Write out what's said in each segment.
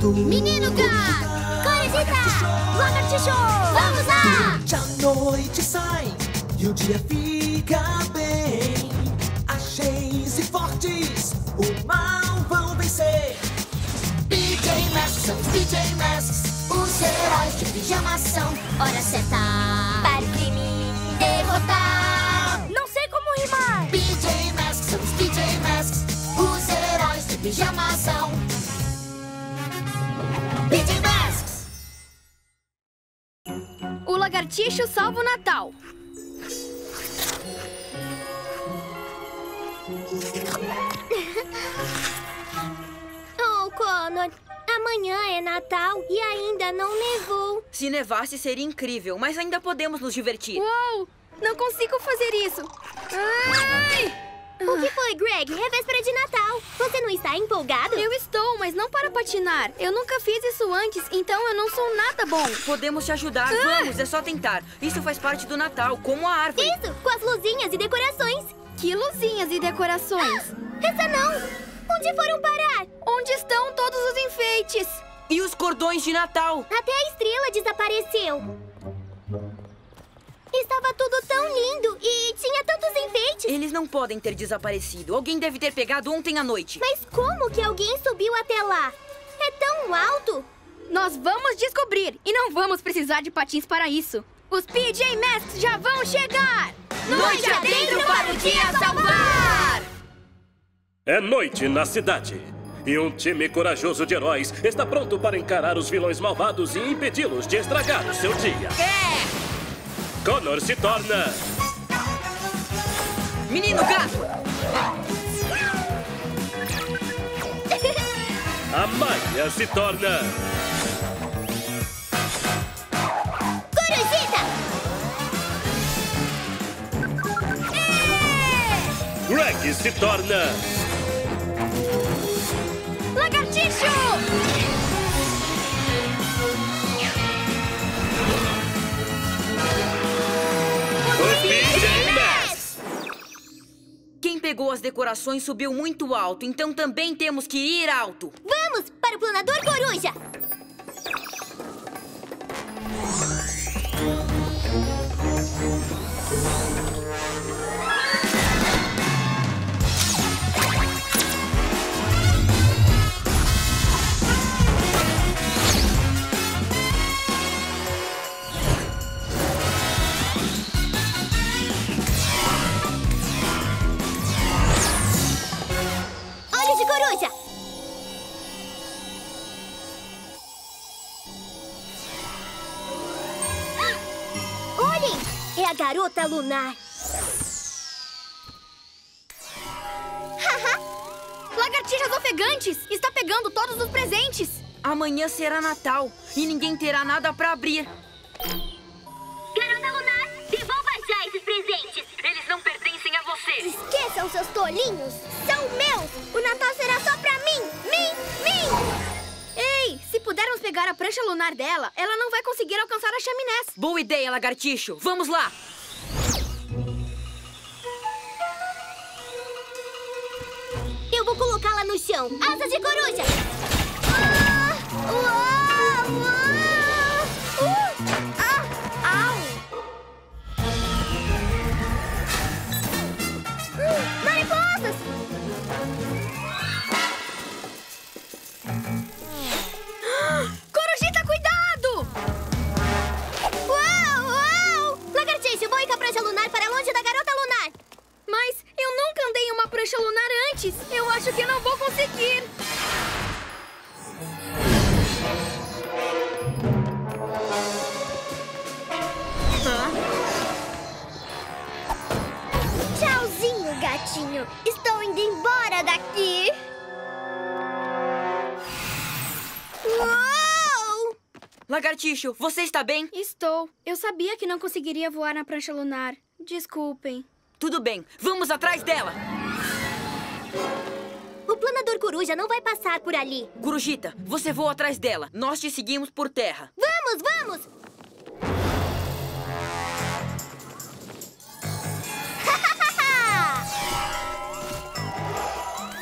gato. Menino gato! Corujita! Lagartixo! Vamos lá! A noite sai e o dia fica bem. Ágeis e fortes, o mal vão vencer. PJ Masks são os PJ Masks. Os heróis de pijama são. Hora certa para o crime derrotar. Não sei como rimar. PJ Masks são os PJ Masks. Os heróis de pijama são. Lagartixo salva o Natal. Oh, Connor, amanhã é Natal e ainda não nevou. Se nevasse seria incrível, mas ainda podemos nos divertir. Uou! Não consigo fazer isso. Ai! O que foi, Greg? É véspera de Natal. Você não está empolgado? Eu estou, mas não para patinar. Eu nunca fiz isso antes, então eu não sou nada bom. Podemos te ajudar, vamos, é só tentar. Isso faz parte do Natal, como a árvore. Isso, com as luzinhas e decorações. Que luzinhas e decorações. Essa não! Onde foram parar? Onde estão todos os enfeites? E os cordões de Natal? Até a estrela desapareceu. Estava tudo tão lindo e tinha tantos enfeites. Eles não podem ter desaparecido. Alguém deve ter pegado ontem à noite. Mas como que alguém subiu até lá? É tão alto. Nós vamos descobrir e não vamos precisar de patins para isso. Os PJ Masks já vão chegar! Noite adentro para o dia salvar! É noite na cidade. E um time corajoso de heróis está pronto para encarar os vilões malvados e impedi-los de estragar o seu dia. É! Connor se torna. Menino gato! A Maia se torna. Corujita! Greg se torna. Lagartixo! Pegou as decorações subiu muito alto, então também temos que ir alto. Vamos para o planador coruja! Coruja! Olhem! É a garota lunar. Lagartixas ofegantes! Está pegando todos os presentes! Amanhã será Natal e ninguém terá nada pra abrir. Garota lunar, esses presentes! Eles não pertencem a você. Esqueçam seus tolinhos! São meus! O Natal será só pra mim! Mim! Mim! Ei, se pudermos pegar a prancha lunar dela, ela não vai conseguir alcançar as chaminés. Boa ideia, lagartixo. Vamos lá. Eu vou colocá-la no chão! Asas de coruja! Ah! Uau! Uau! Nunca andei em uma prancha lunar antes. Eu acho que não vou conseguir. Tchauzinho, gatinho! Estou indo embora daqui! Uau! Lagartixo, você está bem? Estou. Eu sabia que não conseguiria voar na prancha lunar. Desculpem. Tudo bem, vamos atrás dela. O planador coruja não vai passar por ali. Corujita, você voa atrás dela. Nós te seguimos por terra. Vamos, vamos!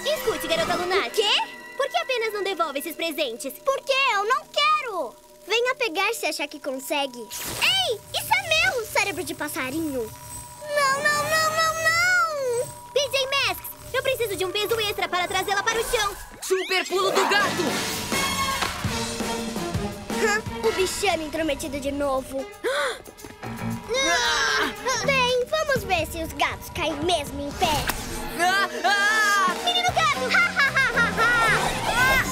Escute, garota lunar. O quê? Por que apenas não devolve esses presentes? Por quê? Eu não quero! Venha pegar se achar que consegue. Ei, isso é meu, cérebro de passarinho. Não, não, não! Eu preciso de um peso extra para trazê-la para o chão. Super pulo do gato! Hã? O bichano intrometido de novo. Bem, vamos ver se os gatos caem mesmo em pé. Ah, ah! Menino gato! Ha, ha, ha, ha, ha. Ah,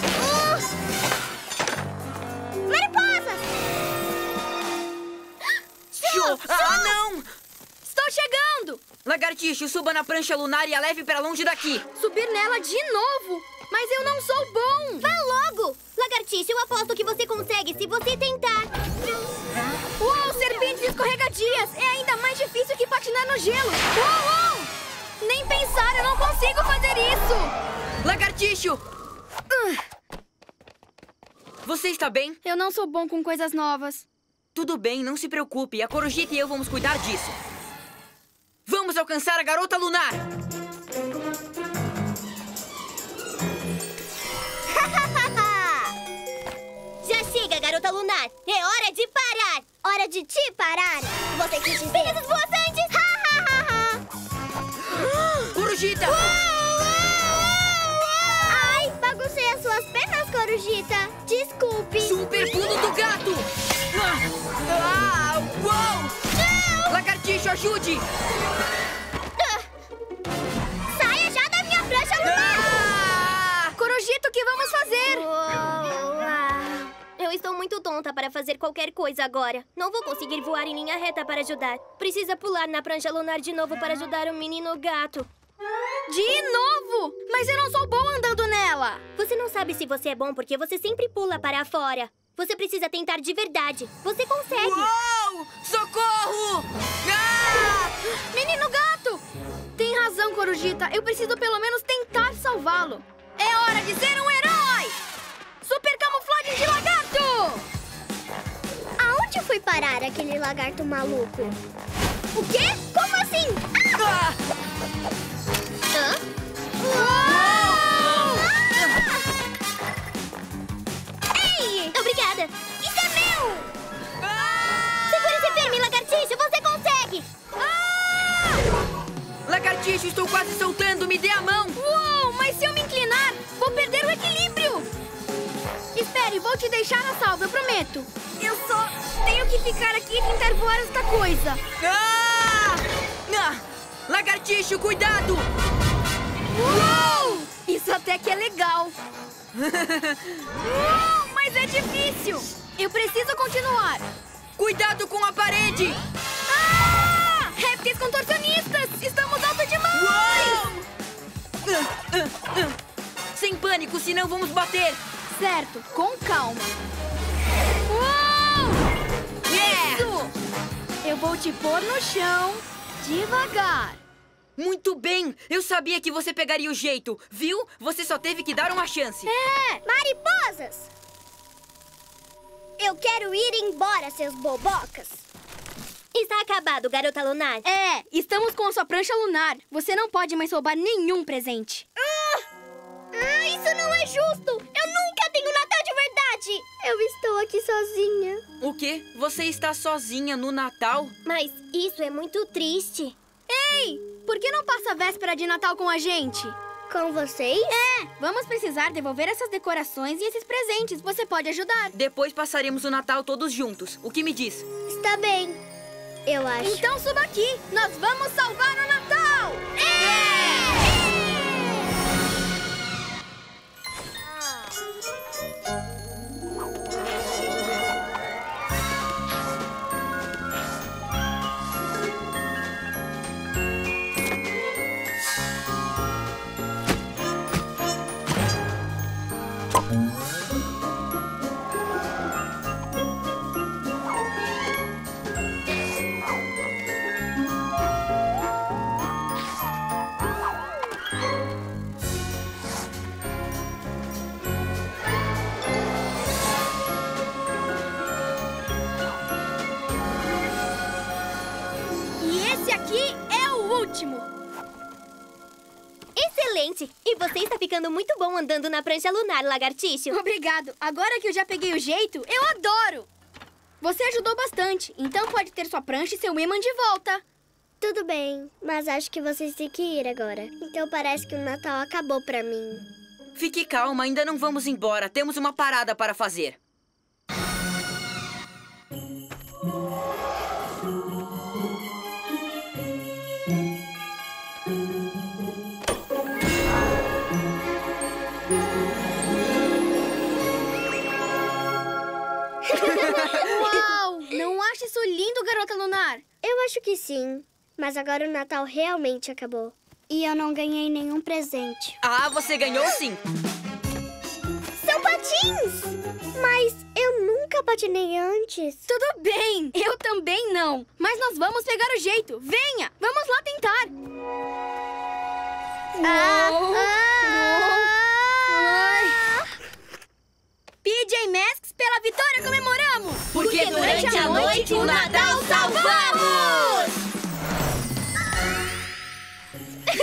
uh. Mariposas! Show! Ah, não! Lagartixo, suba na prancha lunar e a leve para longe daqui. Subir nela de novo! Mas eu não sou bom! Vá logo! Lagartixa, eu aposto que você consegue se você tentar. Uou, serpentes escorregadias! É ainda mais difícil que patinar no gelo! Uou, uou! Nem pensar, eu não consigo fazer isso! Lagartixo! Você está bem? Eu não sou bom com coisas novas. Tudo bem, não se preocupe. A Corujita e eu vamos cuidar disso. Vamos alcançar a garota lunar! Já chega, garota lunar. É hora de parar. Hora de te parar. Você quis dizer... Pegasus voaçantes! Ha, ha, ha, ha. Corujita! Ai, baguncei as suas pernas, Corujita. Desculpe. Super pulo do gato! Ah! Ah! Uou! Ajude! Saia já da minha prancha lunar. Ah! Corujito, o que vamos fazer? Eu estou muito tonta para fazer qualquer coisa agora. Não vou conseguir voar em linha reta para ajudar. Precisa pular na prancha lunar de novo para ajudar o menino gato. De novo! Mas eu não sou bom andando nela! Você não sabe se você é bom porque você sempre pula para fora. Você precisa tentar de verdade. Você consegue. Uou! Socorro! Ah! Menino gato! Tem razão, Corujita. Eu preciso pelo menos tentar salvá-lo. É hora de ser um herói! Super camuflagem de lagarto! Aonde foi parar aquele lagarto maluco? O quê? Como assim? Ah! Hã? Ei! Obrigada. Isso é meu! Segure-se firme, lagartixa. Você consegue. Lagartixo, estou quase soltando! Me dê a mão! Uou, mas se eu me inclinar, vou perder o equilíbrio! Espere, vou te deixar a salvo, eu prometo. Eu só tenho que ficar aqui e tentar voar esta coisa. Ah! Ah! Lagartixo, cuidado! Uou! Isso até que é legal. Uou, mas é difícil. Eu preciso continuar. Cuidado com a parede! Ah! Répteis contorcionistas! Estamos alto demais! Ah. Sem pânico, senão vamos bater! Certo, com calma. Uou! Yeah! Isso! Eu vou te pôr no chão, devagar. Muito bem! Eu sabia que você pegaria o jeito, viu? Você só teve que dar uma chance. É, mariposas! Eu quero ir embora, seus bobocas. Está acabado, garota lunar. É, estamos com a sua prancha lunar. Você não pode mais roubar nenhum presente. Ah, isso não é justo! Eu nunca tenho Natal de verdade! Eu estou aqui sozinha. O quê? Você está sozinha no Natal? Mas isso é muito triste. Ei, por que não passa a véspera de Natal com a gente? Com vocês? É, vamos precisar devolver essas decorações e esses presentes. Você pode ajudar. Depois passaremos o Natal todos juntos. O que me diz? Está bem. Eu acho. Então suba aqui. Nós vamos salvar o Natal! excelente. Bom andando na prancha lunar, lagartixo. Obrigado. Agora que eu já peguei o jeito, eu adoro. Você ajudou bastante, então pode ter sua prancha e seu imã de volta. Tudo bem, mas acho que vocês têm que ir agora. Então parece que o Natal acabou pra mim. Fique calma, ainda não vamos embora. Temos uma parada para fazer. Acha isso lindo, garota lunar? Eu acho que sim, mas agora o Natal realmente acabou. E eu não ganhei nenhum presente. Ah, você ganhou sim. São patins! Mas eu nunca patinei antes. Tudo bem, eu também não. Mas nós vamos pegar o jeito. Venha, vamos lá tentar. Ah, Ai. PJ Masks, pela vitória comemoramos! Porque durante a noite o Natal salvamos!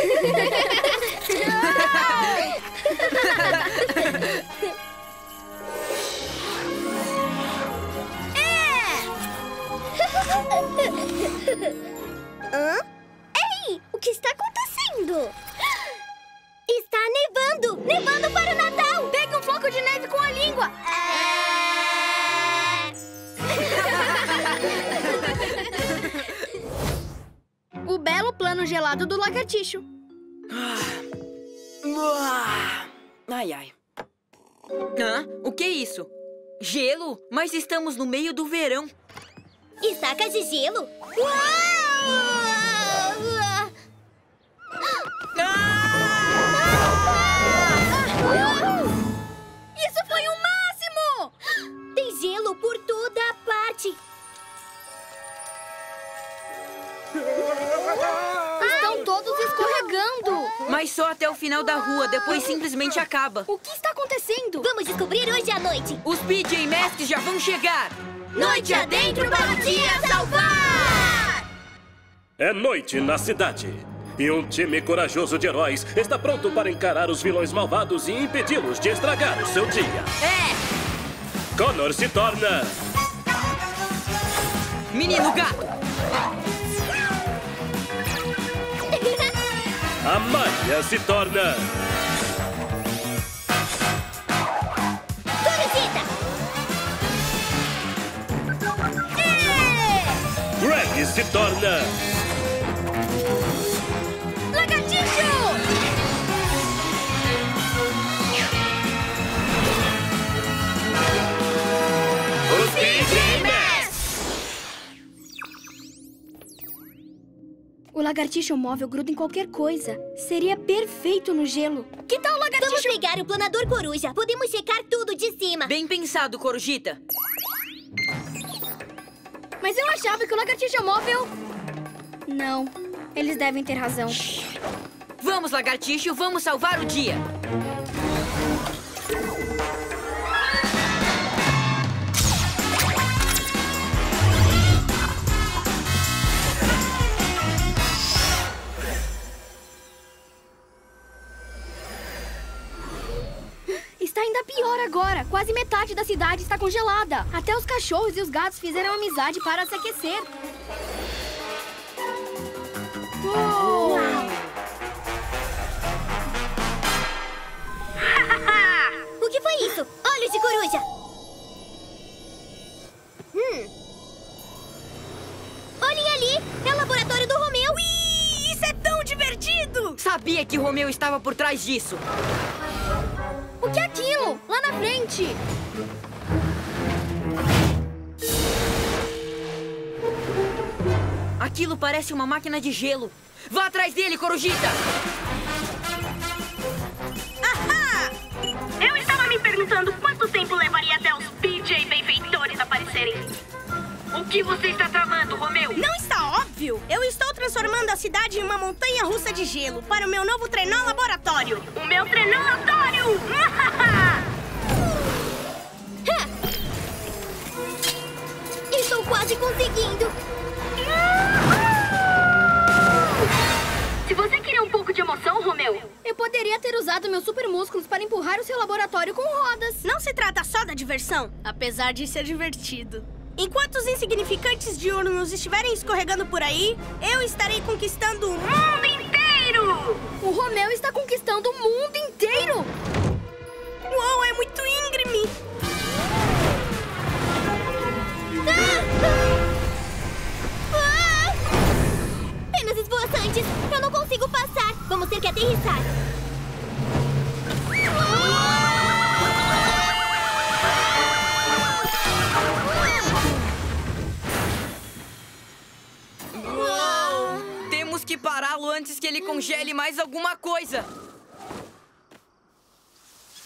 Hã? Ei, o que está acontecendo? Está nevando! Nevando para o Natal! Pegue um floco de neve com a língua! o belo plano gelado do lagartixo. Uah! Ai, ai. Hã? O que é isso? Gelo? Mas estamos no meio do verão. Estacas de gelo? Isso Estão todos escorregando. Mas só até o final da rua, depois simplesmente acaba. O que está acontecendo? Vamos descobrir hoje à noite! Os PJ Masks já vão chegar! Noite adentro para o dia salvar! É noite na cidade. E um time corajoso de heróis está pronto para encarar os vilões malvados e impedi-los de estragar o seu dia. É! Connor se torna Menino gato! a Maia se torna Corujita! Greg se torna lagartixo móvel gruda em qualquer coisa. Seria perfeito no gelo. Que tal o Vamos lagartixo? pegar o planador coruja. Podemos checar tudo de cima. Bem pensado, Corujita. Mas eu achava que o lagartixo móvel... Não, eles devem ter razão. Vamos, lagartixo, vamos salvar o dia. Ainda pior agora. Quase metade da cidade está congelada. Até os cachorros e os gatos fizeram amizade para se aquecer. Uou! O que foi isso? Olhos de coruja! Hum. Olhem ali! É o laboratório do Romeu! Isso é tão divertido! Sabia que o Romeu estava por trás disso. O que é aquilo? Lá na frente! Aquilo parece uma máquina de gelo. Vá atrás dele, Corujita! Eu estava me perguntando quanto tempo levaria até os PJ benfeitores aparecerem. O que você está tramando, cidade em uma montanha russa de gelo para o meu novo trenó laboratório. O meu treinalatório! Estou quase conseguindo! Se você queria um pouco de emoção, Romeu, Eu poderia ter usado meus super músculos para empurrar o seu laboratório com rodas. Não se trata só da diversão, apesar de ser divertido. Enquanto os insignificantes diurnos estiverem escorregando por aí, eu estarei conquistando o mundo inteiro! O Romeu está conquistando o mundo inteiro! Uou, é muito íngreme! Penas esvoaçantes! Eu não consigo passar! Vamos ter que aterrissar! Pará-lo antes que ele congele mais alguma coisa.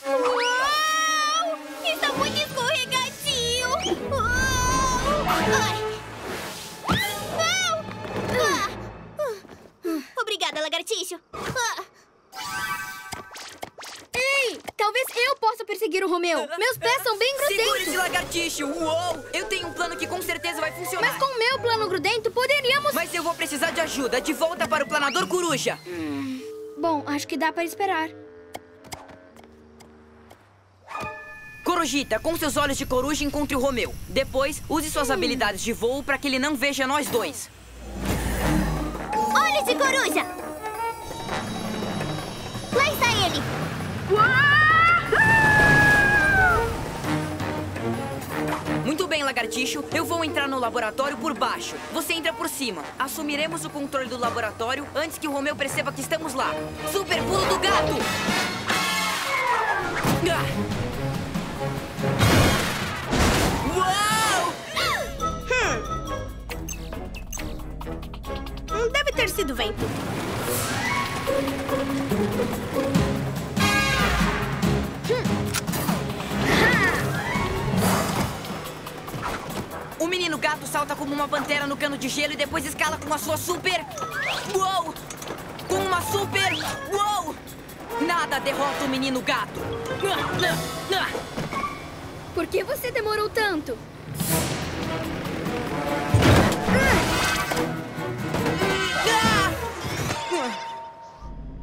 Uau! Está muito escorregadio! Uau! Ah! Ah! Obrigada, lagartixo! Ah! Ei, talvez eu possa perseguir o Romeu. Meus pés são bem Segure-se, grudentos. lagartixo! Uou! Eu tenho um plano que com certeza vai funcionar. Mas com o meu plano grudento, poderíamos... Mas eu vou precisar de ajuda. De volta para o planador coruja. Bom, acho que dá para esperar. Corujita, com seus olhos de coruja, encontre o Romeu. Depois, use suas habilidades de voo para que ele não veja nós dois. Olhos de coruja! Lá está ele! Muito bem, lagartixo. Eu vou entrar no laboratório por baixo. Você entra por cima. Assumiremos o controle do laboratório antes que o Romeu perceba que estamos lá. Super pulo do gato! Uau! Hum, Deve ter sido vento. O menino gato salta como uma pantera no cano de gelo e depois escala com a sua super. Uou! Com uma super. Uou! Nada derrota o menino gato. Por que você demorou tanto?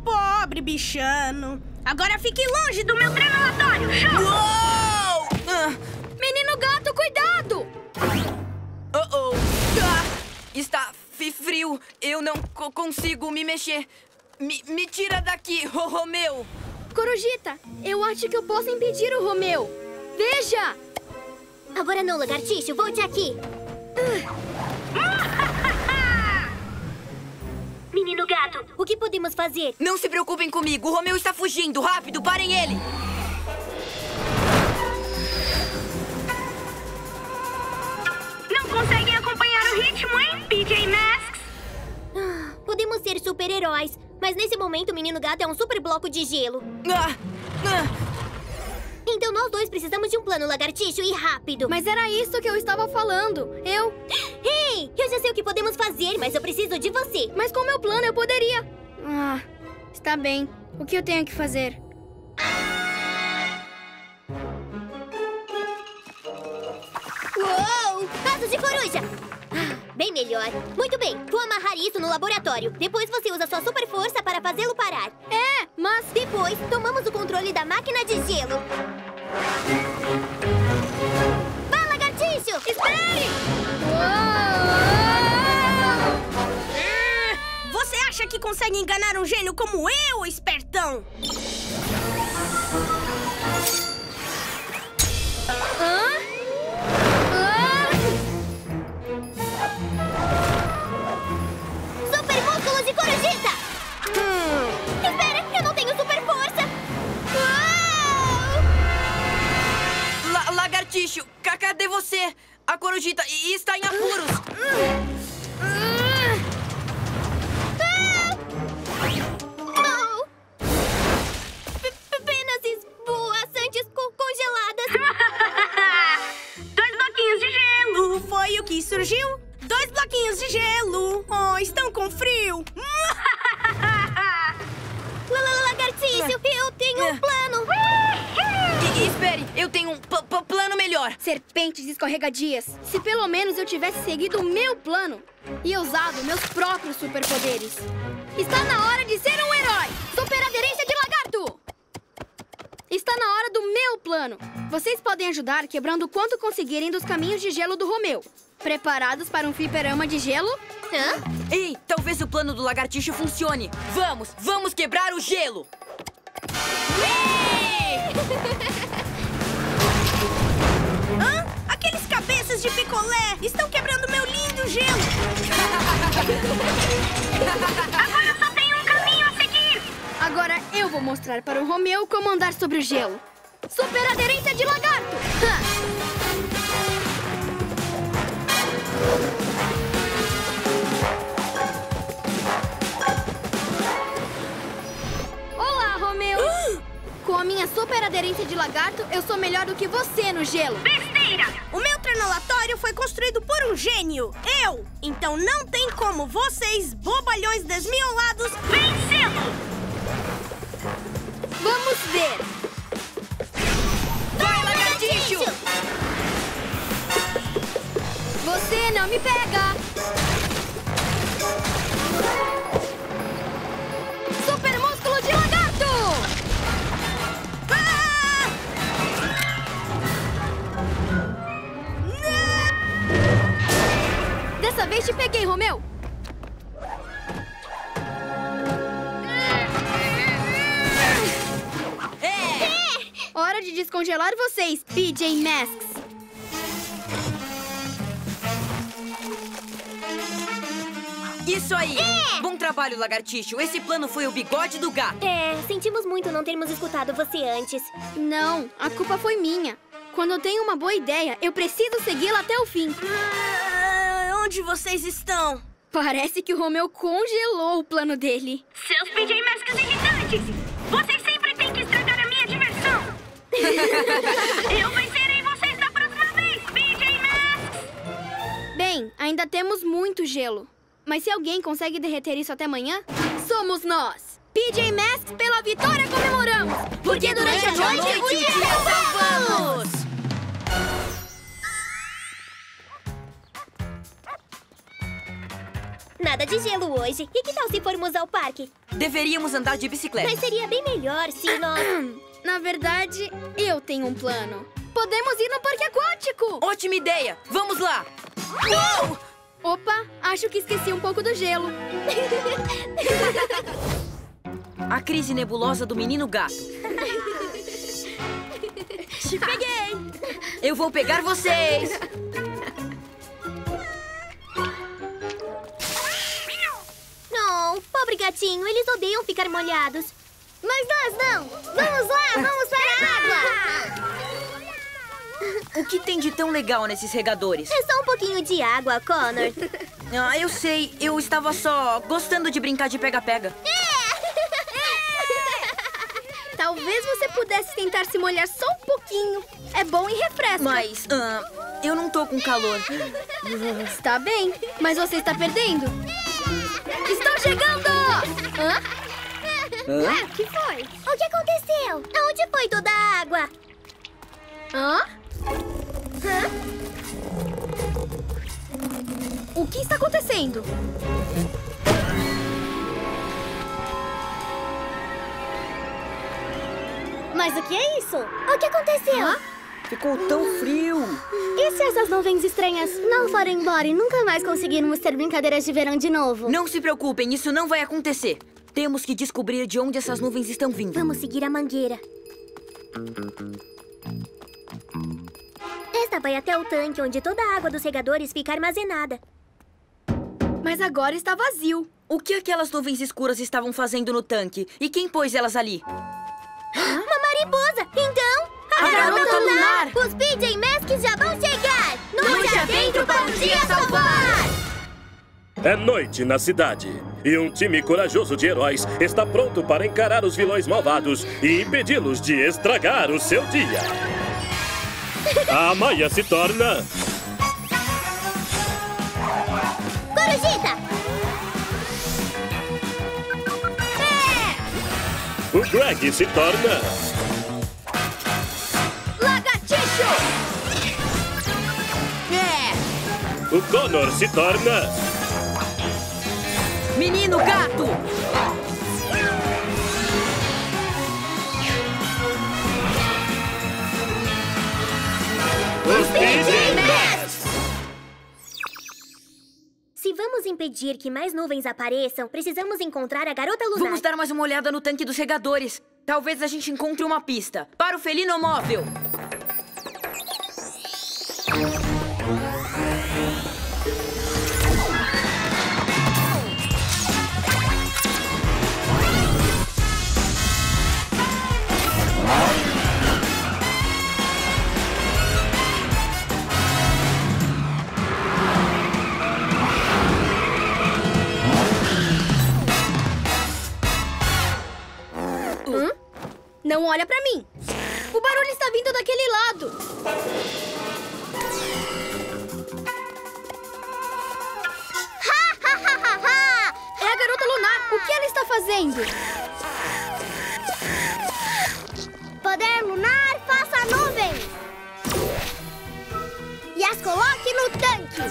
Pobre bichano. Agora fique longe do meu treinalatório, show! Uou! Ah, Menino gato, cuidado! Oh, oh. Ah, está frio. Eu não co- consigo me mexer. Me, me tira daqui, Ro- Romeu. Corujita, eu acho que eu posso impedir o Romeu. Veja! Agora não, lagartixo, volte aqui! Menino gato, o que podemos fazer? Não se preocupem comigo. O Romeu está fugindo. Rápido, parem ele. Conseguem acompanhar o ritmo, hein, PJ Masks? Ah, Podemos ser super-heróis, mas nesse momento o menino gato é um super bloco de gelo. Ah, ah. Então nós dois precisamos de um plano lagartixo e rápido. Mas era isso que eu estava falando. Eu. Ei, eu já sei o que podemos fazer, mas eu preciso de você. Mas com o meu plano eu poderia. Ah, está bem. O que eu tenho que fazer? Uou! Asas de coruja! Ah, bem melhor. Muito bem, vou amarrar isso no laboratório. Depois você usa sua super força para fazê-lo parar. É, mas. Depois, tomamos o controle da máquina de gelo. Vai, lagartixo! Espere! Você acha que consegue enganar um gênio como eu, espertão? Ca- cadê você? A corujita está em apuros. escorregadias. Se pelo menos eu tivesse seguido o meu plano e usado meus próprios superpoderes. Está na hora de ser um herói! Super aderência de lagarto! Está na hora do meu plano. Vocês podem ajudar quebrando o quanto conseguirem dos caminhos de gelo do Romeu. Preparados para um fliperama de gelo? Hã? Ei, talvez o plano do lagartixo funcione. Vamos, vamos quebrar o gelo! Aqueles cabeças de picolé estão quebrando meu lindo gelo! Agora só tem um caminho a seguir. Agora eu vou mostrar para o Romeu como andar sobre o gelo. Super aderência de lagarto! Ha! Com a minha super aderência de lagarto, eu sou melhor do que você no gelo. Besteira. O meu trenolatório foi construído por um gênio, eu! Então não tem como vocês, bobalhões desmiolados, Vencê-lo. Vamos ver! Vai, lagartixo! Você não me pega! Dessa vez te peguei, Romeu! É! Hora de descongelar vocês, PJ Masks! Isso aí! Bom trabalho, lagartixo. Esse plano foi o bigode do gato. É, sentimos muito não termos escutado você antes. Não, a culpa foi minha. Quando eu tenho uma boa ideia, eu preciso segui-la até o fim. Ah, onde vocês estão? Parece que o Romeu congelou o plano dele. Seus PJ Masks irritantes. Vocês sempre têm que estragar a minha diversão. Eu vencerei vocês da próxima vez, PJ Masks. Bem, ainda temos muito gelo. Mas se alguém consegue derreter isso até amanhã, somos nós! PJ Masks, pela vitória comemoramos! Porque durante a noite o dia salvamos! Nada de gelo hoje. E que tal se formos ao parque? Deveríamos andar de bicicleta. Mas seria bem melhor se nós... Na verdade, eu tenho um plano. Podemos ir no parque aquático! Ótima ideia! Vamos lá! Opa, acho que esqueci um pouco do gelo. A crise nebulosa do menino gato. Te peguei! Eu vou pegar vocês! Não, pobre gatinho, eles odeiam ficar molhados. Mas nós não! Vamos lá, vamos para a água! O que tem de tão legal nesses regadores? É só um pouquinho de água, Connor. Ah, eu sei. Eu estava só gostando de brincar de pega-pega. Talvez você pudesse tentar se molhar só um pouquinho. É bom e refresca. Mas, ah, eu não tô com calor. Está bem, mas você está perdendo. Estão chegando! Hã? Hã? O que foi? O que aconteceu? Aonde foi toda a água? Hã? O que está acontecendo? Mas o que é isso? O que aconteceu? Ficou tão frio. E se essas nuvens estranhas não forem embora e nunca mais conseguirmos ter brincadeiras de verão de novo? Não se preocupem, isso não vai acontecer. Temos que descobrir de onde essas nuvens estão vindo. Vamos seguir a mangueira. Esta vai até o tanque onde toda a água dos regadores fica armazenada. Mas agora está vazio. O que aquelas nuvens escuras estavam fazendo no tanque? E quem pôs elas ali? Uma mariposa! Então! Os PJ Masks já vão chegar! Noite adentro para o dia salvar! É noite na cidade. E um time corajoso de heróis está pronto para encarar os vilões malvados e impedi-los de estragar o seu dia. A Maia se torna Corujita! O Greg se torna. o Connor se torna... Menino gato! Os Pidimets! Se vamos impedir que mais nuvens apareçam, precisamos encontrar a garota lunar. Vamos dar mais uma olhada no tanque dos regadores. Talvez a gente encontre uma pista. Para o felino móvel! Não olha pra mim! O barulho está vindo daquele lado! É a garota lunar! O que ela está fazendo? Poder lunar, faça nuvens! E as coloque no tanque!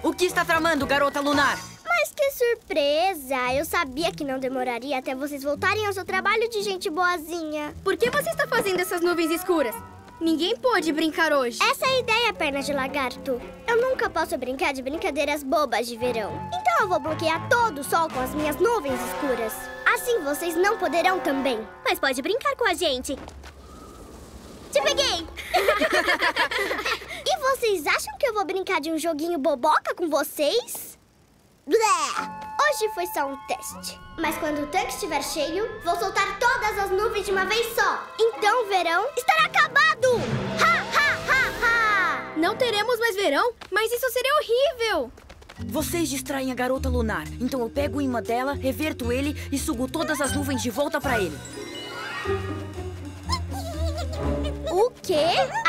O que está tramando, garota lunar? Mas que surpresa! Eu sabia que não demoraria até vocês voltarem ao seu trabalho de gente boazinha. Por que você está fazendo essas nuvens escuras? Ninguém pôde brincar hoje. Essa é a ideia, perna de lagarto. Eu nunca posso brincar de brincadeiras bobas de verão. Então eu vou bloquear todo o sol com as minhas nuvens escuras. Assim vocês não poderão também. Mas pode brincar com a gente. Te peguei! E vocês acham que eu vou brincar de um joguinho boboca com vocês? Blé! Hoje foi só um teste. Mas quando o tanque estiver cheio, vou soltar todas as nuvens de uma vez só. Então o verão estará acabado! Ha, ha, ha, ha! Não teremos mais verão? Mas isso seria horrível! Vocês distraem a garota lunar. Então eu pego o imã dela, reverto ele e sugo todas as nuvens de volta pra ele. O quê?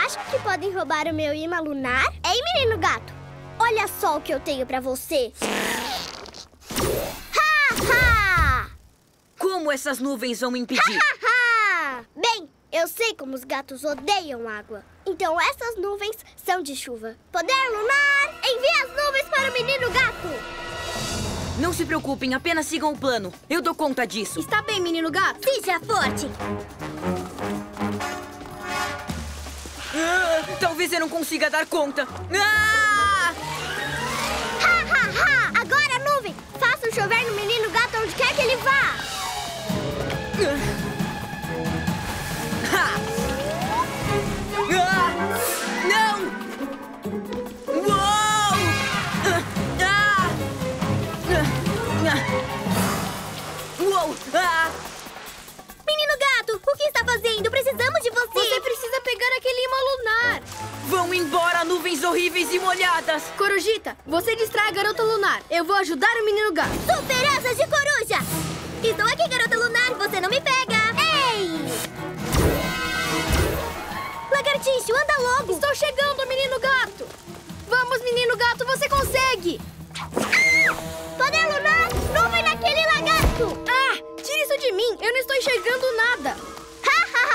Acham que podem roubar o meu imã lunar? Ei, menino gato! Olha só o que eu tenho pra você. Ha, ha! Como essas nuvens vão impedir? Ha! Bem, eu sei como os gatos odeiam água. Então essas nuvens são de chuva. Poder lunar, envie as nuvens para o menino gato. Não se preocupem, apenas sigam o plano. Eu dou conta disso. Está bem, menino gato? Seja forte! Ah, talvez eu não consiga dar conta. Ah! Ha! Agora, nuvem, faça chover no menino gato onde quer que ele vá. Ha! Ah! Fazendo? Precisamos de você! Você precisa pegar aquele imã lunar! Vão embora, nuvens horríveis e molhadas! Corujita, você distrai a garota lunar. Eu vou ajudar o menino gato. Super asas de coruja! Estou aqui, garota lunar, você não me pega! Ei! Lagartixo, anda logo! Estou chegando, menino gato! Vamos, menino gato, você consegue! Poder lunar, nuvem naquele lagarto. Ah! Tire isso de mim! Eu não estou enxergando nada! Ah!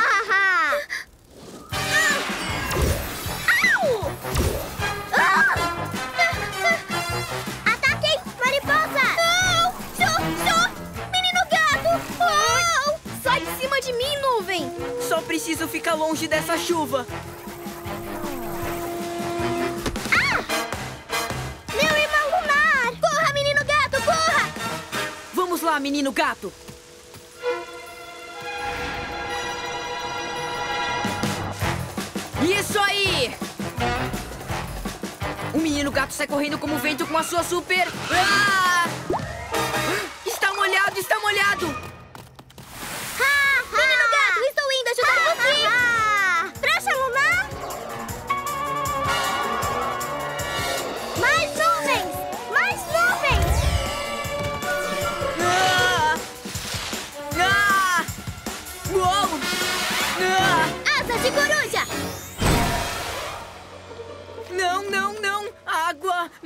Preciso ficar longe dessa chuva. Meu irmão lunar! Corra, menino gato, corra! Vamos lá, menino gato. Isso aí! O menino gato sai correndo como vento com a sua super... Ah! Está molhado, está molhado! Menino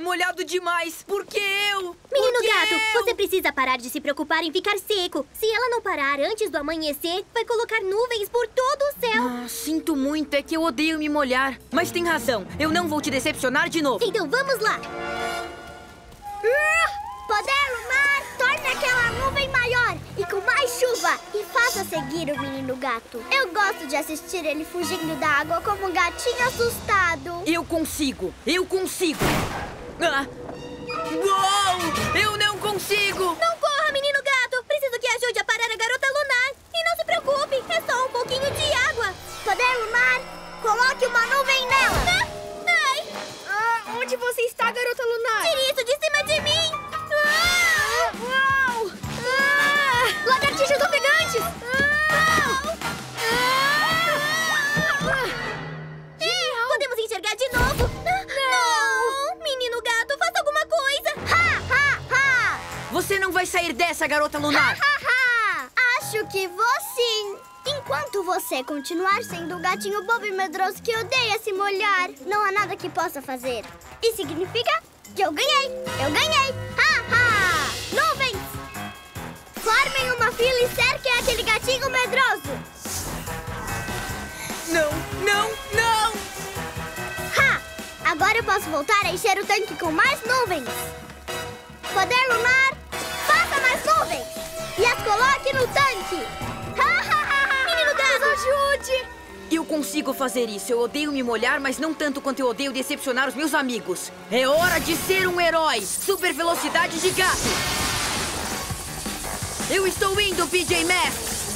Molhado demais! Por que eu? Menino que gato, eu? você precisa parar de se preocupar em ficar seco. Se ela não parar antes do amanhecer, vai colocar nuvens por todo o céu. Ah, sinto muito, é que eu odeio me molhar. Mas tem razão, eu não vou te decepcionar de novo. Então vamos lá. Uh, Poder lunar, torne aquela nuvem maior e com mais chuva. E faça seguir o menino gato. Eu gosto de assistir ele fugindo da água como um gatinho assustado. Eu consigo, eu consigo. Ah, Uou! Eu não consigo! Não corra, menino gato! Preciso que ajude a parar a garota lunar. E não se preocupe, é só um pouquinho de água. Poder lunar, coloque uma nuvem nela. Ah, ai, Ah, onde você está, garota lunar? tire isso de cima de mim! Você não vai sair dessa, garota lunar! Acho que vou sim. Enquanto você continuar sendo o gatinho bobo e medroso que odeia se molhar, não há nada que possa fazer. Isso significa que eu ganhei. Eu ganhei. Haha! Nuvens! Formem uma fila e cerquem aquele gatinho medroso. Não, não, não! Ha! Agora eu posso voltar a encher o tanque com mais nuvens. Poder lunar, faça mais nuvens. E as coloque no tanque. Menino gato, ajude! Eu consigo fazer isso. Eu odeio me molhar, mas não tanto quanto eu odeio decepcionar os meus amigos. É hora de ser um herói! Super velocidade de gato! Eu estou indo, PJ Masks!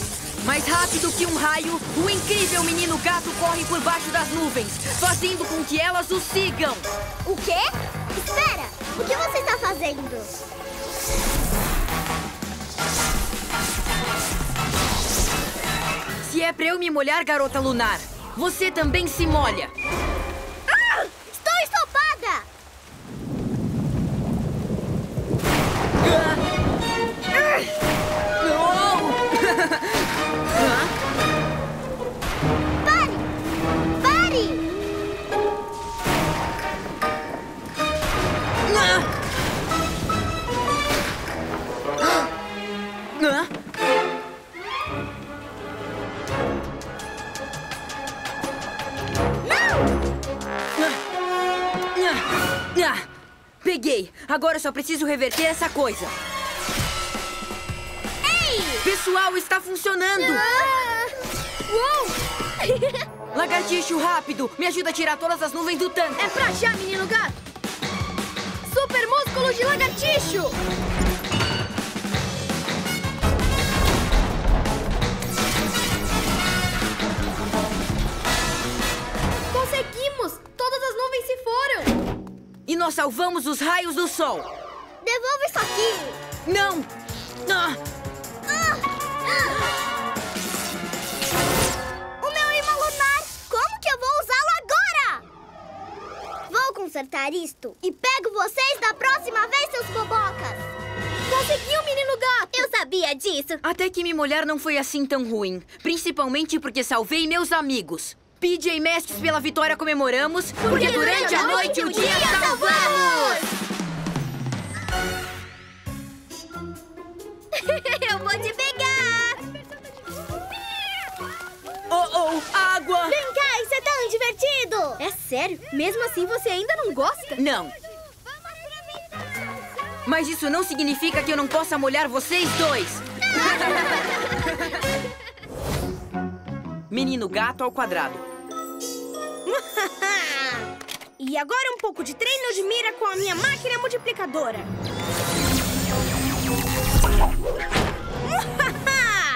Mais rápido que um raio, o incrível menino gato corre por baixo das nuvens, fazendo com que elas o sigam. O quê? Espera! O que você está fazendo? Se é pra eu me molhar, garota lunar, você também se molha. Ah! Estou estopada! Pare! Peguei! Agora só preciso reverter essa coisa. Ei! Pessoal, está funcionando! Ah! Uou! Lagartixo, rápido! Me ajuda a tirar todas as nuvens do tanque! É pra já, menino gato! Super músculo de lagartixo! E nós salvamos os raios do sol! Devolva isso aqui! Não! Ah, O meu imã lunar! Como que eu vou usá-lo agora? Vou consertar isto e pego vocês da próxima vez, seus bobocas! Conseguiu, menino gato! Eu sabia disso! até que me molhar não foi assim tão ruim. Principalmente porque salvei meus amigos. PJ Masks pela vitória comemoramos, porque, durante a noite o dia salvamos! Eu vou te pegar! Oh, oh, água! Vem cá, isso é tão divertido! É sério? Mesmo assim você ainda não gosta? Não. Mas isso não significa que eu não possa molhar vocês dois. Menino gato ao quadrado. E agora um pouco de treino de mira com a minha máquina multiplicadora.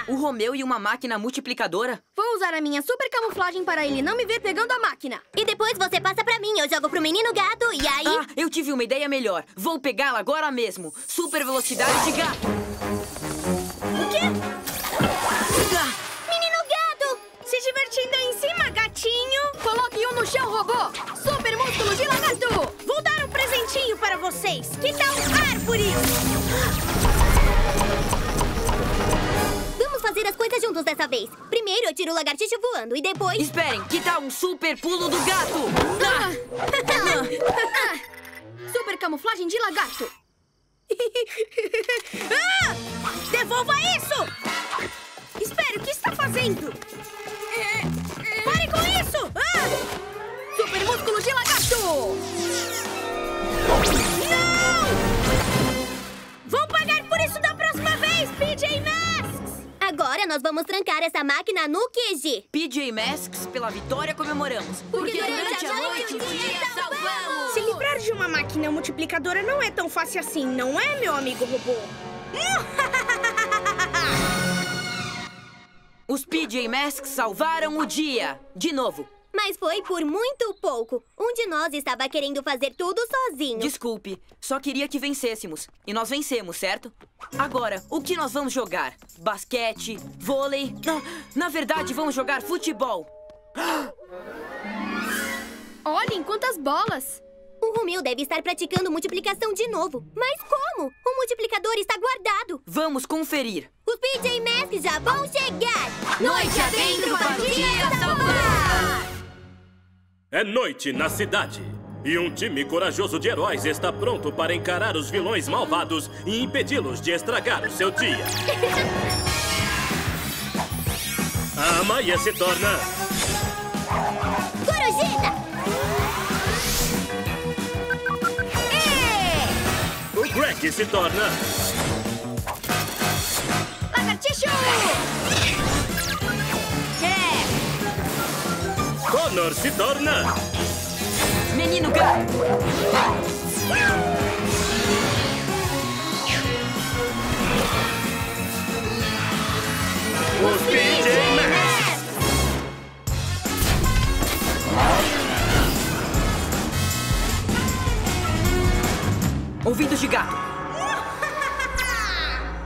O Romeu e uma máquina multiplicadora? Vou usar a minha super camuflagem para ele não me ver pegando a máquina. E depois você passa pra mim, eu jogo pro menino gato e aí... Ah, eu tive uma ideia melhor. Vou pegá-la agora mesmo. Super velocidade de gato. Para vocês! Que tal árvore? Vamos fazer as coisas juntos dessa vez. Primeiro eu tiro o lagartixo voando e depois... esperem, que tal um super pulo do gato? Ah, Super camuflagem de lagarto! Ah! Devolva isso! Espere, o que está fazendo? Pare com isso! Ah! Super músculo de lagarto! Não! Vão pagar por isso da próxima vez, PJ Masks! Agora nós vamos trancar essa máquina no QG. PJ Masks, pela vitória comemoramos. Porque durante a noite o dia salvamos. Se livrar de uma máquina multiplicadora não é tão fácil assim, não é, meu amigo robô? Os PJ Masks salvaram o dia. De novo. Mas foi por muito pouco. Um de nós estava querendo fazer tudo sozinho. Desculpe, só queria que vencêssemos. E nós vencemos, certo? Agora, o que nós vamos jogar? Basquete? Vôlei? Não, na verdade, vamos jogar futebol. Olhem quantas bolas! O Romeu deve estar praticando multiplicação de novo. Mas como? O multiplicador está guardado. Vamos conferir. Os PJ Masks já vão chegar. Noite adentro para o dia salvar! É noite na cidade. E um time corajoso de heróis está pronto para encarar os vilões malvados e impedi-los de estragar o seu dia. A Maia se torna Corujita! o Greg se torna Lagartixo! Connor se torna Menino gato! os PJ. Ouvidos de gato.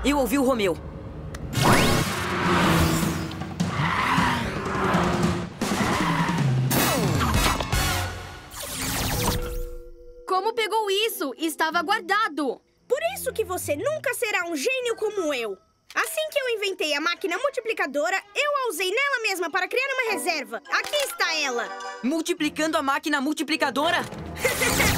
Eu ouvi o Romeu. Como pegou isso? Estava guardado! Por isso que você nunca será um gênio como eu. Assim que eu inventei a máquina multiplicadora, eu a usei nela mesma para criar uma reserva. Aqui está ela. Multiplicando a máquina multiplicadora?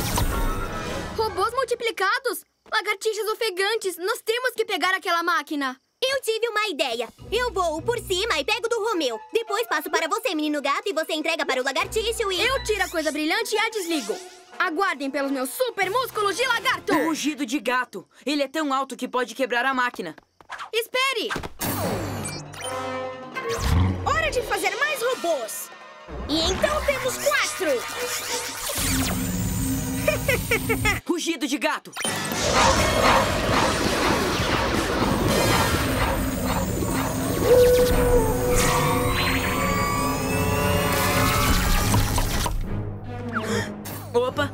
Robôs multiplicados? Lagartixas ofegantes! Nós temos que pegar aquela máquina! Eu tive uma ideia. Eu vou por cima e pego do Romeu. Depois passo para você, menino gato, e você entrega para o lagartixo e... Eu tiro a coisa brilhante e a desligo. Aguardem pelos meus super músculos de lagarto! O rugido de gato. Ele é tão alto que pode quebrar a máquina. Espere! Hora de fazer mais robôs. E então temos quatro. Rugido de gato. Opa!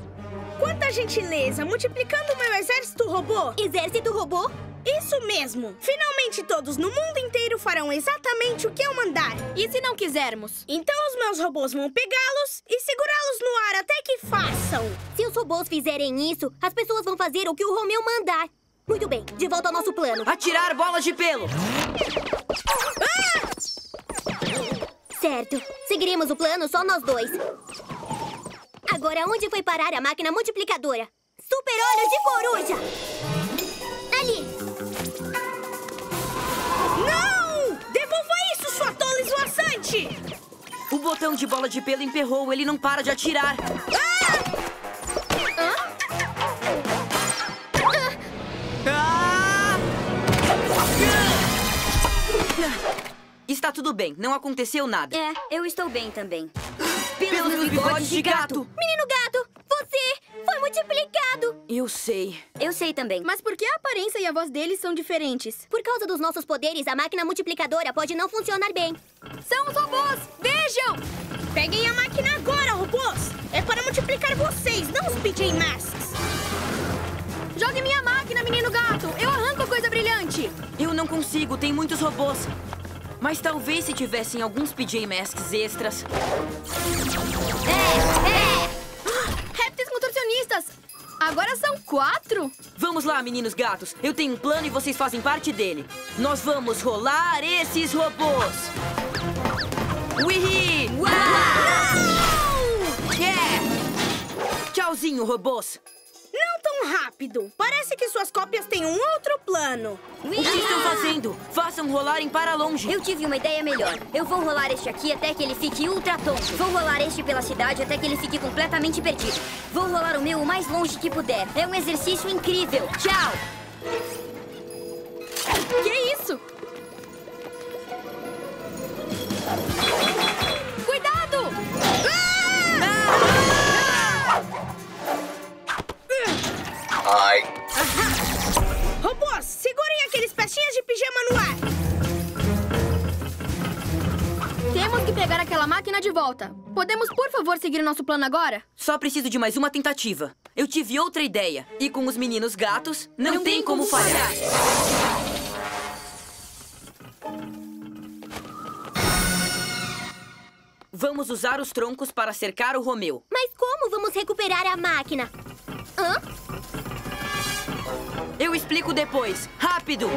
Quanta gentileza, multiplicando o meu exército robô. Exército robô? Isso mesmo. Finalmente todos no mundo inteiro farão exatamente o que eu mandar. E se não quisermos? Então os meus robôs vão pegá-los e segurá-los no ar até que façam. Se os robôs fizerem isso, as pessoas vão fazer o que o Romeu mandar. Muito bem, de volta ao nosso plano. Atirar bolas de pelo. Certo. Seguiremos o plano só nós dois. Agora, onde foi parar a máquina multiplicadora? Super olhos de coruja! Ali! Não! Devolva isso, sua tola esvoaçante! O botão de bola de pelo emperrou. Ele não para de atirar. Ah! Está tudo bem. Não aconteceu nada. É, eu estou bem também. Pelos bigodes de gato. Menino gato, você foi multiplicado! Eu sei. Eu sei também. Mas por que a aparência e a voz deles são diferentes? Por causa dos nossos poderes, a máquina multiplicadora pode não funcionar bem. São os robôs! Vejam! Peguem a máquina agora, robôs! É para multiplicar vocês, não os PJ Masks! Jogue minha máquina, menino gato! Eu arranco a coisa brilhante! Eu não consigo. Tem muitos robôs. Mas talvez se tivessem alguns PJ Masks extras. Répteis contorcionistas! Agora são quatro? Vamos lá, meninos gatos. Eu tenho um plano e vocês fazem parte dele. Nós vamos rolar esses robôs. Wihi! Yeah! Tchauzinho, robôs. Não tão rápido! Parece que suas cópias têm um outro plano. O que estão fazendo? Façam rolarem para longe. Eu tive uma ideia melhor. Eu vou rolar este aqui até que ele fique ultra tonto. Vou rolar este pela cidade até que ele fique completamente perdido. Vou rolar o meu o mais longe que puder. É um exercício incrível. Tchau! Que isso? Ai. Robôs, segurem aqueles pecinhas de pijama no ar! Temos que pegar aquela máquina de volta. Podemos, por favor, seguir nosso plano agora? Só preciso de mais uma tentativa. Eu tive outra ideia. E com os meninos gatos, não, não tem, tem, como, como falhar. falhar. Vamos usar os troncos para cercar o Romeu. Mas como vamos recuperar a máquina? Hã? Eu explico depois. Rápido!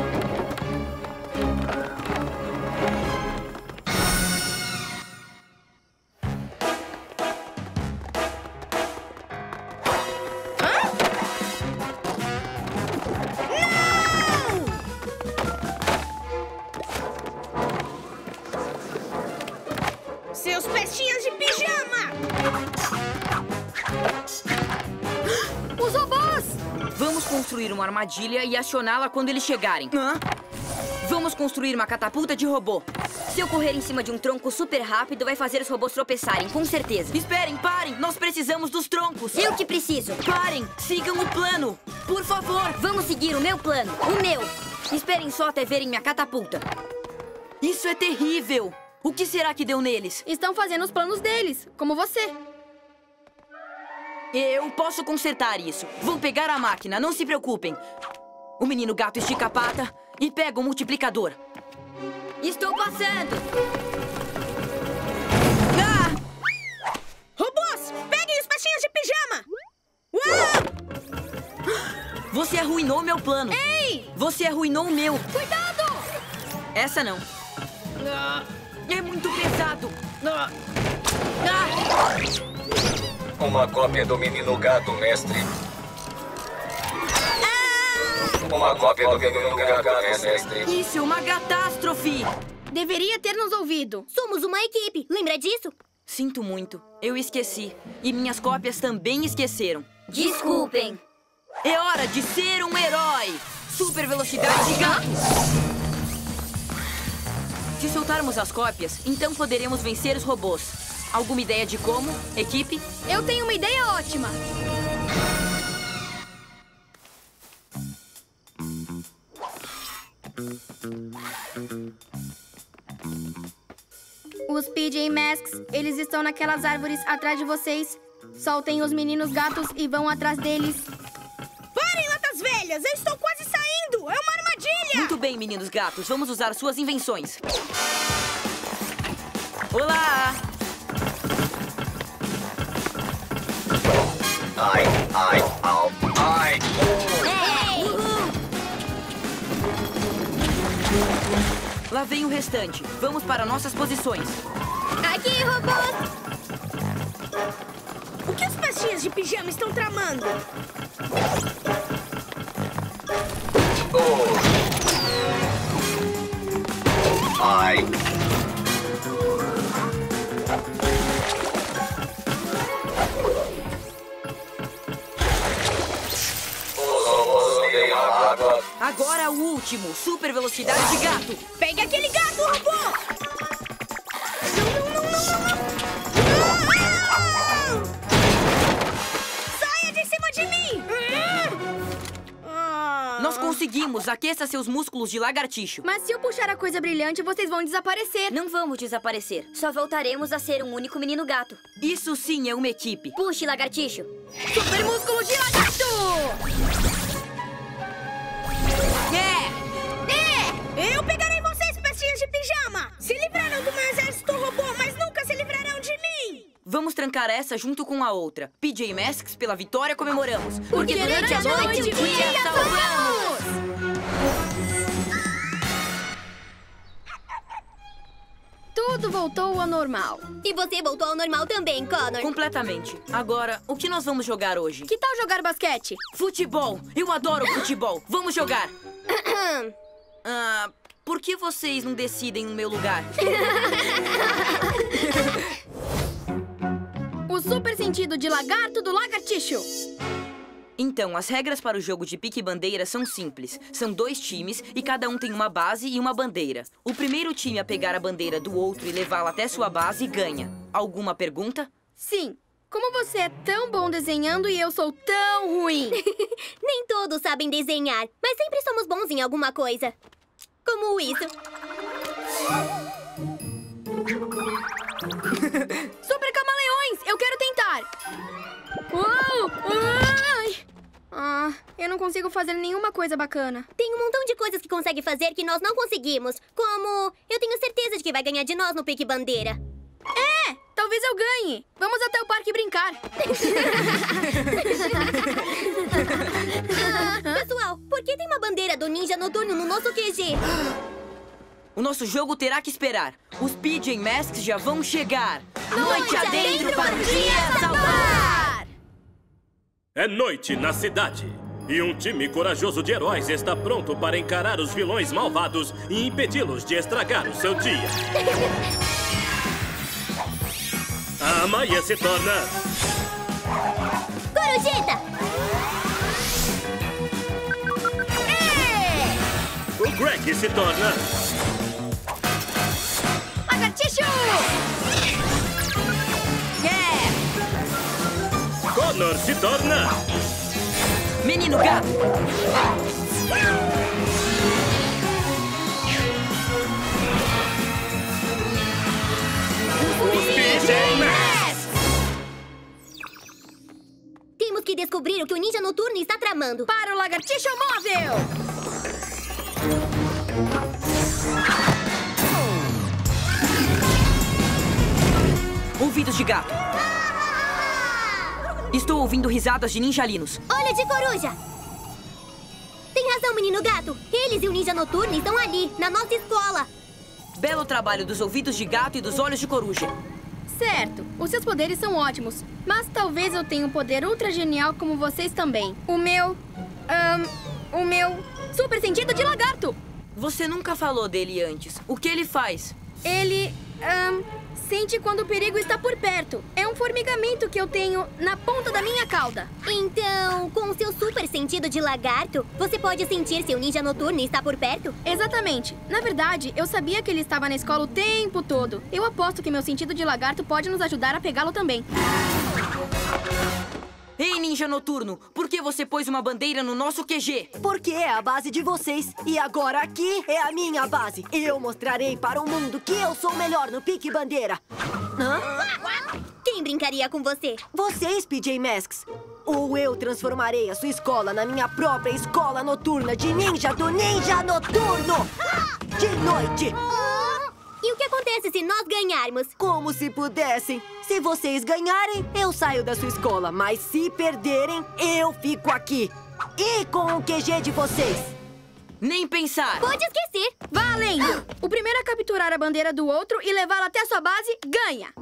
Vamos construir uma armadilha e acioná-la quando eles chegarem. Vamos construir uma catapulta de robô. Se eu correr em cima de um tronco super rápido, vai fazer os robôs tropeçarem, com certeza. Esperem, parem! Nós precisamos dos troncos! Eu que preciso. Parem! Sigam o plano! Por favor! Vamos seguir o meu plano. O meu. Esperem só até verem minha catapulta. Isso é terrível! O que será que deu neles? Estão fazendo os planos deles, como você. Eu posso consertar isso. Vou pegar a máquina, não se preocupem. O menino gato estica a pata e pega o multiplicador. Estou passando. Ah! Robôs, peguem os pestinhas de pijama! Uau! Você arruinou meu plano. Ei! Você arruinou o meu. Cuidado! Essa não. Ah, É muito pesado. Ah! Ah! Uma cópia do menino gato, mestre. Uma cópia do menino gato, mestre. Isso é uma catástrofe! Deveria ter nos ouvido. Somos uma equipe, lembra disso? Sinto muito. Eu esqueci. E minhas cópias também esqueceram. Desculpem. É hora de ser um herói! Super velocidade de gato! Se soltarmos as cópias, então poderemos vencer os robôs. Alguma ideia de como, equipe? Eu tenho uma ideia ótima. Os PJ Masks, eles estão naquelas árvores atrás de vocês. Soltem os meninos gatos e vão atrás deles. Parem, latas velhas! Eu estou quase saindo! É uma armadilha! Muito bem, meninos gatos. Vamos usar suas invenções. Olá! Ai, ai, au, ai. Lá vem o restante. Vamos para nossas posições. Aqui, robôs! O que os pestinhas de pijama estão tramando? Ai. Odeiam a água. Agora o último. Super velocidade de gato. Pegue aquele gato, robô! Não, não, não, não! Saia de cima de mim! Nós conseguimos. Aqueça seus músculos de lagartixo. Mas se eu puxar a coisa brilhante, vocês vão desaparecer. Não vamos desaparecer. Só voltaremos a ser um único menino gato. Isso sim é uma equipe. Puxe, lagartixo. Super músculo de lagarto! Meu exército robô, mas nunca se livrarão de mim! Vamos trancar essa junto com a outra. PJ Masks, pela vitória comemoramos. Porque durante a noite, o dia salvamos! Tudo voltou ao normal. E você voltou ao normal também, Connor. Completamente. Agora, o que nós vamos jogar hoje? Que tal jogar basquete? Futebol! Eu adoro futebol! Vamos jogar! Ah, por que vocês não decidem no meu lugar? O super sentido de lagarto do lagartixo. Então, as regras para o jogo de pique-bandeira são simples. São dois times e cada um tem uma base e uma bandeira. O primeiro time a pegar a bandeira do outro e levá-la até sua base ganha. Alguma pergunta? Sim. Como você é tão bom desenhando e eu sou tão ruim? Nem todos sabem desenhar, mas sempre somos bons em alguma coisa. Como isso. Super camaleões! Eu quero tentar! Uou! Ai! Ah, eu não consigo fazer nenhuma coisa bacana. Tem um montão de coisas que consegue fazer que nós não conseguimos. Como, eu tenho certeza de que vai ganhar de nós no pique bandeira. É! Talvez eu ganhe! Vamos até o parque brincar! Pessoal, por que tem uma bandeira do ninja noturno no nosso QG? O nosso jogo terá que esperar. Os PJ Masks já vão chegar. Noite adentro para o dia salvar! É noite na cidade. E um time corajoso de heróis está pronto para encarar os vilões malvados e impedi-los de estragar o seu dia. A Maia se torna Corujita! o Greg se torna Lagartixo! Yeah! Connor se torna Menino gato! Os PJ Masks. Temos que descobrir o que o ninja noturno está tramando. Para o lagartixo móvel! Ouvidos de gato. Estou ouvindo risadas de ninjalinos. Olha de coruja! Tem razão, menino gato. Eles e o ninja noturno estão ali, na nossa escola. Belo trabalho dos ouvidos de gato e dos olhos de coruja. Certo, os seus poderes são ótimos, mas talvez eu tenha um poder ultra genial como vocês também. O meu. ahn, o meu. Super sentido de lagarto! Você nunca falou dele antes. O que ele faz? Ele. ahn, sente quando o perigo está por perto. É um formigamento que eu tenho na ponta da minha cauda. Então, com o seu super sentido de lagarto, você pode sentir se o ninja noturno está por perto? Exatamente. Na verdade, eu sabia que ele estava na escola o tempo todo. Eu aposto que meu sentido de lagarto pode nos ajudar a pegá-lo também. Ei, ninja noturno, por que você pôs uma bandeira no nosso QG? Porque é a base de vocês. E agora aqui é a minha base. Eu mostrarei para o mundo que eu sou o melhor no pique bandeira. Hã? Quem brincaria com você? Vocês, PJ Masks. Ou eu transformarei a sua escola na minha própria escola noturna de ninja do Ninja Noturno! De noite! E o que acontece se nós ganharmos? Como se pudessem. Se vocês ganharem, eu saio da sua escola. Mas se perderem, eu fico aqui. E com o QG de vocês. Nem pensar! Pode esquecer. Valendo! O primeiro a capturar a bandeira do outro e levá-la até a sua base, ganha!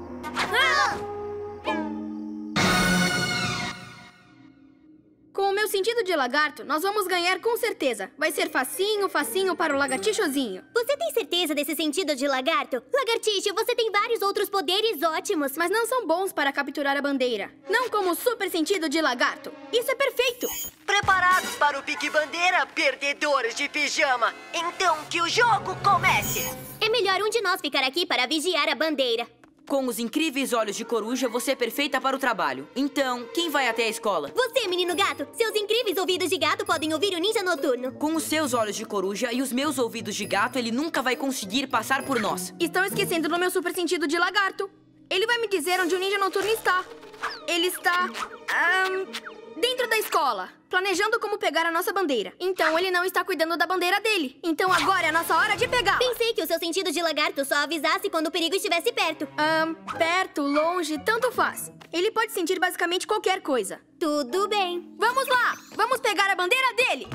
Com o meu sentido de lagarto, nós vamos ganhar com certeza. Vai ser facinho, facinho para o lagartixozinho. Você tem certeza desse sentido de lagarto? Lagartixo, você tem vários outros poderes ótimos. Mas não são bons para capturar a bandeira. Não como o super sentido de lagarto. Isso é perfeito! Preparados para o pique bandeira, perdedores de pijama? Então que o jogo comece! É melhor um de nós ficar aqui para vigiar a bandeira. Com os incríveis olhos de coruja, você é perfeita para o trabalho. Então, quem vai até a escola? Você, menino gato, seus incríveis ouvidos de gato podem ouvir o ninja noturno. Com os seus olhos de coruja e os meus ouvidos de gato, ele nunca vai conseguir passar por nós. Estão esquecendo do meu super sentido de lagarto. Ele vai me dizer onde o ninja noturno está. Ele está. ahn, dentro da escola, planejando como pegar a nossa bandeira. Então ele não está cuidando da bandeira dele. Então agora é a nossa hora de pegar. Pensei que o seu sentido de lagarto só avisasse quando o perigo estivesse perto. Ahn, perto, longe, tanto faz. Ele pode sentir basicamente qualquer coisa. Tudo bem. Vamos lá! Vamos pegar a bandeira dele!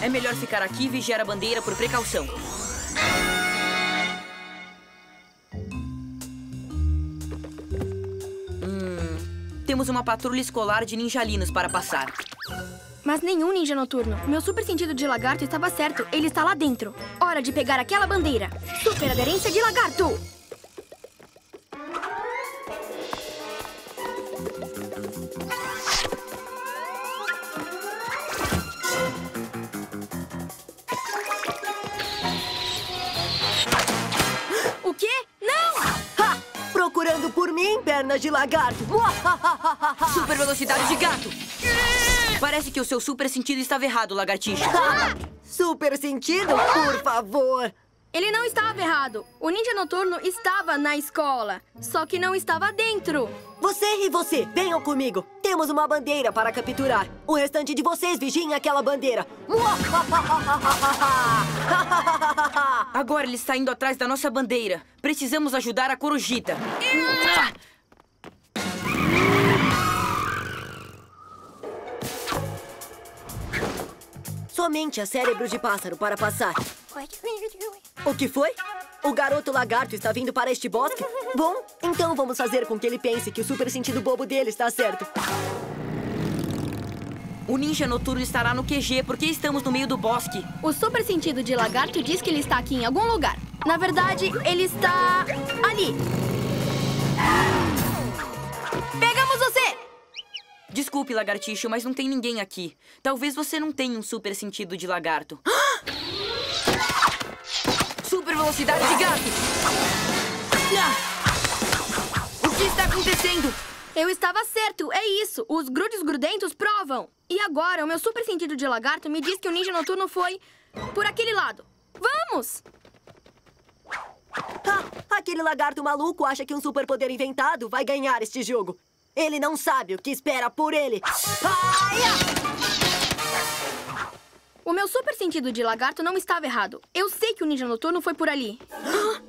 É melhor ficar aqui e vigiar a bandeira por precaução. Hum, temos uma patrulha escolar de ninjalinos para passar. Mas nenhum ninja noturno. Meu super sentido de lagarto estava certo. Ele está lá dentro. Hora de pegar aquela bandeira. Super aderência de lagarto! Procurando por mim, pernas de lagarto. Super velocidade de gato! Parece que o seu super sentido estava errado, lagartixa. Super sentido, por favor. Ele não estava errado. O ninja noturno estava na escola, só que não estava dentro. Você e você, venham comigo. Temos uma bandeira para capturar. O restante de vocês vigiem aquela bandeira. Agora ele está indo atrás da nossa bandeira. Precisamos ajudar a Corujita. Somente a cérebro de pássaro para passar. O que foi? O garoto lagarto está vindo para este bosque? Bom, então vamos fazer com que ele pense que o super sentido bobo dele está certo. O ninja noturno estará no QG porque estamos no meio do bosque. O super sentido de lagarto diz que ele está aqui em algum lugar. Na verdade, ele está ali. Pegamos você! Desculpe, lagartixo, mas não tem ninguém aqui. Talvez você não tenha um super sentido de lagarto. Super velocidade de gato! Ah! O que está acontecendo? Eu estava certo, é isso. Os grudes grudentos provam. E agora, o meu super sentido de lagarto me diz que o ninja noturno foi por aquele lado. Vamos! Ah, aquele lagarto maluco acha que um superpoder inventado vai ganhar este jogo. Ele não sabe o que espera por ele. Aia! O meu super sentido de lagarto não estava errado. Eu sei que o ninja noturno foi por ali.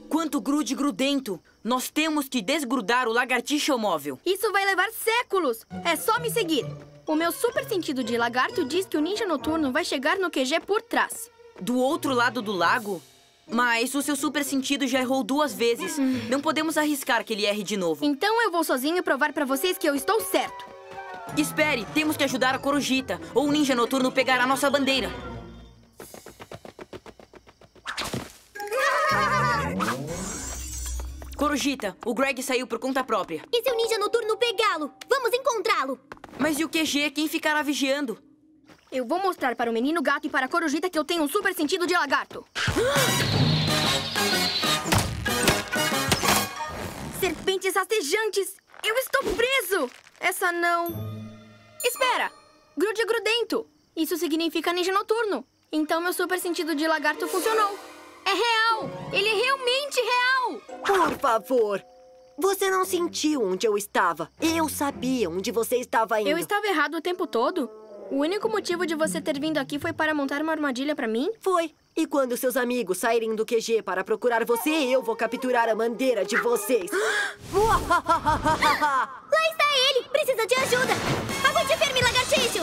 Quanto grude grudento! Nós temos que desgrudar o lagartixo móvel. Isso vai levar séculos. É só me seguir. O meu super sentido de lagarto diz que o ninja noturno vai chegar no QG por trás. Do outro lado do lago? Mas o seu super sentido já errou duas vezes. Não podemos arriscar que ele erre de novo. Então eu vou sozinho provar pra vocês que eu estou certo. Espere, temos que ajudar a Corujita, ou o ninja noturno pegar a nossa bandeira. Corujita, o Greg saiu por conta própria. E se o ninja noturno pegá-lo? Vamos encontrá-lo! Mas e o QG? Quem ficará vigiando? Eu vou mostrar para o menino gato e para a corujita que eu tenho um super sentido de lagarto. Serpentes rastejantes! Eu estou preso! Essa não... Espera! Grude grudento! Isso significa ninja noturno. Então meu super sentido de lagarto funcionou. É real! Ele é realmente real! Por favor. Você não sentiu onde eu estava. Eu sabia onde você estava indo. Eu estava errado o tempo todo? O único motivo de você ter vindo aqui foi para montar uma armadilha para mim? Foi. E quando seus amigos saírem do QG para procurar você, eu vou capturar a bandeira de vocês. Lá está ele! Precisa de ajuda! Aguente firme, lagartixo!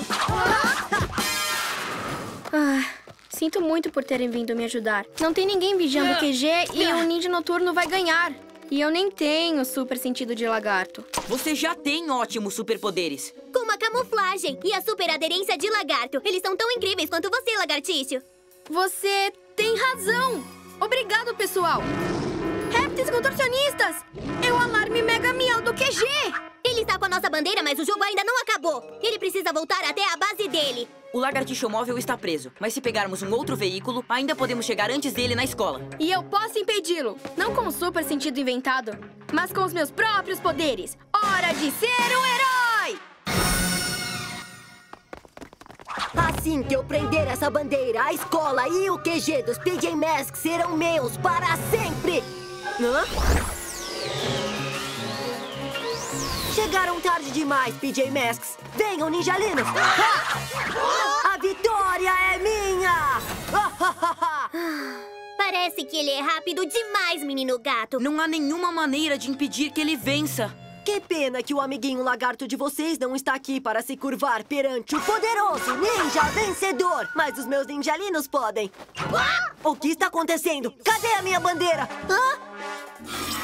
Ah, sinto muito por terem vindo me ajudar. Não tem ninguém vigiando o QG e o ninja noturno vai ganhar. E eu nem tenho super sentido de lagarto. Você já tem ótimos superpoderes. Como a camuflagem e a super aderência de lagarto. Eles são tão incríveis quanto você, lagartixo. Você tem razão! Obrigado, pessoal! Répteis contorcionistas! É o alarme Mega Miau do QG! Ele está com a nossa bandeira, mas o jogo ainda não acabou. Ele precisa voltar até a base dele. O lagartixo móvel está preso, mas se pegarmos um outro veículo, ainda podemos chegar antes dele na escola. E eu posso impedi-lo! Não com o super sentido inventado, mas com os meus próprios poderes! Hora de ser um herói! Assim que eu prender essa bandeira, a escola e o QG dos PJ Masks serão meus para sempre! Hã? Chegaram tarde demais, PJ Masks. Venham, ninjalinos! Ah! A vitória é minha! Parece que ele é rápido demais, menino gato. Não há nenhuma maneira de impedir que ele vença. Que pena que o amiguinho lagarto de vocês não está aqui para se curvar perante o poderoso ninja vencedor. Mas os meus ninjalinos podem. Ah! O que está acontecendo? Cadê a minha bandeira? Hã?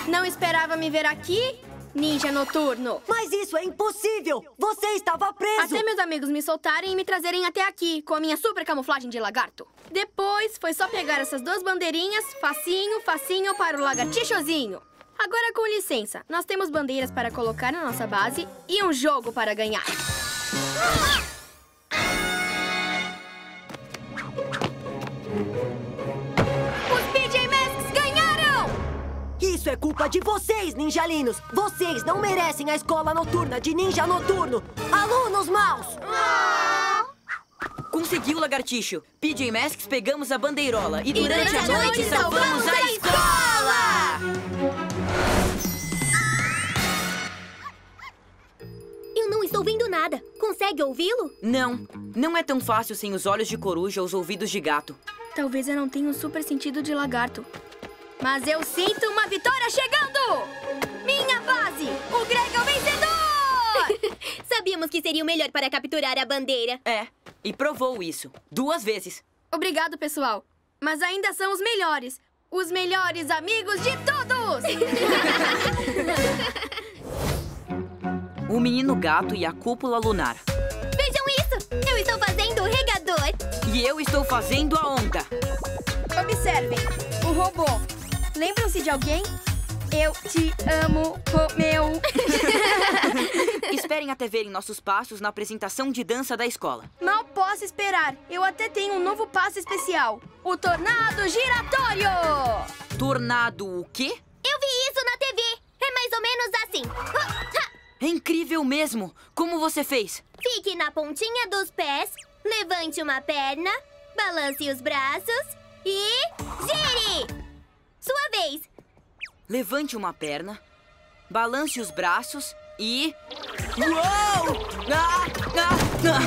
Não esperava me ver aqui, ninja noturno? Mas isso é impossível! Você estava preso! Até meus amigos me soltarem e me trazerem até aqui com a minha super camuflagem de lagarto. Depois foi só pegar essas duas bandeirinhas, facinho, facinho para o lagartixozinho. Agora, com licença, nós temos bandeiras para colocar na nossa base e um jogo para ganhar. Os PJ Masks ganharam! Isso é culpa de vocês, ninjalinos! Vocês não merecem a escola noturna de ninja noturno! Alunos maus! Conseguiu, lagartixo. PJ Masks pegamos a bandeirola e durante, durante a noite salvamos a consegue ouvi-lo? Não, não é tão fácil sem os olhos de coruja ou os ouvidos de gato. Talvez eu não tenha um super sentido de lagarto. Mas eu sinto uma vitória chegando! Minha base! O Greg é o vencedor! Sabíamos que seria o melhor para capturar a bandeira. É, e provou isso. Duas vezes. Obrigado, pessoal. Mas ainda são os melhores. Os melhores amigos de todos! O menino gato e a cúpula lunar. Vejam isso! Eu estou fazendo o regador. E eu estou fazendo a onda. Observem, o robô. Lembram-se de alguém? Eu te amo, Romeu. Esperem até verem nossos passos na apresentação de dança da escola. Mal posso esperar. Eu até tenho um novo passo especial. O Tornado Giratório! Tornado o quê? Eu vi isso na TV. É mais ou menos assim. É incrível mesmo! Como você fez? Fique na pontinha dos pés, levante uma perna, balance os braços e... gire! Sua vez. Levante uma perna, balance os braços e... Uou! Ah, ah, ah.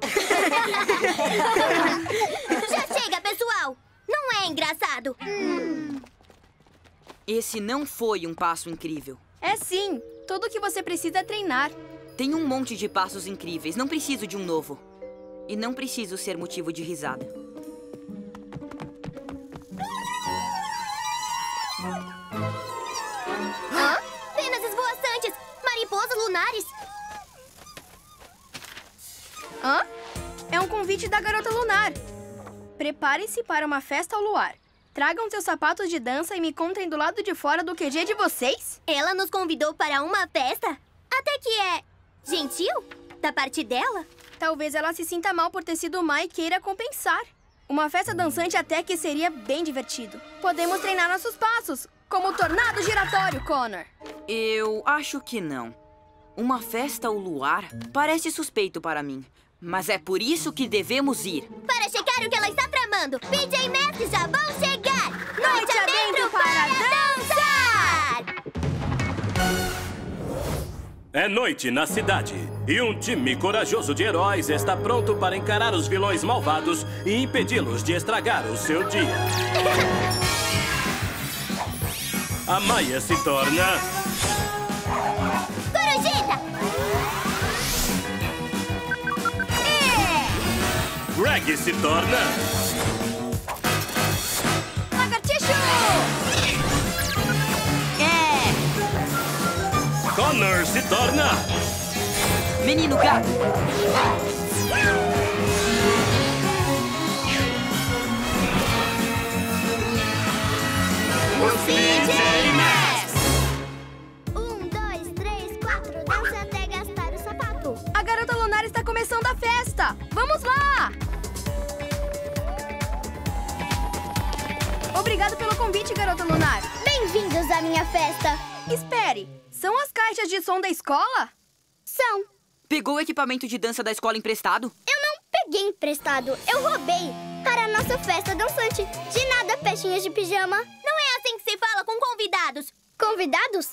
Já chega, pessoal! Não é engraçado. Esse não foi um passo incrível. É sim. Tudo que você precisa é treinar. Tem um monte de passos incríveis. Não preciso de um novo. E não preciso ser motivo de risada. Hã? Penas esvoaçantes! Mariposas lunares! Hã? É um convite da garota lunar. Prepare-se para uma festa ao luar. Tragam seus sapatos de dança e me contem do lado de fora do QG de vocês? Ela nos convidou para uma festa? Até que é gentil da parte dela? Talvez ela se sinta mal por ter sido má e queira compensar. Uma festa dançante até que seria bem divertido. Podemos treinar nossos passos, como o tornado giratório, Connor. Eu acho que não. Uma festa ao luar parece suspeito para mim. Mas é por isso que devemos ir. Para checar o que ela está tramando, PJ Masks já vão chegar! Noite adentro para dançar! É noite na cidade e um time corajoso de heróis está pronto para encarar os vilões malvados e impedi-los de estragar o seu dia. A Maia se torna Corujita! Greg se torna Lagartixo! É! Connor se torna Menino gato! PJ Masks. Um, dois, três, quatro. Dança até gastar o sapato. A garota lunar está começando a festa! Vamos lá! Convite, garota lunar. Bem-vindos à minha festa. Espere, são as caixas de som da escola? São. Pegou o equipamento de dança da escola emprestado? Eu não peguei emprestado, eu roubei. Para a nossa festa dançante. De nada, festinhas de pijama. Não é assim que se fala com convidados. Convidados?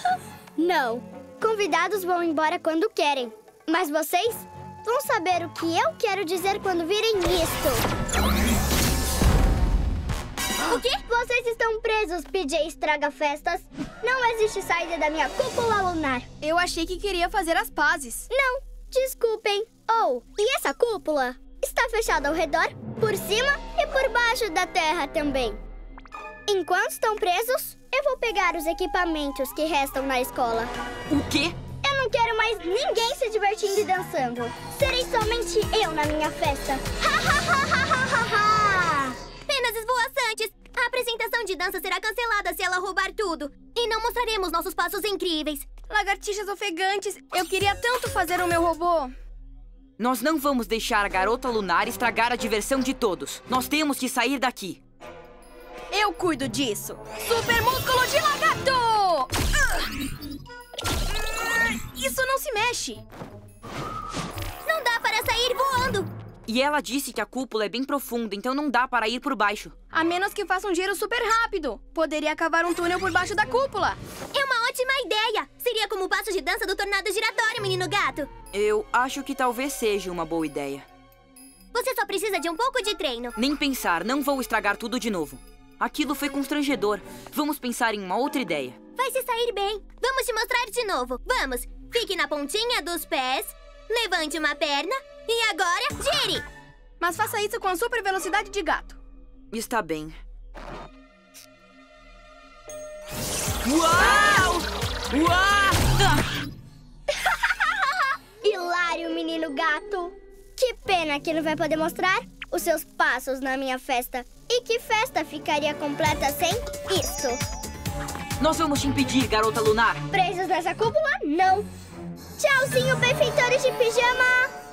não. Convidados vão embora quando querem. Mas vocês vão saber o que eu quero dizer quando virem isto. O quê? Vocês estão presos, PJ Estraga Festas. Não existe saída da minha cúpula lunar. Eu achei que queria fazer as pazes. Não, desculpem. Oh, e essa cúpula está fechada ao redor, por cima e por baixo da terra também. Enquanto estão presos, eu vou pegar os equipamentos que restam na escola. O quê? Eu não quero mais ninguém se divertindo e dançando. Serei somente eu na minha festa. Ha, ha, ha, ha, ha, ha, ha. Penas esvoaçantes! A apresentação de dança será cancelada se ela roubar tudo. E não mostraremos nossos passos incríveis. Lagartixas ofegantes, eu queria tanto fazer o meu robô. Nós não vamos deixar a garota lunar estragar a diversão de todos. Nós temos que sair daqui. Eu cuido disso. Super músculo de lagarto! Isso não se mexe. Não dá para sair voando. E ela disse que a cúpula é bem profunda, então não dá para ir por baixo. A menos que faça um giro super rápido. Poderia cavar um túnel por baixo da cúpula. É uma Ótima ideia! Seria como o passo de dança do tornado giratório, menino gato. Eu acho que talvez seja uma boa ideia. Você só precisa de um pouco de treino. Nem pensar, não vou estragar tudo de novo. Aquilo foi constrangedor. Vamos pensar em uma outra ideia. Vai se sair bem. Vamos te mostrar de novo. Vamos. Fique na pontinha dos pés. Levante uma perna. E agora, gire! Mas faça isso com a super velocidade de gato. Está bem. Uau! Uau! Hilário, menino gato. Que pena que não vai poder mostrar os seus passos na minha festa. E que festa ficaria completa sem isso? Nós vamos te impedir, garota lunar. Presos nessa cúpula? Não. Tchauzinho, benfeitores de pijama!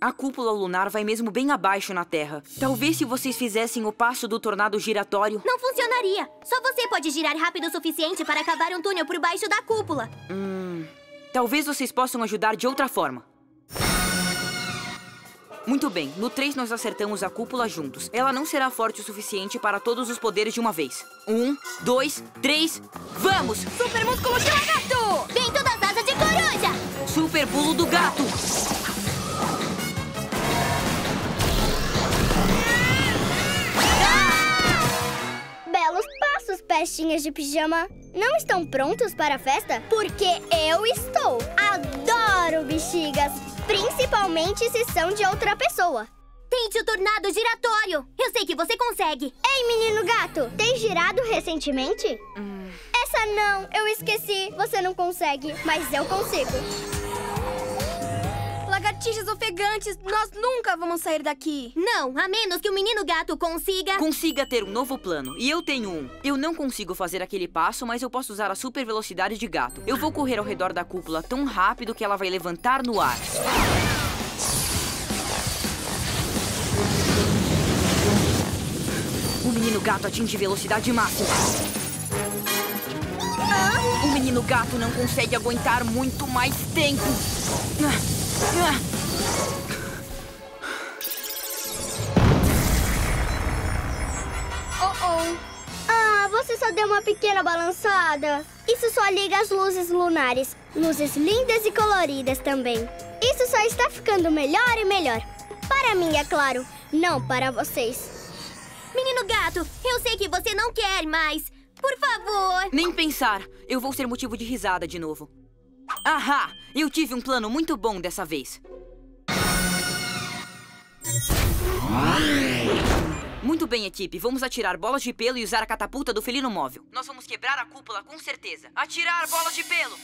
A cúpula lunar vai mesmo bem abaixo na Terra. Talvez se vocês fizessem o passo do tornado giratório... Não funcionaria. Só você pode girar rápido o suficiente para cavar um túnel por baixo da cúpula. Hum... Talvez vocês possam ajudar de outra forma. Muito bem, no 3 nós acertamos a cúpula juntos. Ela não será forte o suficiente para todos os poderes de uma vez. Um, dois, três, vamos! Super músculo de lagarto! Vem todas as coruja! Super pulo do gato! Belos passos, pestinhas de pijama. Não estão prontos para a festa? Porque eu estou. Adoro bexigas, principalmente se são de outra pessoa. Tente o tornado giratório. Eu sei que você consegue. Ei, menino gato, tem girado recentemente? Essa não, eu esqueci. Você não consegue, mas eu consigo. Lagartixas ofegantes, nós nunca vamos sair daqui. Não, a menos que o menino gato consiga... Consiga ter um novo plano. E eu tenho um. Eu não consigo fazer aquele passo, mas eu posso usar a super velocidade de gato. Eu vou correr ao redor da cúpula tão rápido que ela vai levantar no ar. O menino gato atinge velocidade máxima. O menino gato não consegue aguentar muito mais tempo. Ah, ah. Oh, oh. Ah, você só deu uma pequena balançada. Isso só liga as luzes lunares. Luzes lindas e coloridas também. Isso só está ficando melhor e melhor. Para mim, é claro. Não para vocês. Menino gato, eu sei que você não quer mais. Por favor. Nem pensar. Eu vou ser motivo de risada de novo. Ahá! Eu tive um plano muito bom dessa vez. Muito bem, equipe. Vamos atirar bolas de pelo e usar a catapulta do felino móvel. Nós vamos quebrar a cúpula com certeza. Atirar bolas de pelo!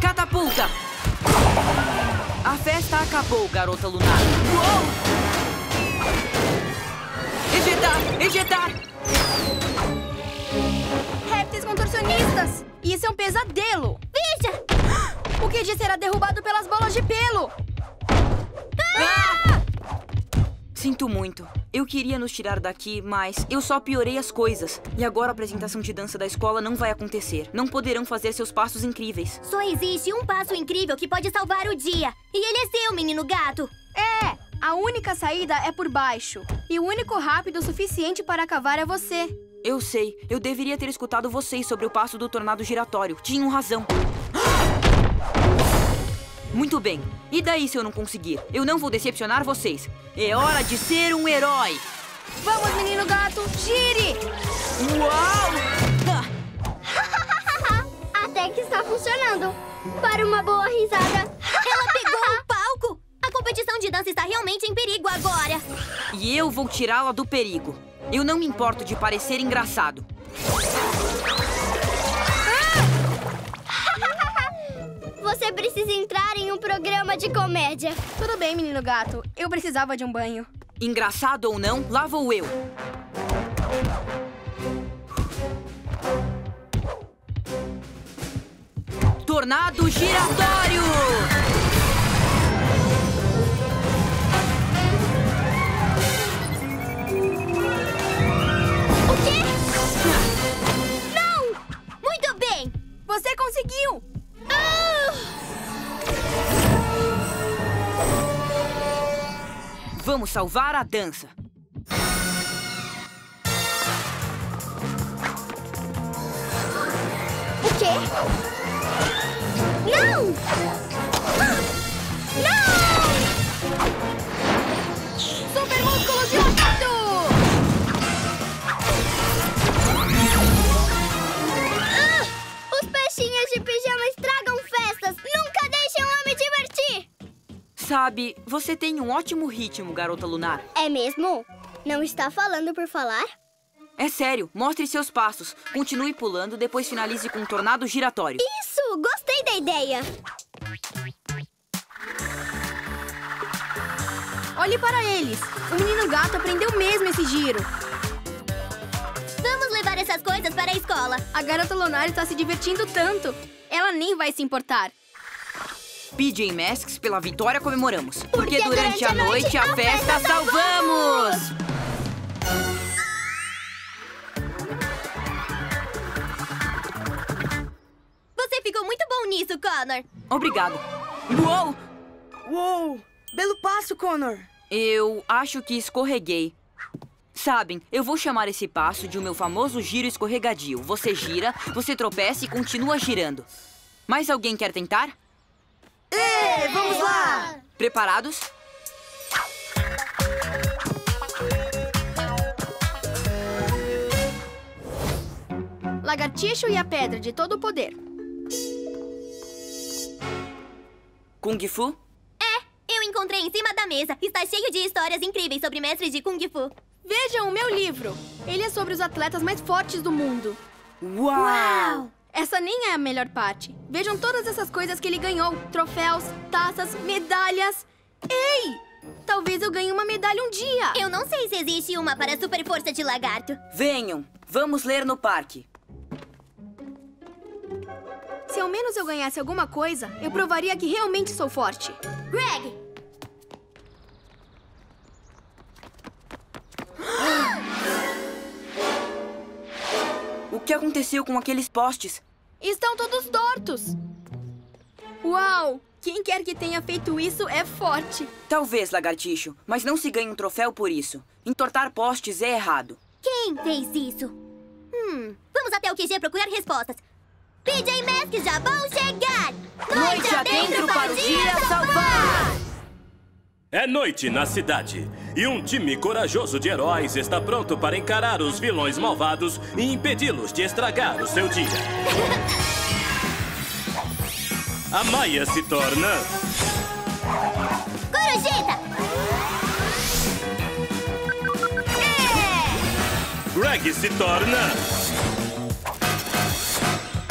Catapulta! A festa acabou, garota lunar. Uou! Ejetar! Ejetar! Répteis contorcionistas! Isso é um pesadelo! Veja! O QG será derrubado pelas bolas de pelo! Ah! Sinto muito. Eu queria nos tirar daqui, mas eu só piorei as coisas. E agora a apresentação de dança da escola não vai acontecer. Não poderão fazer seus passos incríveis. Só existe um passo incrível que pode salvar o dia. E ele é seu, menino gato. É! A única saída é por baixo. E o único rápido o suficiente para cavar é você. Eu sei. Eu deveria ter escutado vocês sobre o passo do tornado giratório. Tinham razão. Muito bem. E daí se eu não conseguir? Eu não vou decepcionar vocês. É hora de ser um herói. Vamos, menino gato, gire! Uau! Até que está funcionando. Para uma boa risada. Ela pegou! A competição de dança está realmente em perigo agora. E eu vou tirá-la do perigo. Eu não me importo de parecer engraçado. Você precisa entrar em um programa de comédia. Tudo bem, menino gato. Eu precisava de um banho. Engraçado ou não, lá vou eu. Tornado giratório! Não! Muito bem! Você conseguiu! Ah! Vamos salvar a dança. O quê? Não! De pijama estragam festas! Nunca deixem eu me divertir! Sabe, você tem um ótimo ritmo, garota lunar. É mesmo? Não está falando por falar? É sério, mostre seus passos. Continue pulando, depois finalize com um tornado giratório. Isso! Gostei da ideia! Olhe para eles! O menino gato aprendeu mesmo esse giro. Vamos levar essas coisas para a escola. A garota lunar está se divertindo tanto. Ela nem vai se importar. PJ Masks, pela vitória comemoramos. Porque, durante, a noite, a festa salvamos! Você ficou muito bom nisso, Connor. Obrigado. Uou! Uou! Belo passo, Connor! Eu acho que escorreguei. Sabem, eu vou chamar esse passo de o meu famoso giro escorregadio. Você gira, você tropeça e continua girando. Mais alguém quer tentar? Ê, vamos lá! Preparados? Lagartixo e a pedra de todo o poder. Kung Fu? É, eu encontrei em cima da mesa. Está cheio de histórias incríveis sobre mestres de Kung Fu. Vejam o meu livro. Ele é sobre os atletas mais fortes do mundo. Uau! Essa nem é a melhor parte. Vejam todas essas coisas que ele ganhou: troféus, taças, medalhas. Ei! Talvez eu ganhe uma medalha um dia. Eu não sei se existe uma para a super força de lagarto. Venham, vamos ler no parque. Se ao menos eu ganhasse alguma coisa, eu provaria que realmente sou forte. Greg! O que aconteceu com aqueles postes? Estão todos tortos. Uau! Quem quer que tenha feito isso é forte. Talvez, lagartixo, mas não se ganhe um troféu por isso. Entortar postes é errado. Quem fez isso? Hum, vamos até o QG procurar respostas. PJ Masks já vão chegar! Noite adentro para o dia salvar! É noite na cidade e um time corajoso de heróis está pronto para encarar os vilões malvados e impedi-los de estragar o seu dia. A Maia se torna. Corujita! Greg se torna.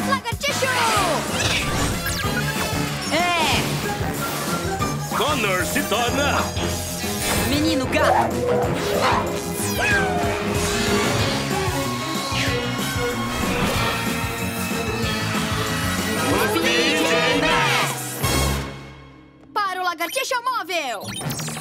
Lagartixo! Connor se torna. Menino gato! Para o lagartixo móvel!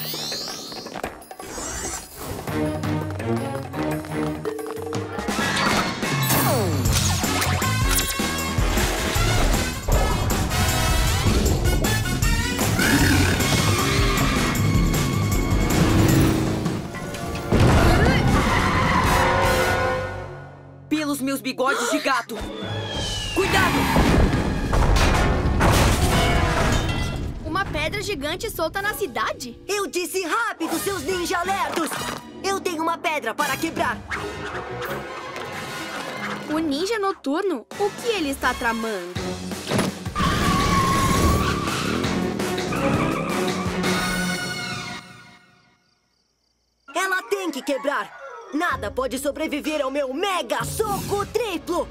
Meus bigodes de gato! Cuidado! Uma pedra gigante solta na cidade? Eu disse rápido, seus ninja lerdos! Eu tenho uma pedra para quebrar. O ninja noturno? O que ele está tramando? Ela tem que quebrar. Nada pode sobreviver ao meu mega soco triplo.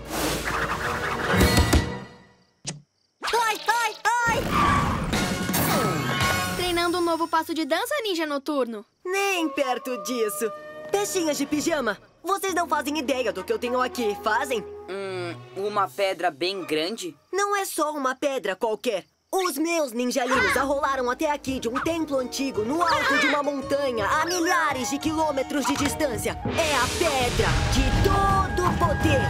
Ai, ai, ai! Treinando um novo passo de dança, ninja noturno? Nem perto disso. Peixinhas de pijama, vocês não fazem ideia do que eu tenho aqui, fazem? Hum, uma pedra bem grande? Não é só uma pedra qualquer. Os meus ninjalinos arrolaram até aqui de um templo antigo no alto de uma montanha a milhares de quilômetros de distância. É a pedra de todo o poder.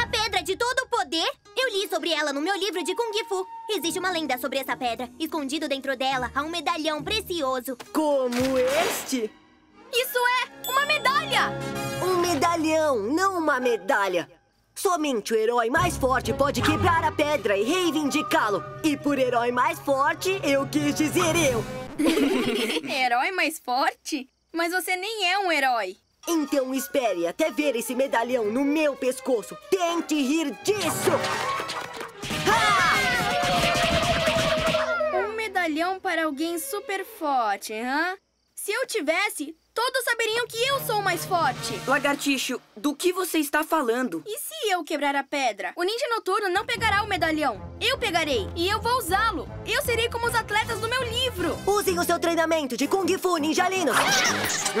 A pedra de todo o poder? Eu li sobre ela no meu livro de Kung Fu. Existe uma lenda sobre essa pedra. Escondido dentro dela há um medalhão precioso. Como este? Isso é uma medalha! Um medalhão, não uma medalha. Somente o herói mais forte pode quebrar a pedra e reivindicá-lo. E por herói mais forte, eu quis dizer eu. herói mais forte? Mas você nem é um herói. Então espere até ver esse medalhão no meu pescoço. Tente rir disso! Um medalhão para alguém super forte, hã? Se eu tivesse, todos saberiam que eu sou o mais forte. Lagartixo, do que você está falando? E se eu quebrar a pedra? O ninja noturno não pegará o medalhão. Eu pegarei e eu vou usá-lo. Eu serei como os atletas do meu livro. Usem o seu treinamento de Kung Fu ninjalinos.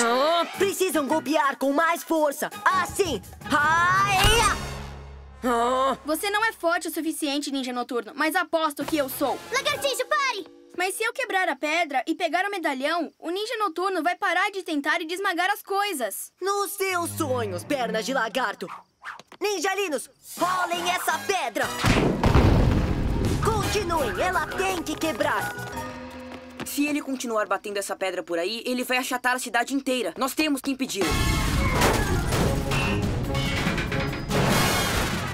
Ah, precisam golpear com mais força. Assim. Haia! Ah. Você não é forte o suficiente, ninja noturno, mas aposto que eu sou. Lagartixo, pare! Mas se eu quebrar a pedra e pegar o medalhão, o ninja noturno vai parar de tentar e desmagar as coisas. Nos seus sonhos, pernas de lagarto. Ninjalinos, rolem essa pedra! Continuem, ela tem que quebrar. Se ele continuar batendo essa pedra por aí, ele vai achatar a cidade inteira. Nós temos que impedi-lo.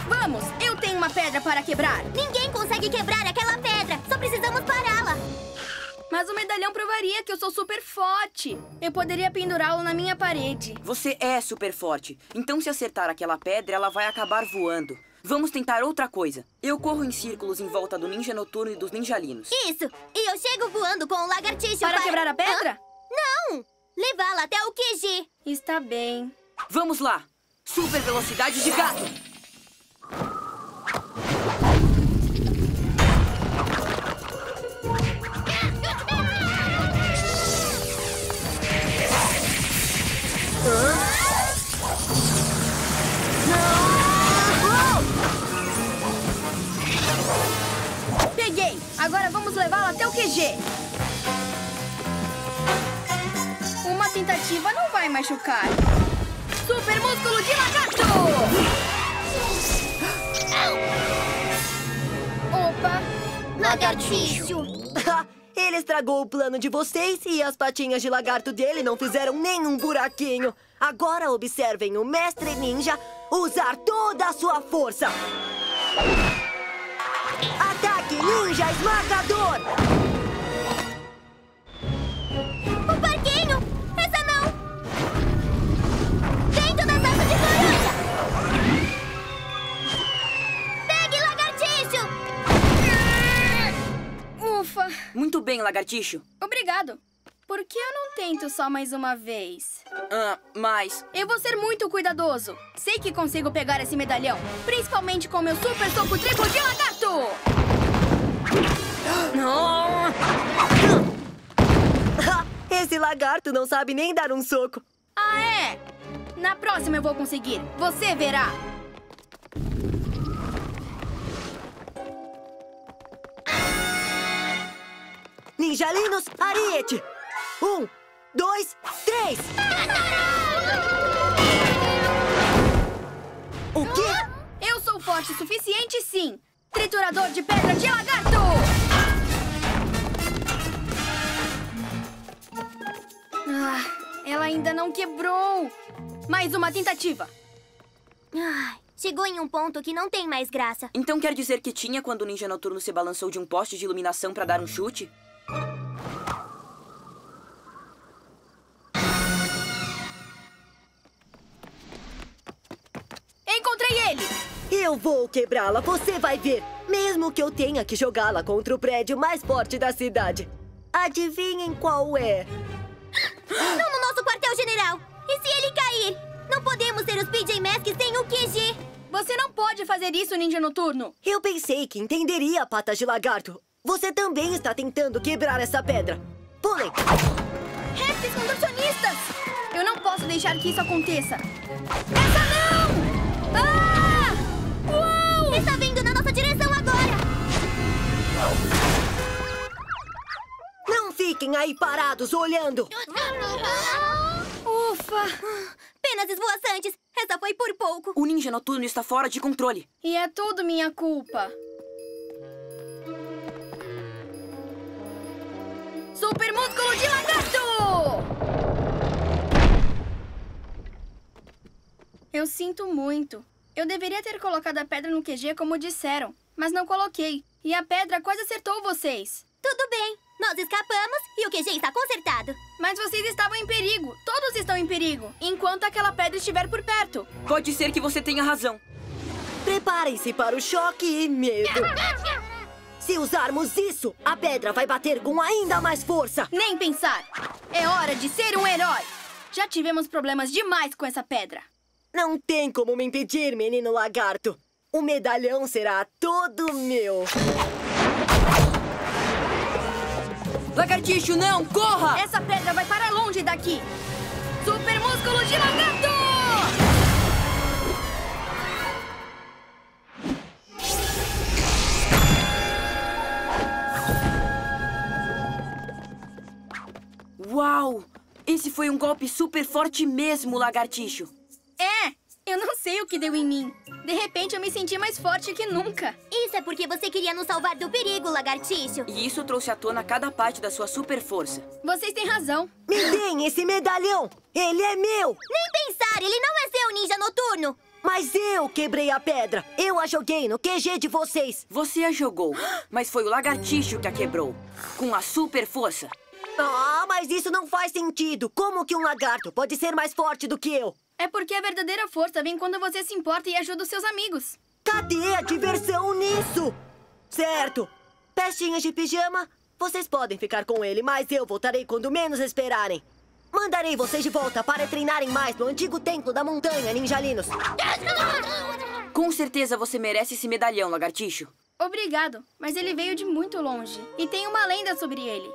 Vamos, uma pedra para quebrar. Ninguém consegue quebrar aquela pedra. Só precisamos pará-la. Mas o medalhão provaria que eu sou super forte. Eu poderia pendurá-lo na minha parede. Você é super forte. Então, se acertar aquela pedra, ela vai acabar voando. Vamos tentar outra coisa. Eu corro em círculos em volta do ninja noturno e dos ninjalinos. Isso! E eu chego voando com o lagartixo para... Para quebrar a pedra? Hã? Não! Levá-la até o QG. Está bem. Vamos lá! Super velocidade de gato! Peguei! Agora vamos levá-la até o QG. Uma tentativa não vai machucar. Super músculo de lagarto! Opa! Lagartixo! Ele estragou o plano de vocês e as patinhas de lagarto dele não fizeram nenhum buraquinho. Agora observem o mestre ninja usar toda a sua força. Ataque ninja esmagador! Muito bem, lagartixo. Obrigado. Por que eu não tento só mais uma vez? Ah, mas... Eu vou ser muito cuidadoso. Sei que consigo pegar esse medalhão. Principalmente com meu super soco triplo de lagarto! Esse lagarto não sabe nem dar um soco. Ah, é? Na próxima eu vou conseguir. Você verá. Ninjalinos, Ariete! Um, dois, três! O quê? Eu sou forte o suficiente, sim! Triturador de pedra de lagarto! Ah, ela ainda não quebrou! Mais uma tentativa! Ai, chegou em um ponto que não tem mais graça. Então quer dizer que tinha quando o ninja noturno se balançou de um poste de iluminação para dar um chute? Encontrei ele! Eu vou quebrá-la, você vai ver. Mesmo que eu tenha que jogá-la contra o prédio mais forte da cidade. Adivinhem qual é? Não no nosso quartel-general! E se ele cair? Não podemos ter os PJ Masks sem o QG! Você não pode fazer isso, Ninja Noturno! Eu pensei que entenderia, patas de lagarto. Você também está tentando quebrar essa pedra. Pulem! Répteis contorcionistas! Eu não posso deixar que isso aconteça. Essa não! Ah! Uou! Está vindo na nossa direção agora! Não fiquem aí parados olhando! Ufa! Penas esvoaçantes! Essa foi por pouco! O ninja noturno está fora de controle. E é tudo minha culpa. Super músculo de lagarto! Eu sinto muito. Eu deveria ter colocado a pedra no QG como disseram, mas não coloquei. E a pedra quase acertou vocês. Tudo bem. Nós escapamos e o QG está consertado. Mas vocês estavam em perigo. Todos estão em perigo. Enquanto aquela pedra estiver por perto. Pode ser que você tenha razão. Preparem-se para o choque e medo. Se usarmos isso, a pedra vai bater com ainda mais força. Nem pensar. É hora de ser um herói. Já tivemos problemas demais com essa pedra. Não tem como me impedir, menino lagarto. O medalhão será todo meu. Lagartixo, não! Corra! Essa pedra vai para longe daqui. Super músculo de lagarto! Uau! Esse foi um golpe super forte mesmo, lagartixo. É, eu não sei o que deu em mim. De repente eu me senti mais forte que nunca. Isso é porque você queria nos salvar do perigo, lagartixo. E isso trouxe à tona cada parte da sua super força. Vocês têm razão. Me deem esse medalhão! Ele é meu! Nem pensar, ele não é seu, ninja noturno! Mas eu quebrei a pedra! Eu a joguei no QG de vocês! Você a jogou, mas foi o lagartixo que a quebrou. Com a super força. Ah, mas isso não faz sentido! Como que um lagarto pode ser mais forte do que eu? É porque a verdadeira força vem quando você se importa e ajuda os seus amigos. Cadê a diversão nisso? Certo. Pestinhas de pijama, vocês podem ficar com ele, mas eu voltarei quando menos esperarem. Mandarei vocês de volta para treinarem mais no antigo templo da montanha, ninjalinos. Com certeza você merece esse medalhão, lagartixo. Obrigado, mas ele veio de muito longe. E tem uma lenda sobre ele.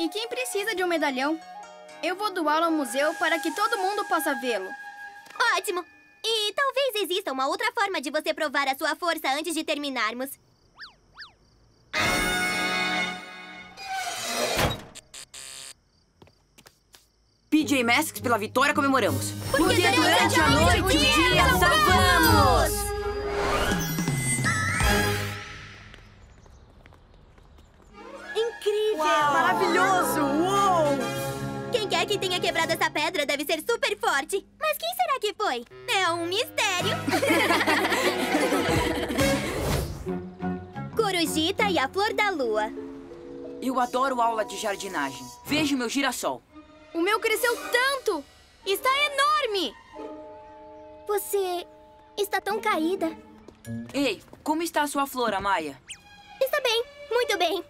E quem precisa de um medalhão? Eu vou doá-lo ao museu para que todo mundo possa vê-lo. Ótimo! E talvez exista uma outra forma de você provar a sua força antes de terminarmos. PJ Masks pela vitória comemoramos. Porque durante a noite, o dia salvamos! Incrível! Maravilhoso! Uou! Quem quer que tenha quebrado essa pedra deve ser super forte. Mas quem será que foi? É um mistério. Corujita e a Flor da Lua. Eu adoro aula de jardinagem. Veja o meu girassol. O meu cresceu tanto! Está enorme! Você está tão caída. Ei, como está a sua flor, Amaya? Está bem, muito bem.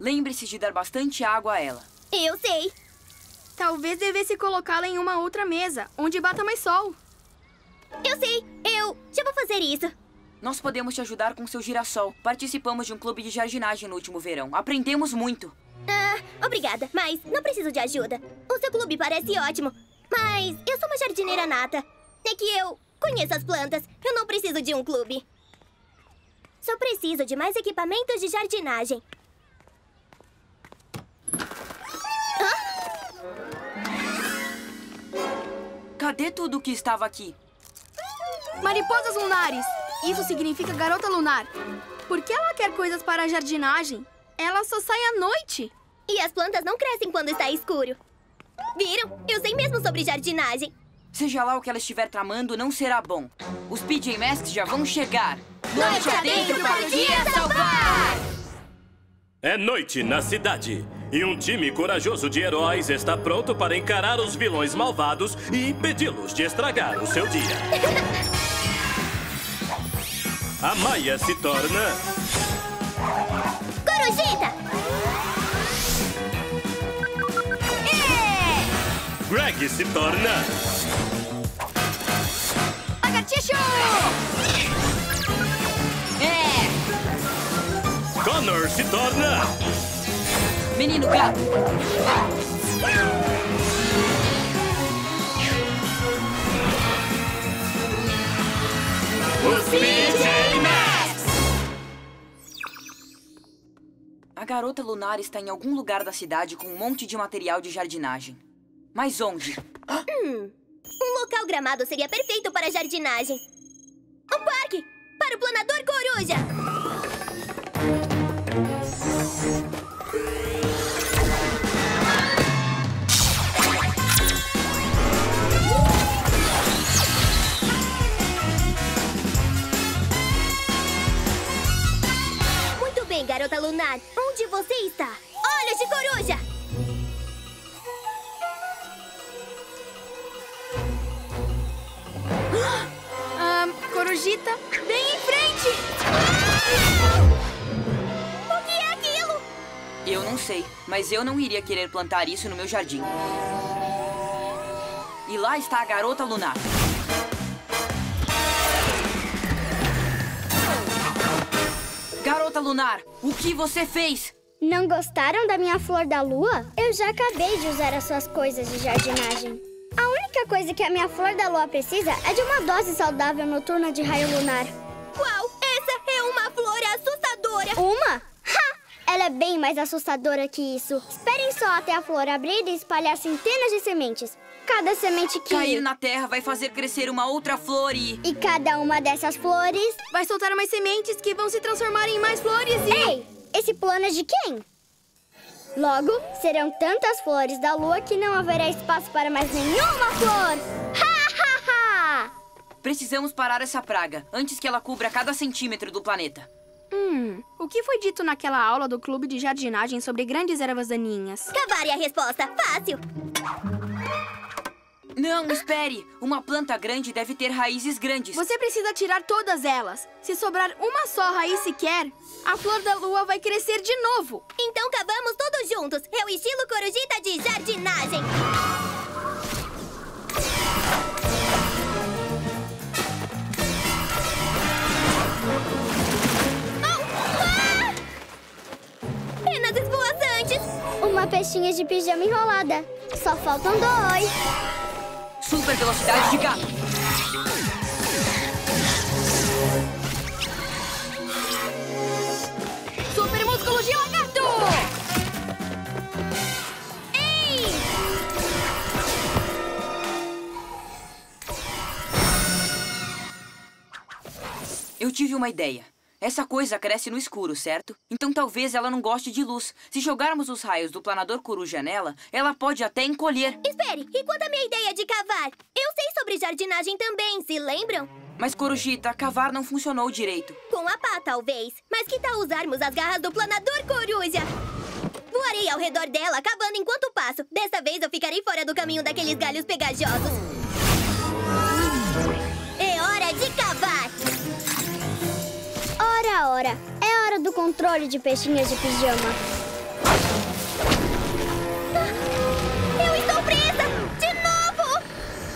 Lembre-se de dar bastante água a ela. Eu sei. Talvez devesse colocá-la em uma outra mesa, onde bata mais sol. Eu sei. Eu já vou fazer isso. Nós podemos te ajudar com seu girassol. Participamos de um clube de jardinagem no último verão. Aprendemos muito. Ah, obrigada, mas não preciso de ajuda. O seu clube parece ótimo, mas eu sou uma jardineira nata. É que eu conheço as plantas. Eu não preciso de um clube. Só preciso de mais equipamentos de jardinagem. Cadê tudo o que estava aqui? Mariposas lunares! Isso significa garota lunar. Por que ela quer coisas para a jardinagem? Ela só sai à noite. E as plantas não crescem quando está escuro. Viram? Eu sei mesmo sobre jardinagem. Seja lá o que ela estiver tramando, não será bom. Os PJ Masks já vão chegar. Noite adentro para o dia salvar! É noite na cidade. E um time corajoso de heróis está pronto para encarar os vilões malvados e impedi-los de estragar o seu dia. A Maia se torna Corujita! Greg se torna Lagartixo! Connor se torna Menino gato! os PJ A garota lunar está em algum lugar da cidade com um monte de material de jardinagem. Mas onde? Um local gramado seria perfeito para jardinagem. Um parque! Para o planador coruja! garota lunar. Onde você está? Olhos de coruja! Ah, corujita, bem em frente! Ah! O que é aquilo? Eu não sei, mas eu não iria querer plantar isso no meu jardim. E lá está a garota lunar. Garota lunar, o que você fez? Não gostaram da minha flor da lua? Eu já acabei de usar as suas coisas de jardinagem. A única coisa que a minha flor da lua precisa é de uma dose saudável noturna de raio lunar. Uau, essa é uma flor assustadora! Uma? Ha! Ela é bem mais assustadora que isso. Esperem só até a flor abrir e espalhar centenas de sementes. Cada semente que... Cair na terra vai fazer crescer uma outra flor e... E cada uma dessas flores... Vai soltar mais sementes que vão se transformar em mais flores e... Ei! Esse plano é de quem? Logo, serão tantas flores da lua que não haverá espaço para mais nenhuma flor! Ha, ha, ha! Precisamos parar essa praga antes que ela cubra cada centímetro do planeta. Hum, o que foi dito naquela aula do clube de jardinagem sobre grandes ervas daninhas? Cavar é a resposta. Fácil. Não, espere! Uma planta grande deve ter raízes grandes. Você precisa tirar todas elas. Se sobrar uma só raiz sequer, a flor da lua vai crescer de novo. Então cavamos todos juntos. É o estilo corujita de jardinagem. Ah! Penas esvoaçantes. Uma peixinha de pijama enrolada. Só faltam dois. Super velocidade de gato. Super músculo de lagarto! Eu tive uma ideia. Essa coisa cresce no escuro, certo? Então talvez ela não goste de luz. Se jogarmos os raios do planador coruja nela, ela pode até encolher. Espere, e quanto à minha ideia de cavar? Eu sei sobre jardinagem também, se lembram? Mas, Corujita, cavar não funcionou direito. Com a pá, talvez. Mas que tal usarmos as garras do planador coruja? Voarei ao redor dela, cavando enquanto passo. Dessa vez eu ficarei fora do caminho daqueles galhos pegajosos. Ora, ora. É hora do controle de peixinhas de pijama. Eu estou presa! De novo!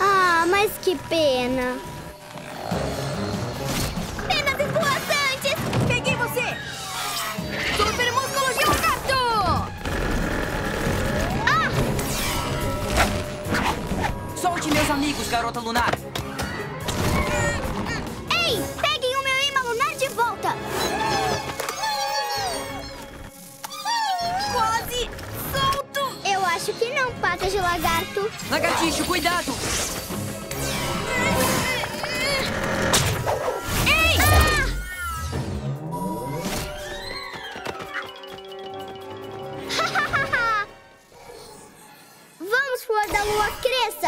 Ah, mas que pena. Penas esvoaçantes! Peguei você! Super músculo de lagarto! Solte meus amigos, garota lunar. Ei, peguem o meu imã lunar de volta. Acho que não, patas de lagarto. Lagartixo, cuidado! Ei! Vamos, flor da lua, cresça!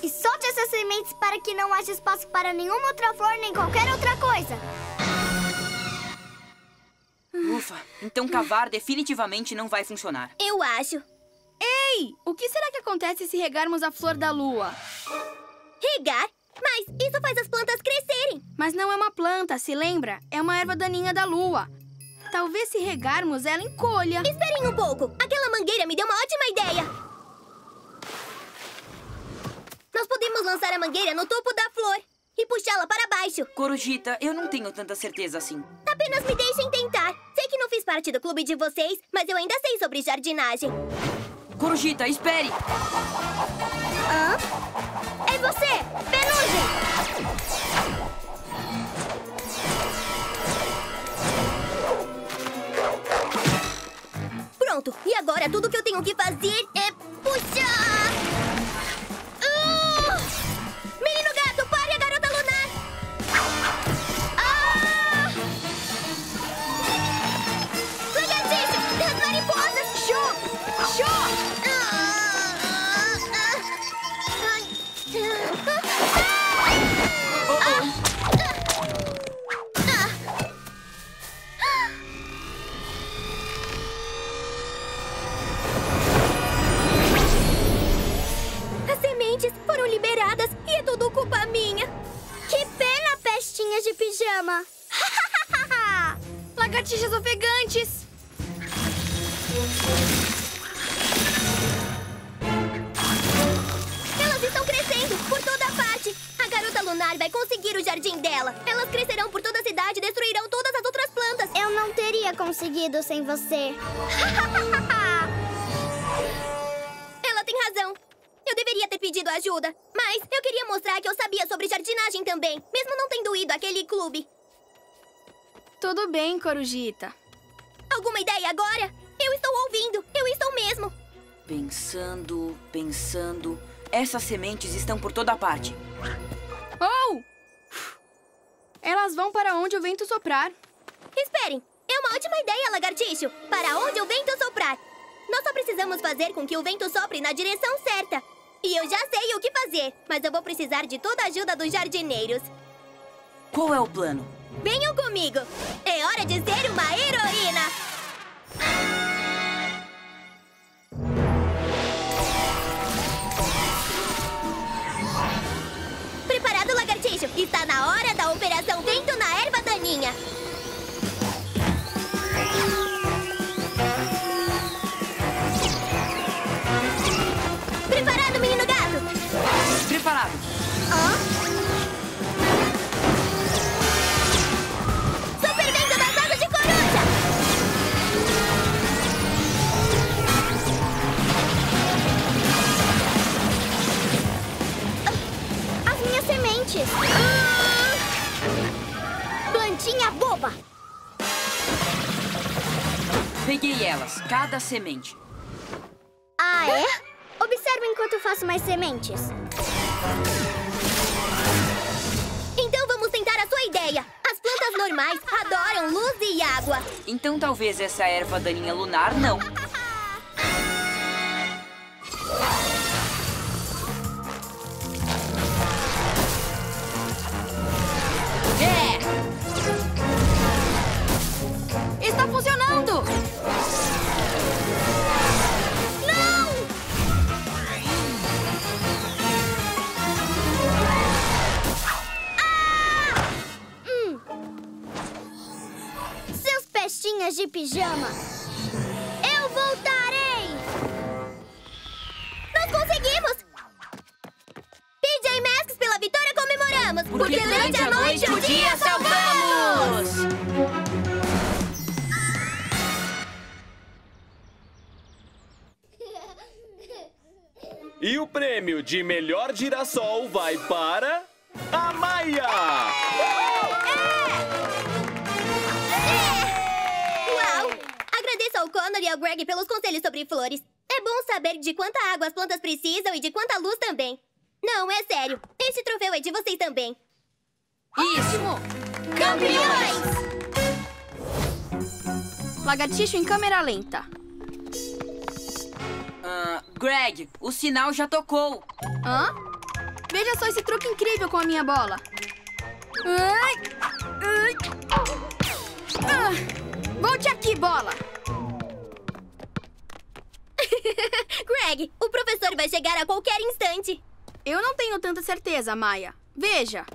E solte essas sementes para que não haja espaço para nenhuma outra flor nem qualquer outra coisa. Ufa, então cavar definitivamente não vai funcionar. Eu acho. Ei! O que será que acontece se regarmos a flor da lua? Regar? Mas isso faz as plantas crescerem. Mas não é uma planta, se lembra? É uma erva daninha da lua. Talvez se regarmos ela encolha. Esperem um pouco. Aquela mangueira me deu uma ótima ideia. Nós podemos lançar a mangueira no topo da flor e puxá-la para baixo. Corujita, eu não tenho tanta certeza assim. Apenas me deixem tentar. Sei que não fiz parte do clube de vocês, mas eu ainda sei sobre jardinagem. Corujita, espere! Hã? É você, Penugem! Pronto, e agora tudo que eu tenho que fazer é puxar! e é tudo culpa minha. Que pena, pestinhas de pijama. Lagartixas ofegantes. Elas estão crescendo por toda parte. A garota lunar vai conseguir o jardim dela. Elas crescerão por toda a cidade e destruirão todas as outras plantas. Eu não teria conseguido sem você. Ela tem razão. Eu deveria ter pedido ajuda. Mas eu queria mostrar que eu sabia sobre jardinagem também, mesmo não tendo ido àquele clube. Tudo bem, Corujita. Alguma ideia agora? Eu estou ouvindo. Eu estou mesmo. Pensando, pensando. Essas sementes estão por toda parte. Oh! Elas vão para onde o vento soprar. Esperem. É uma ótima ideia, lagartixo. Para onde o vento soprar. Nós só precisamos fazer com que o vento sopre na direção certa. E eu já sei o que fazer, mas eu vou precisar de toda a ajuda dos jardineiros. Qual é o plano? Venham comigo! É hora de ser uma heroína! Preparado, lagartixo? Está na hora da Operação Vento na Erva Daninha! Sementes. Plantinha boba. Peguei elas, cada semente. Ah, é? Observa enquanto faço mais sementes. Então vamos tentar a sua ideia. As plantas normais adoram luz e água. Então talvez essa erva daninha lunar não. De pijama. Eu voltarei. Nós conseguimos! PJ Masks pela vitória comemoramos! Porque, durante a noite o dia salvamos! E o prêmio de melhor girassol vai para. A Maia! Connor e ao Greg pelos conselhos sobre flores. É bom saber de quanta água as plantas precisam e de quanta luz também. Não, é sério. Esse troféu é de vocês também. Isso! Campeões! Lagartixo em câmera lenta. Ah, Greg, o sinal já tocou. Hã? Veja só esse truque incrível com a minha bola. Ai! Ai! Ah! Volte aqui, bola! Greg, o professor vai chegar a qualquer instante. Eu não tenho tanta certeza, Maia. Veja.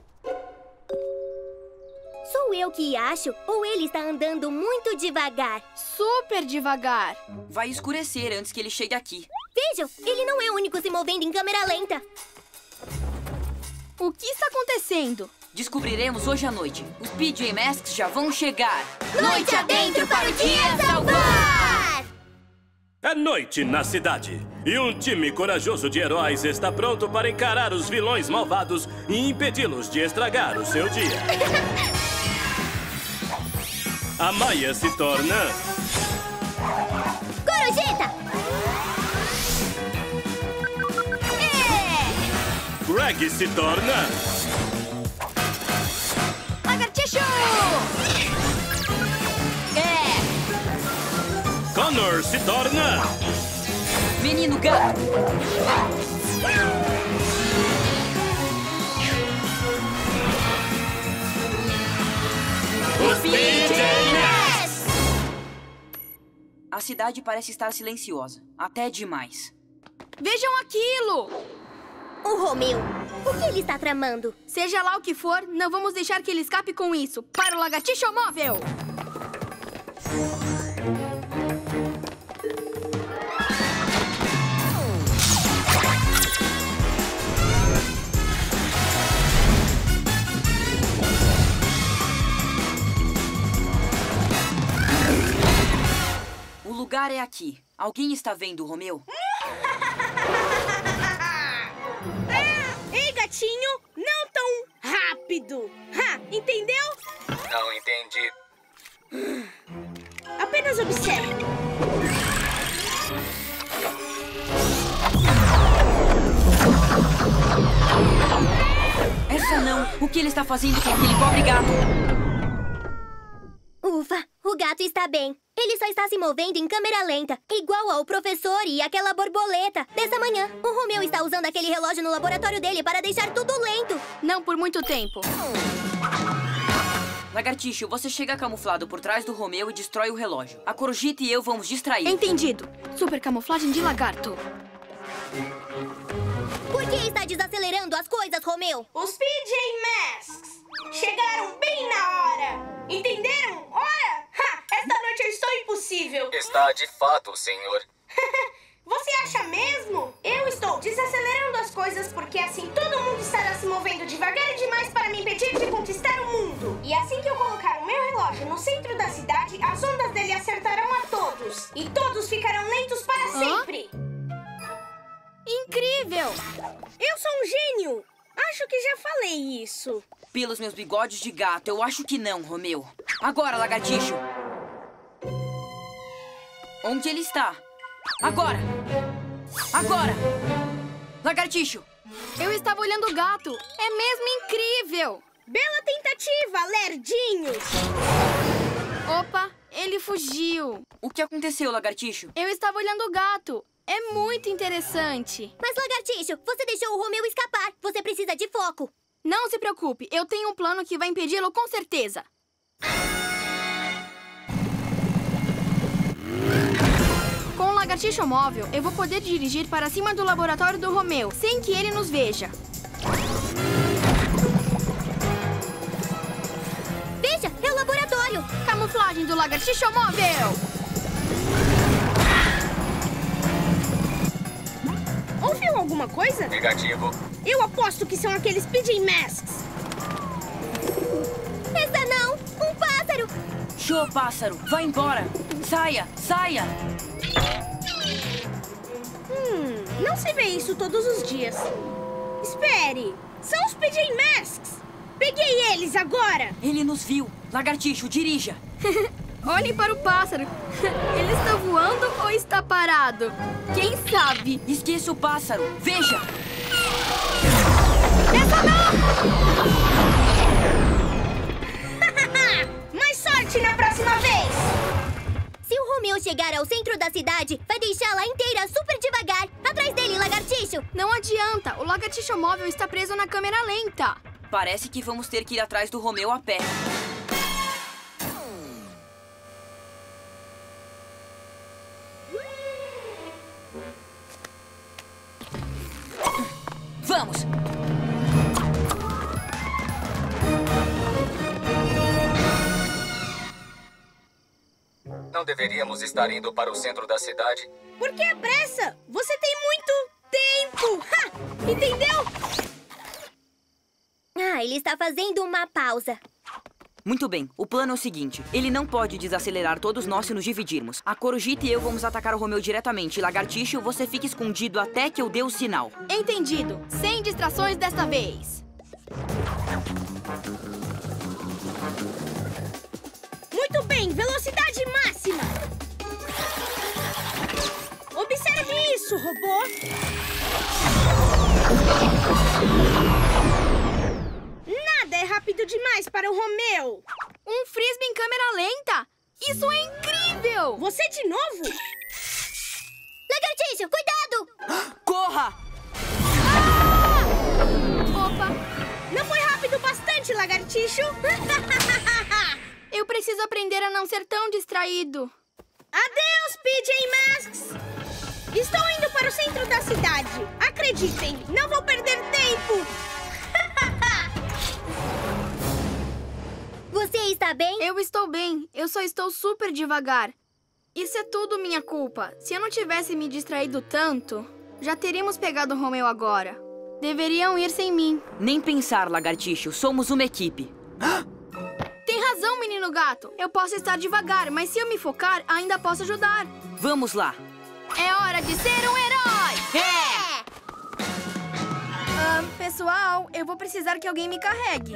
Sou eu que acho ou ele está andando muito devagar? Super devagar. Vai escurecer antes que ele chegue aqui. Vejam, ele não é o único se movendo em câmera lenta. O que está acontecendo? Descobriremos hoje à noite. Os PJ Masks já vão chegar. Noite adentro para o dia salvar! É noite na cidade e um time corajoso de heróis está pronto para encarar os vilões malvados e impedi-los de estragar o seu dia. A Maia se torna Corujita! Greg se torna Lagartixo! Connor se torna Menino gato! os PJ Masks. A cidade parece estar silenciosa. Até demais. Vejam aquilo! O Romeu, o que ele está tramando? Seja lá o que for, não vamos deixar que ele escape com isso. Para o lagartixo móvel! Aqui. Alguém está vendo o Romeu? Ah, ei, gatinho, não tão rápido. Ha, entendeu? Não entendi. Apenas observe. Essa não. O que ele está fazendo com aquele pobre gato? Ufa, o gato está bem. Ele só está se movendo em câmera lenta, igual ao professor e aquela borboleta. Dessa manhã, o Romeu está usando aquele relógio no laboratório dele para deixar tudo lento. Não por muito tempo. Lagartixo, você chega camuflado por trás do Romeu e destrói o relógio. A Corujita e eu vamos distrair. Entendido. Super camuflagem de lagarto. Por que está desacelerando as coisas, Romeu? Os PJ Masks chegaram bem na hora. Entenderam? Ora! Ha, esta noite eu estou impossível. Está de fato, senhor. Você acha mesmo? Eu estou desacelerando as coisas porque assim todo mundo estará se movendo devagar demais para me impedir de conquistar o mundo. E assim que eu colocar o meu relógio no centro da cidade, as ondas dele acertarão a todos. E todos ficarão lentos para Hã? sempre. Incrível! Eu sou um gênio. Acho que já falei isso. Pelos meus bigodes de gato, eu acho que não, Romeu. Agora, lagartixo! Onde ele está? Agora! Agora! Lagartixo! Eu estava olhando o gato. É mesmo incrível! Bela tentativa, lerdinhos. Opa, ele fugiu. O que aconteceu, lagartixo? Eu estava olhando o gato. É muito interessante. Mas, Lagartixo, você deixou o Romeu escapar. Você precisa de foco. Não se preocupe, eu tenho um plano que vai impedi-lo com certeza. Com o lagartixo móvel, eu vou poder dirigir para cima do laboratório do Romeu, sem que ele nos veja. Veja, é o laboratório. Camuflagem do lagartixo móvel! Ouviu alguma coisa? Negativo. Eu aposto que são aqueles PJ Masks. Essa não! Um pássaro! Show, pássaro! Vai embora! Saia! Saia! Hum, não se vê isso todos os dias. Espere! São os PJ Masks! Peguei eles agora! Ele nos viu! Lagartixo, dirija! Olhem para o pássaro. Ele está voando ou está parado? Quem sabe? Esqueça o pássaro! Veja! Essa não! Mais sorte na próxima vez! Se o Romeu chegar ao centro da cidade, vai deixá-la inteira super devagar. Atrás dele, lagartixo! Não adianta, o lagartixo móvel está preso na câmera lenta. Parece que vamos ter que ir atrás do Romeu a pé. Vamos! Não deveríamos estar indo para o centro da cidade? Por que a pressa? Você tem muito tempo! Ha! Entendeu? Ah, ele está fazendo uma pausa. Muito bem, o plano é o seguinte: ele não pode desacelerar todos nós se nos dividirmos. A Corujita e eu vamos atacar o Romeu diretamente. Lagartixo, você fica escondido até que eu dê o sinal. Entendido. Sem distrações desta vez. Muito bem, velocidade máxima! Observe isso, robô! É rápido demais para o Romeu! Um frisbee em câmera lenta? Isso é incrível! Você de novo? Lagartixo, cuidado! Corra! Opa, Não foi rápido bastante, lagartixo? eu preciso aprender a não ser tão distraído. Adeus, PJ Masks! Estou indo para o centro da cidade. Acreditem, não vou perder tempo! Você está bem? Eu estou bem, eu só estou super devagar. Isso é tudo minha culpa. Se eu não tivesse me distraído tanto, já teríamos pegado o Romeu agora. Deveriam ir sem mim. Nem pensar, Lagartixo. Somos uma equipe. Tem razão, menino gato. Eu posso estar devagar, mas se eu me focar, ainda posso ajudar. Vamos lá. É hora de ser um herói! É! Ah, pessoal, eu vou precisar que alguém me carregue.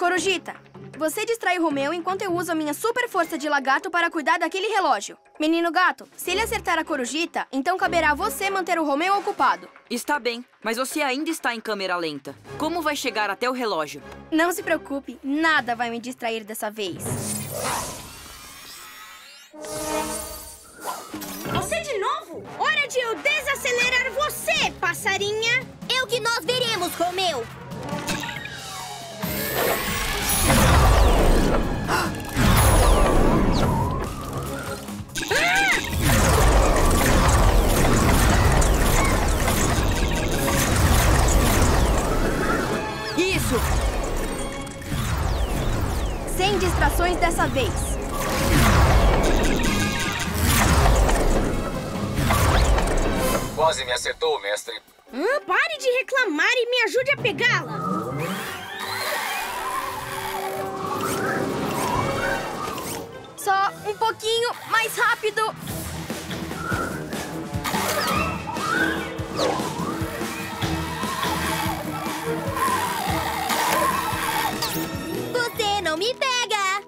Corujita, você distrai o Romeu enquanto eu uso a minha super força de lagarto para cuidar daquele relógio. Menino gato, se ele acertar a Corujita, então caberá a você manter o Romeu ocupado. Está bem, mas você ainda está em câmera lenta. Como vai chegar até o relógio? Não se preocupe, nada vai me distrair dessa vez. Você de novo? Hora de eu desacelerar você, passarinha! É o que nós veremos, Romeu! Isso! Sem distrações dessa vez. Quase me acertou, mestre. Hã? pare de reclamar e me ajude a pegá-la! Só um pouquinho mais rápido. Você não me pega!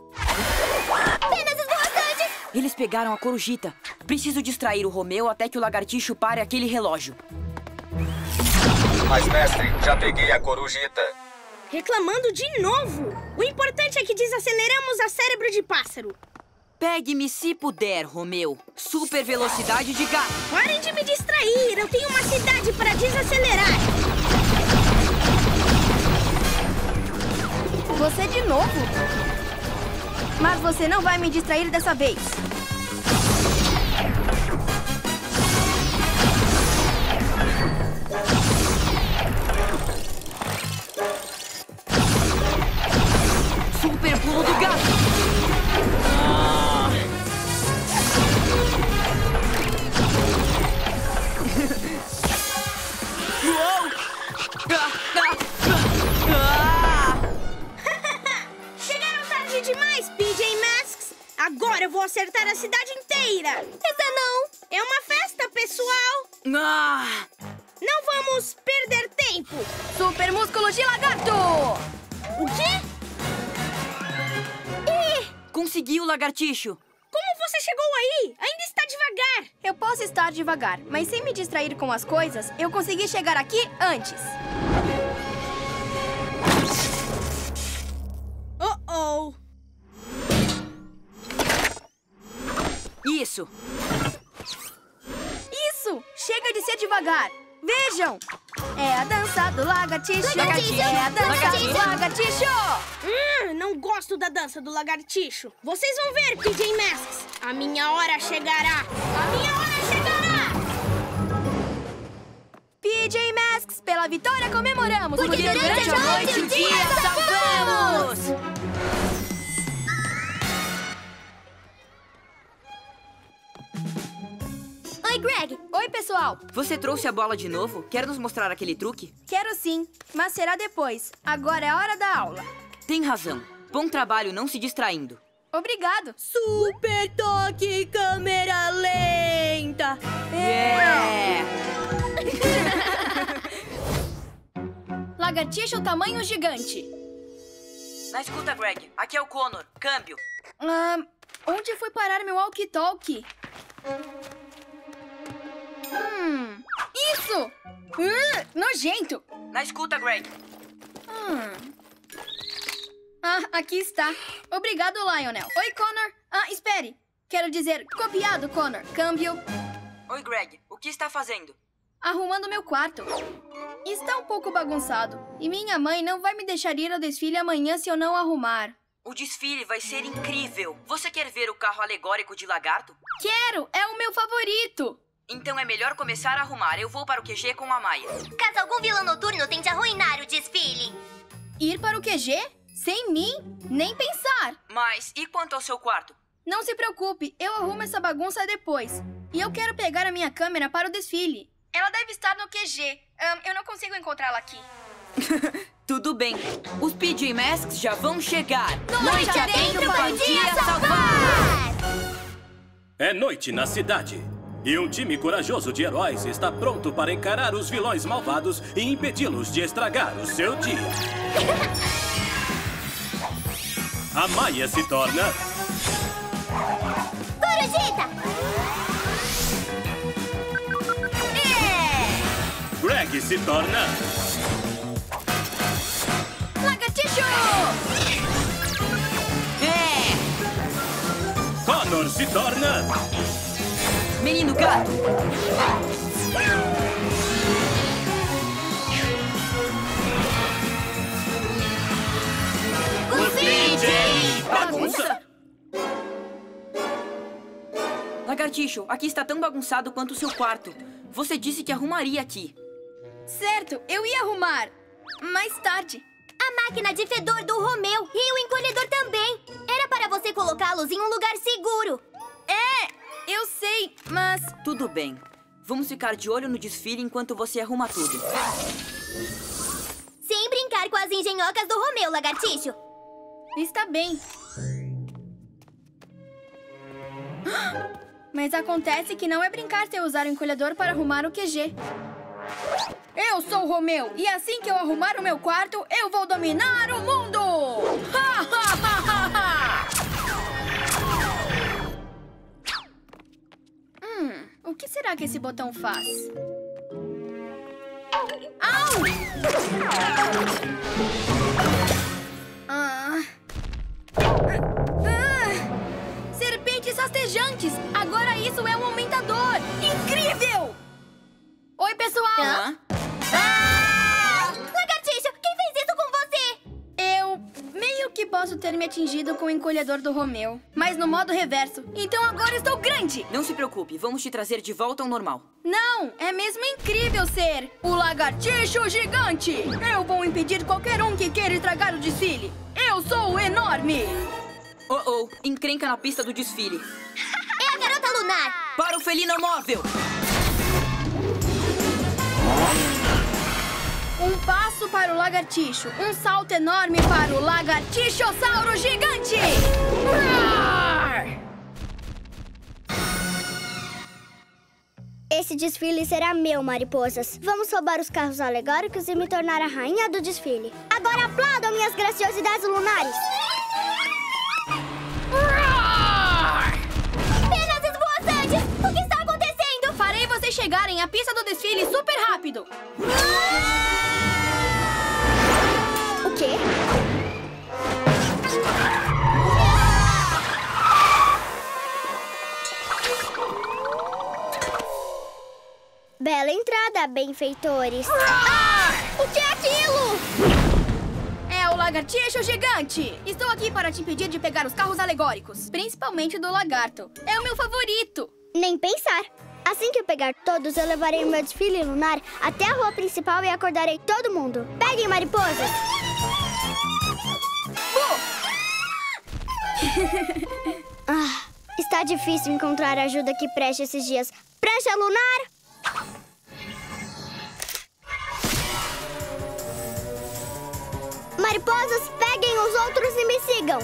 Penas esvoaçantes! Eles pegaram a corujita. Preciso distrair o Romeu até que o lagartixo pare aquele relógio. Mas, mestre, já peguei a corujita. Reclamando de novo! O importante é que desaceleramos a cérebro de pássaro. Pegue-me se puder, Romeu. Super velocidade de gato. Parem de me distrair! Eu tenho uma cidade para desacelerar! Você de novo? Mas você não vai me distrair dessa vez. Super pulo do gato. Chegaram tarde demais, PJ Masks! Agora eu vou acertar a cidade inteira! Essa não! É uma festa, pessoal! Ah! Não vamos perder tempo! Super músculo de lagarto! O quê? Conseguiu, lagartixo. Você chegou aí? Ainda está devagar! Eu posso estar devagar, mas sem me distrair com as coisas, eu consegui chegar aqui antes. Oh oh! Isso. Isso! Chega de ser devagar! Vejam! É a dança do lagartixo! Lagartixo! É a dança do lagartixo! Hum, não gosto da dança do lagartixo. Vocês vão ver, PJ Masks. A minha hora chegará. A minha hora chegará! PJ Masks, pela vitória comemoramos! Porque durante a noite o dia salvamos! Greg! Oi, pessoal! Você trouxe a bola de novo? Quer nos mostrar aquele truque? Quero sim, mas será depois. Agora é a hora da aula. Tem razão. Bom trabalho não se distraindo. Obrigado! Super toque câmera lenta. É! Lagartixa tamanho gigante. Na escuta, Greg. Aqui é o Connor. Câmbio. Ah, onde foi parar meu walkie-talkie? Hum, isso! Uh, nojento! Na escuta, Greg. Hum. Ah, aqui está. Obrigado, Lionel. Oi, Connor. Ah, espere. Quero dizer, copiado, Connor. Câmbio. Oi, Greg. O que está fazendo? Arrumando meu quarto. Está um pouco bagunçado. E minha mãe não vai me deixar ir ao desfile amanhã se eu não arrumar. O desfile vai ser incrível. Você quer ver o carro alegórico de lagarto? Quero! É o meu favorito! Então é melhor começar a arrumar. Eu vou para o QG com a Maia. Caso algum vilão noturno tente arruinar o desfile. Ir para o QG? Sem mim? Nem pensar! Mas e quanto ao seu quarto? Não se preocupe, eu arrumo essa bagunça depois. E eu quero pegar a minha câmera para o desfile. Ela deve estar no QG. Ahn, eu não consigo encontrá-la aqui. Tudo bem. Os PJ Masks já vão chegar. Noite adentro para o dia salvar! É noite na cidade. E um time corajoso de heróis está pronto para encarar os vilões malvados e impedi-los de estragar o seu dia. A Maia se torna Corujita! Greg se torna Lagartixo! É! Connor se torna Menino gato! Os Bagunça! Lagartixo, aqui está tão bagunçado quanto o seu quarto. Você disse que arrumaria aqui. Certo, eu ia arrumar. Mais tarde. A máquina de fedor do Romeu e o encolhedor também. Era para você colocá-los em um lugar seguro. É, sei, mas... Tudo bem. Vamos ficar de olho no desfile enquanto você arruma tudo. Sem brincar com as engenhocas do Romeu, lagartixo. Está bem. Mas acontece que não é brincar se eu usar o encolhedor para arrumar o QG. Eu sou o Romeu, e assim que eu arrumar o meu quarto, eu vou dominar o mundo! Ha, ha, ha, ha, ha! O que será que esse botão faz? Au! Ah. Ah! Serpentes rastejantes! Agora isso é um aumentador! Incrível! Oi, pessoal! Ah! Que posso ter me atingido com o encolhedor do Romeu, mas no modo reverso. Então agora estou grande! Não se preocupe, vamos te trazer de volta ao normal. Não, é mesmo incrível ser o lagartixo gigante! Eu vou impedir qualquer um que queira estragar o desfile! Eu sou enorme! Oh, oh, encrenca na pista do desfile. É a garota lunar. Para o felino móvel! Um passo para o lagartixo, um salto enorme para o lagartixossauro gigante! Roar! Esse desfile será meu, mariposas. Vamos roubar os carros alegóricos e me tornar a rainha do desfile. Agora aplaudam minhas graciosidades lunares. Penas esvoaçantes! O que está acontecendo? Farei vocês chegarem à pista do desfile super rápido! O quê? Bela entrada, benfeitores. Ah! O que é aquilo? É o lagartixo gigante! Estou aqui para te impedir de pegar os carros alegóricos, principalmente do lagarto. É o meu favorito! Nem pensar. Assim que eu pegar todos, eu levarei o meu desfile lunar até a rua principal e acordarei todo mundo. Peguem, mariposas! ah, está difícil encontrar ajuda que preste esses dias. Prancha lunar! Mariposas, peguem os outros e me sigam!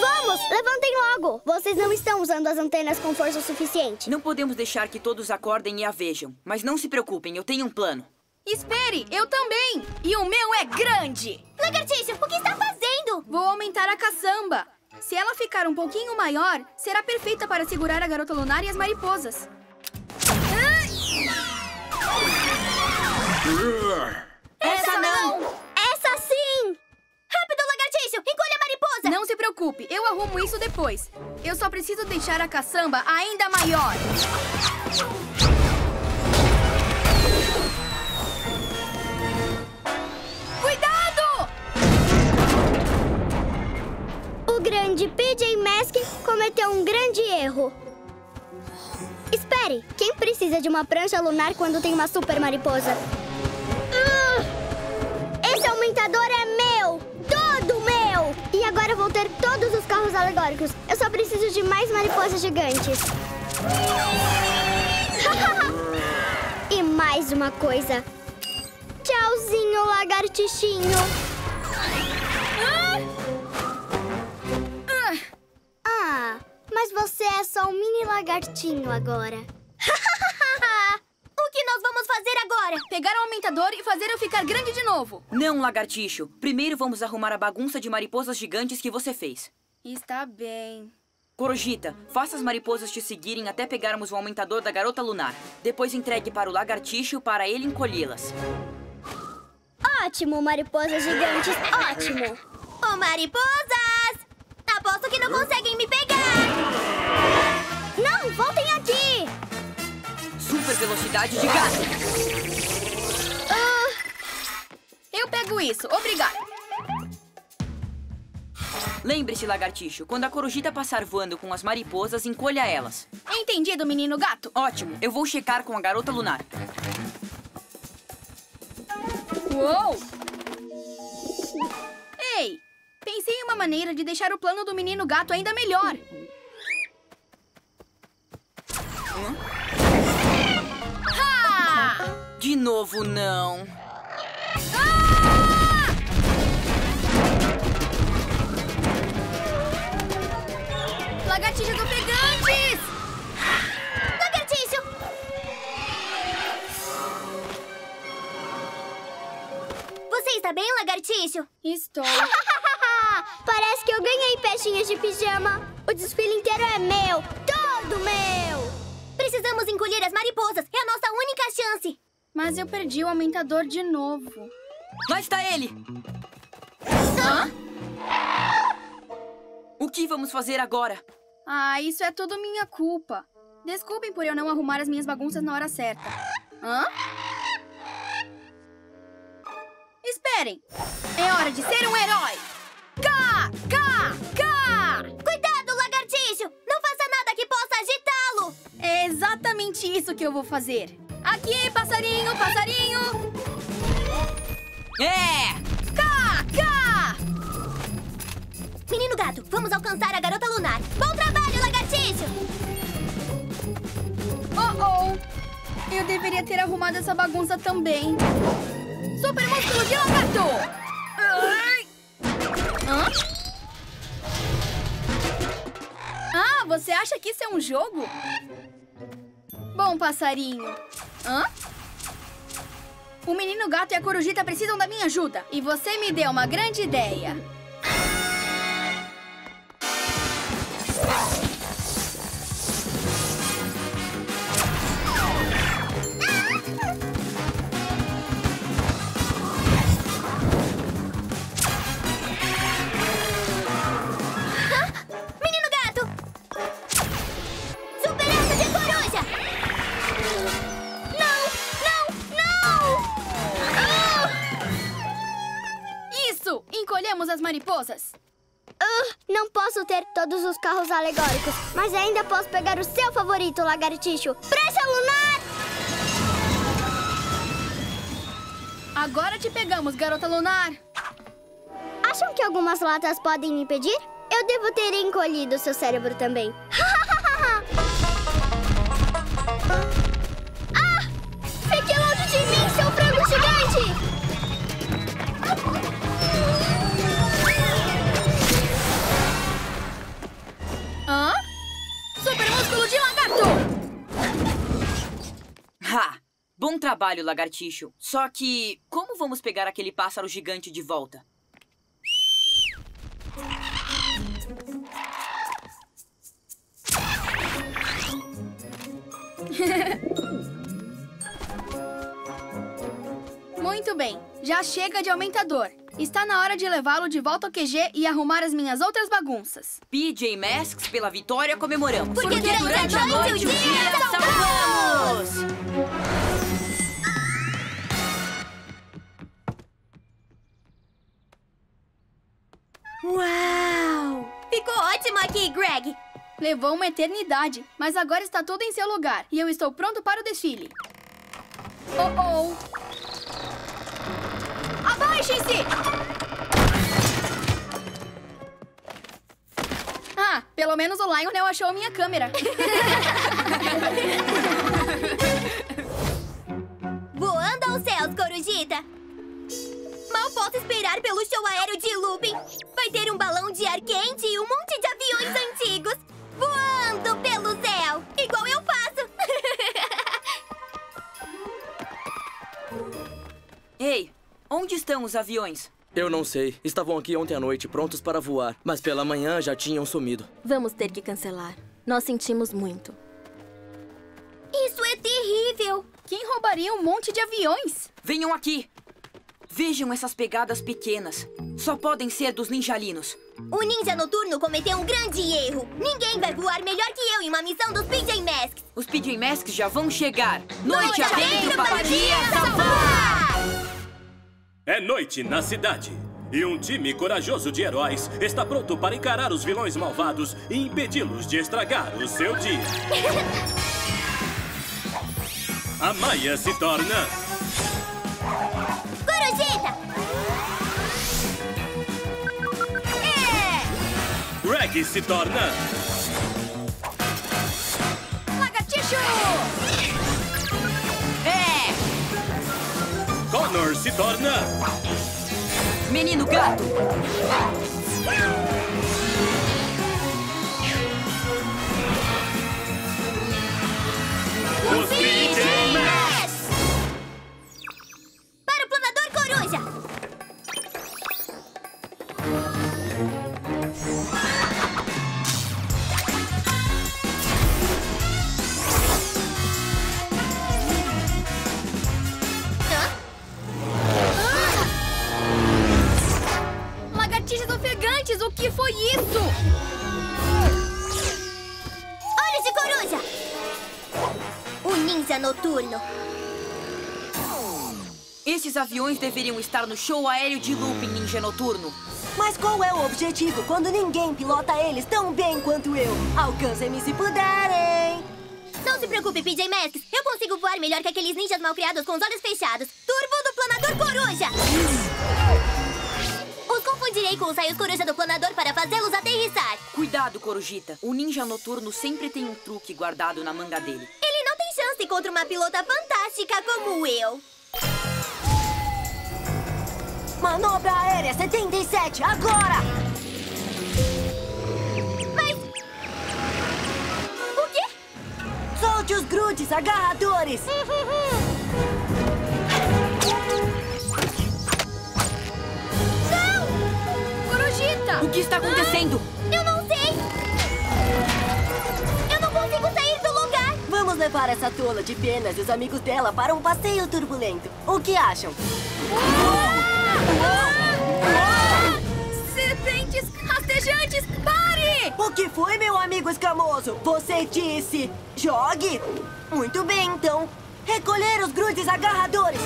Vamos, levantem logo! Vocês não estão usando as antenas com força suficiente. Não podemos deixar que todos acordem e a vejam. Mas não se preocupem, eu tenho um plano. Espere, eu também! E o meu é grande! Lagartixo, o que está fazendo? Vou aumentar a caçamba. Se ela ficar um pouquinho maior, será perfeita para segurar a garota lunar e as mariposas. Essa não! Essa sim! Rápido, lagartixo! Encolhe a mariposa! Não se preocupe, eu arrumo isso depois. Eu só preciso deixar a caçamba ainda maior. Grande PJ Mask cometeu um grande erro. Espere, quem precisa de uma prancha lunar quando tem uma super mariposa? Ah! Esse aumentador é meu! Todo meu! E agora vou ter todos os carros alegóricos. Eu só preciso de mais mariposas gigantes. e mais uma coisa. Tchauzinho, lagartixinho. Ah, mas você é só um mini lagartinho agora. O que nós vamos fazer agora? Pegar o aumentador e fazer eu ficar grande de novo. Não, lagartixo. Primeiro vamos arrumar a bagunça de mariposas gigantes que você fez. Está bem. Corujita, faça as mariposas te seguirem até pegarmos o aumentador da garota lunar. Depois entregue para o lagartixo para ele encolhê-las. Ótimo, mariposas gigantes, ótimo. Ô, mariposas! Aposto que não conseguem me pegar! Não, voltem aqui! Super velocidade de gato. Eu pego isso, obrigado. Lembre-se, lagartixo, quando a corujita passar voando com as mariposas, encolha elas. Entendido, menino gato. Ótimo, eu vou checar com a garota lunar. Uou! Maneira de deixar o plano do menino gato ainda melhor. Ha! De novo, não. Lagartixas ofegantes! Lagartixo! Você está bem, lagartixo? Estou. Parece que eu ganhei peixinhas de pijama. O desfile inteiro é meu, todo meu. Precisamos encolher as mariposas. É a nossa única chance. Mas eu perdi o aumentador de novo. Lá está ele! Hã? O que vamos fazer agora? Ah, isso é tudo minha culpa. Desculpem por eu não arrumar as minhas bagunças na hora certa. Hã? Esperem! É hora de ser um herói! Cá! Cá! Cá! Cuidado, lagartixo! Não faça nada que possa agitá-lo! É exatamente isso que eu vou fazer. Aqui, passarinho, passarinho! É! Cá! Cá! Menino gato, vamos alcançar a garota lunar. Bom trabalho, lagartixo! Oh, oh! Eu deveria ter arrumado essa bagunça também. Super músculo de lagarto! Ai! Hã? Ah, você acha que isso é um jogo? Bom, passarinho. Hã? O menino gato e a corujita precisam da minha ajuda. E você me deu uma grande ideia. Todos os carros alegóricos, mas ainda posso pegar o seu favorito, lagartixo. Prancha lunar! Agora te pegamos, garota lunar. Acham que algumas latas podem me impedir? Eu devo ter encolhido seu cérebro também. Ha! Bom trabalho, lagartixo. Só que, como vamos pegar aquele pássaro gigante de volta? Muito bem, já chega de aumentador. Está na hora de levá-lo de volta ao QG e arrumar as minhas outras bagunças. PJ Masks, pela vitória comemoramos. Porque durante a noite o dia salvamos! Uau! Ficou ótimo aqui, Greg! Levou uma eternidade, mas agora está tudo em seu lugar e eu estou pronto para o desfile. Oh, oh! Abaixem-se! Pelo menos o Lionel achou a minha câmera. Voando aos céus, Corujita! Mal posso esperar pelo show aéreo de Lupin. Vai ter um balão de ar quente e um monte de aviões antigos. Voando pelo céu, igual eu faço. Ei, onde estão os aviões? Eu não sei. Estavam aqui ontem à noite, prontos para voar. Mas pela manhã já tinham sumido. Vamos ter que cancelar. Nós sentimos muito. Isso é terrível. Quem roubaria um monte de aviões? Venham aqui. Vejam essas pegadas pequenas. Só podem ser dos ninjalinos. O ninja noturno cometeu um grande erro. Ninguém vai voar melhor que eu em uma missão dos PJ Masks. Os PJ Masks já vão chegar. Noite Noite adentro para o dia dia salvar! É noite na cidade. E um time corajoso de heróis está pronto para encarar os vilões malvados e impedi-los de estragar o seu dia. A Maia se torna Greg se torna Lagartixo! É! Connor se torna Menino gato! os Masks. Para o planador coruja! Que foi isso? Olhos de coruja! O ninja noturno. Esses aviões deveriam estar no show aéreo de Lupin Ninja Noturno. Mas qual é o objetivo quando ninguém pilota eles tão bem quanto eu? Alcancem-me se puderem! Não se preocupe, PJ Masks. Eu consigo voar melhor que aqueles ninjas malcriados com os olhos fechados. Turbo do Planador Coruja! Confundirei com os raios coruja do planador para fazê-los aterrissar. Cuidado, Corujita. O Ninja Noturno sempre tem um truque guardado na manga dele. Ele não tem chance contra uma pilota fantástica como eu. Manobra aérea 77, agora! Mas... O quê? Solte os grudes agarradores! O que está acontecendo? Eu não sei! Eu não consigo sair do lugar! Vamos levar essa tola de penas e os amigos dela para um passeio turbulento. O que acham? Serpentes rastejantes, pare! O que foi, meu amigo escamoso? Você disse jogue? Muito bem, então. Recolher os grudes agarradores.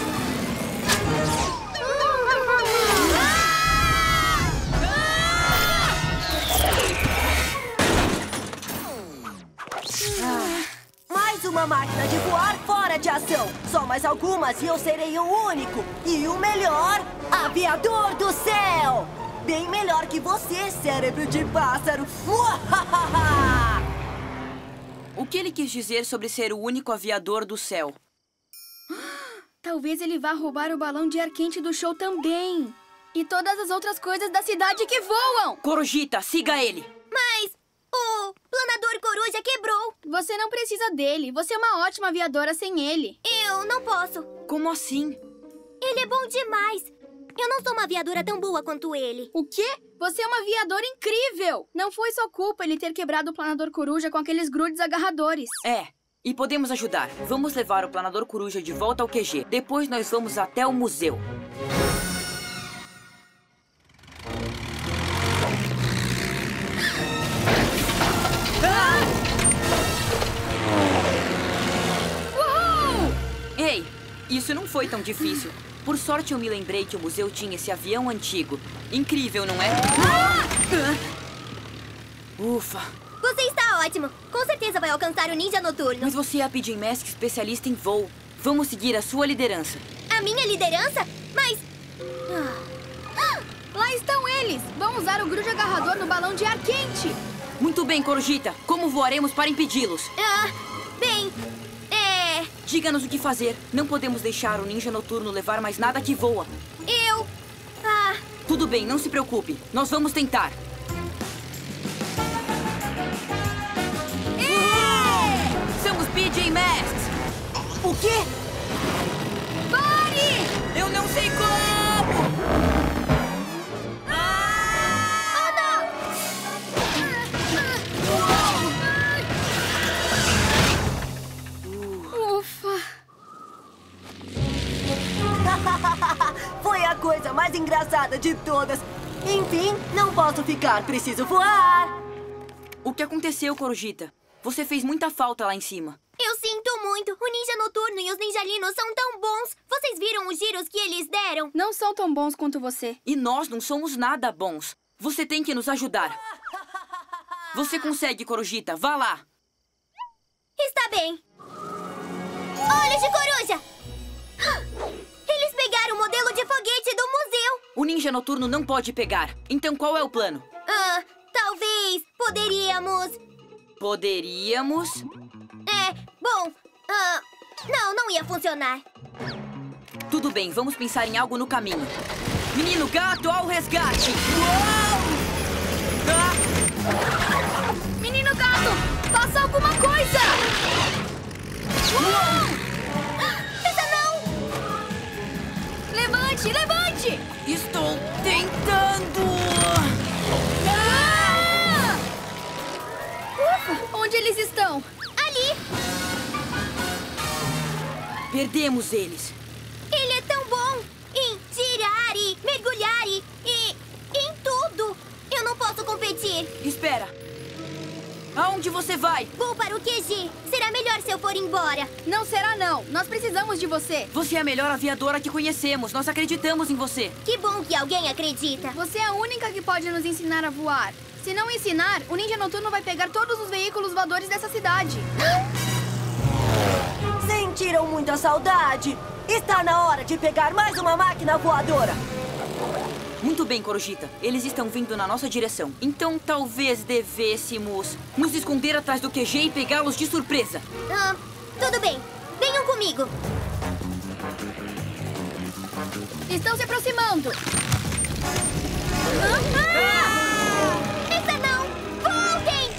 Mais uma máquina de voar fora de ação. Só mais algumas e eu serei o único e o melhor aviador do céu. Bem melhor que você, cérebro de pássaro. O que ele quis dizer sobre ser o único aviador do céu? Talvez ele vá roubar o balão de ar quente do show também. E todas as outras coisas da cidade que voam. Corujita, siga ele. Mas o planador coruja quebrou. Você não precisa dele. Você é uma ótima aviadora sem ele. Eu não posso. Como assim? Ele é bom demais. Eu não sou uma aviadora tão boa quanto ele. O quê? Você é uma aviadora incrível! Não foi sua culpa ele ter quebrado o planador coruja com aqueles grudes agarradores. É. E podemos ajudar. Vamos levar o planador coruja de volta ao QG. Depois nós vamos até o museu. Ei, isso não foi tão difícil. Por sorte, eu me lembrei que o museu tinha esse avião antigo. Incrível, não é? Ufa. Você está ótimo. Com certeza vai alcançar o ninja noturno. Mas você é a PJ Mask especialista em voo. Vamos seguir a sua liderança. A minha liderança? Mas... Lá estão eles! Vão usar o grude agarrador no balão de ar quente! Muito bem, Corujita. Como voaremos para impedi-los? Ah, bem, é... Diga-nos o que fazer. Não podemos deixar o ninja noturno levar mais nada que voa. Eu... Ah... Tudo bem, não se preocupe. Nós vamos tentar. Somos PJ Masks! O quê? Pare! Eu não sei como! Coisa mais engraçada de todas. Enfim, não posso ficar, preciso voar. O que aconteceu, Corujita? Você fez muita falta lá em cima. Eu sinto muito. O ninja noturno e os ninjalinos são tão bons. Vocês viram os giros que eles deram? Não são tão bons quanto você. E nós não somos nada bons. Você tem que nos ajudar. Você consegue, Corujita. Vá lá. Está bem. Olhos de coruja! Pegaram o modelo de foguete do museu. O ninja noturno não pode pegar. Então qual é o plano? Ah, talvez poderíamos... Poderíamos. É, bom... Ah, não, não ia funcionar. Tudo bem, vamos pensar em algo no caminho. Menino gato ao resgate! Uou! Ah! Menino gato, faça alguma coisa! Pensa Levante, levante! Estou tentando! Ah! Ufa, onde eles estão? Ali! Perdemos eles. Ele é tão bom em tirar e mergulhar e, e em tudo. Eu não posso competir. Espera. Aonde você vai? Vou para o QG. Será melhor se eu for embora. Não será não. Nós precisamos de você. Você é a melhor aviadora que conhecemos. Nós acreditamos em você. Que bom que alguém acredita. Você é a única que pode nos ensinar a voar. Se não ensinar, o Ninja Noturno vai pegar todos os veículos voadores dessa cidade. Sentiram muita saudade? Está na hora de pegar mais uma máquina voadora. Muito bem, Corujita. Eles estão vindo na nossa direção. Então talvez devêssemos nos esconder atrás do QG e pegá-los de surpresa. Ah, tudo bem. Venham comigo. Estão se aproximando. Ah! Essa não! Voltem!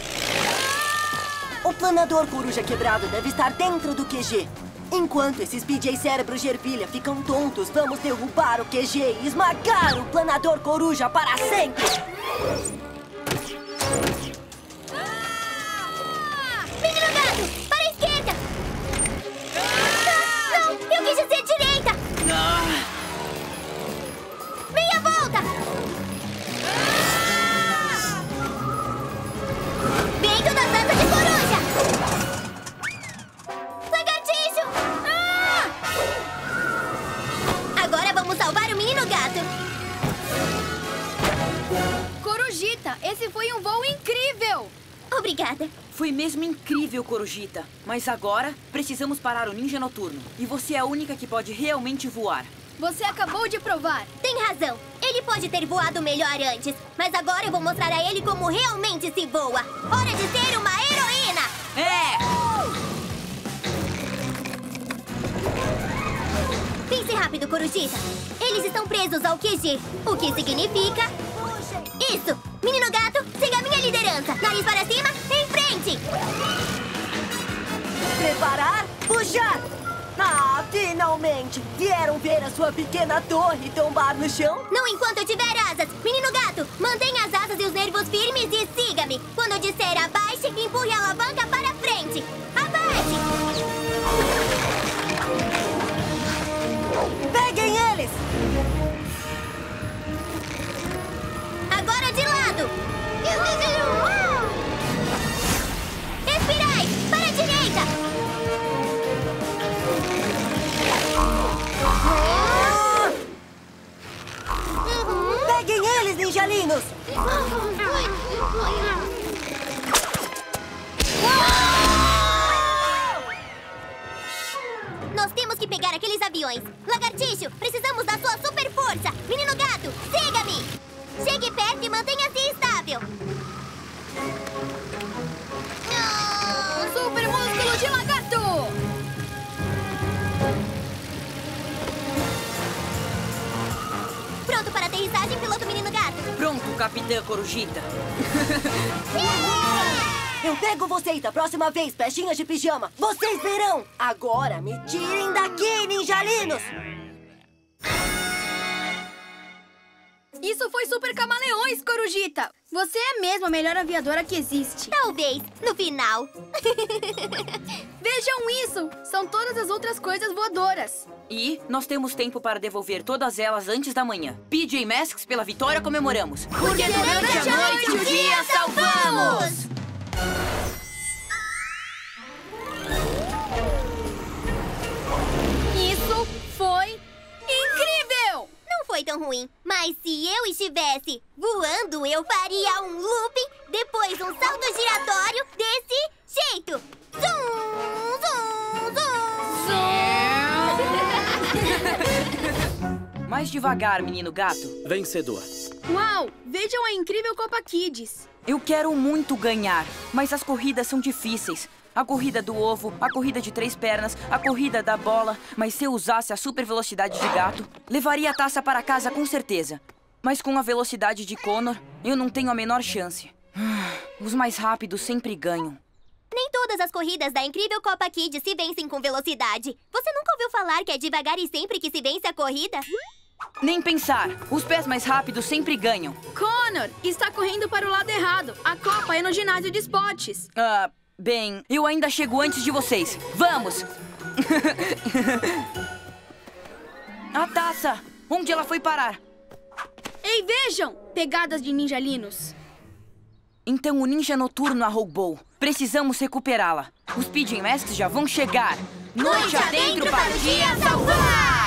O planador coruja quebrado deve estar dentro do QG. Enquanto esses PJ cérebros de ervilha ficam tontos, vamos derrubar o QG e esmagar o planador coruja para sempre! Menino gato, para a esquerda! Ah, não, eu quis dizer Corujita, esse foi um voo incrível! Obrigada. Foi mesmo incrível, Corujita. Mas agora precisamos parar o ninja noturno. E você é a única que pode realmente voar. Você acabou de provar. Tem razão. Ele pode ter voado melhor antes, mas agora eu vou mostrar a ele como realmente se voa. Hora de ser uma heroína! É! Pense rápido, Corujita. Eles estão presos ao QG, o que significa... Isso! Menino gato, siga a minha liderança. Nariz para cima, em frente! Preparar, puxar! Ah, finalmente! Vieram ver a sua pequena torre tombar no chão? Não enquanto eu tiver asas. Menino gato, mantenha as asas e os nervos firmes e siga-me. Quando eu disser abaixe, empurre a alavanca para frente. Agora de lado! Respirai! Para a direita! Peguem eles, ninjalinos! Nós temos que pegar aqueles aviões. Lagartixo, precisamos da sua super força. Menino gato, siga-me! Chegue perto e mantenha-se estável. Super músculo de lagarto! Pronto para aterrissagem, piloto menino gato? Pronto, Capitã Corujita. Eu pego vocês da próxima vez, pestinhas de pijama. Vocês verão. Agora me tirem daqui, ninjalinos. Isso foi Super Camaleões, Corujita! Você é mesmo a melhor aviadora que existe. Talvez, no final. Vejam isso! São todas as outras coisas voadoras. E nós temos tempo para devolver todas elas antes da manhã. PJ Masks pela vitória comemoramos. Porque durante a noite o dia salvamos! Foi tão ruim. Mas se eu estivesse voando, eu faria um looping, depois um salto giratório desse jeito. Zum, zum, zum. Mais devagar, menino gato. Vencedor. Uau! Vejam a incrível Copa Kids! Eu quero muito ganhar, mas as corridas são difíceis. A corrida do ovo, a corrida de três pernas, a corrida da bola. Mas se eu usasse a super velocidade de gato, levaria a taça para casa com certeza. Mas com a velocidade de Connor, eu não tenho a menor chance. Ah, Os mais rápidos sempre ganham. Nem todas as corridas da incrível Copa Kids se vencem com velocidade. Você nunca ouviu falar que é devagar e sempre que se vence a corrida? Nem pensar. Os pés mais rápidos sempre ganham. Connor, está correndo para o lado errado. A Copa é no ginásio de esportes. Ah, bem, eu ainda chego antes de vocês. Vamos! a taça! Onde ela foi parar? Ei, vejam! Pegadas de ninjalinos. Então o ninja noturno a roubou. Precisamos recuperá-la. Os PJ Masks já vão chegar. Noite adentro para o dia salvar!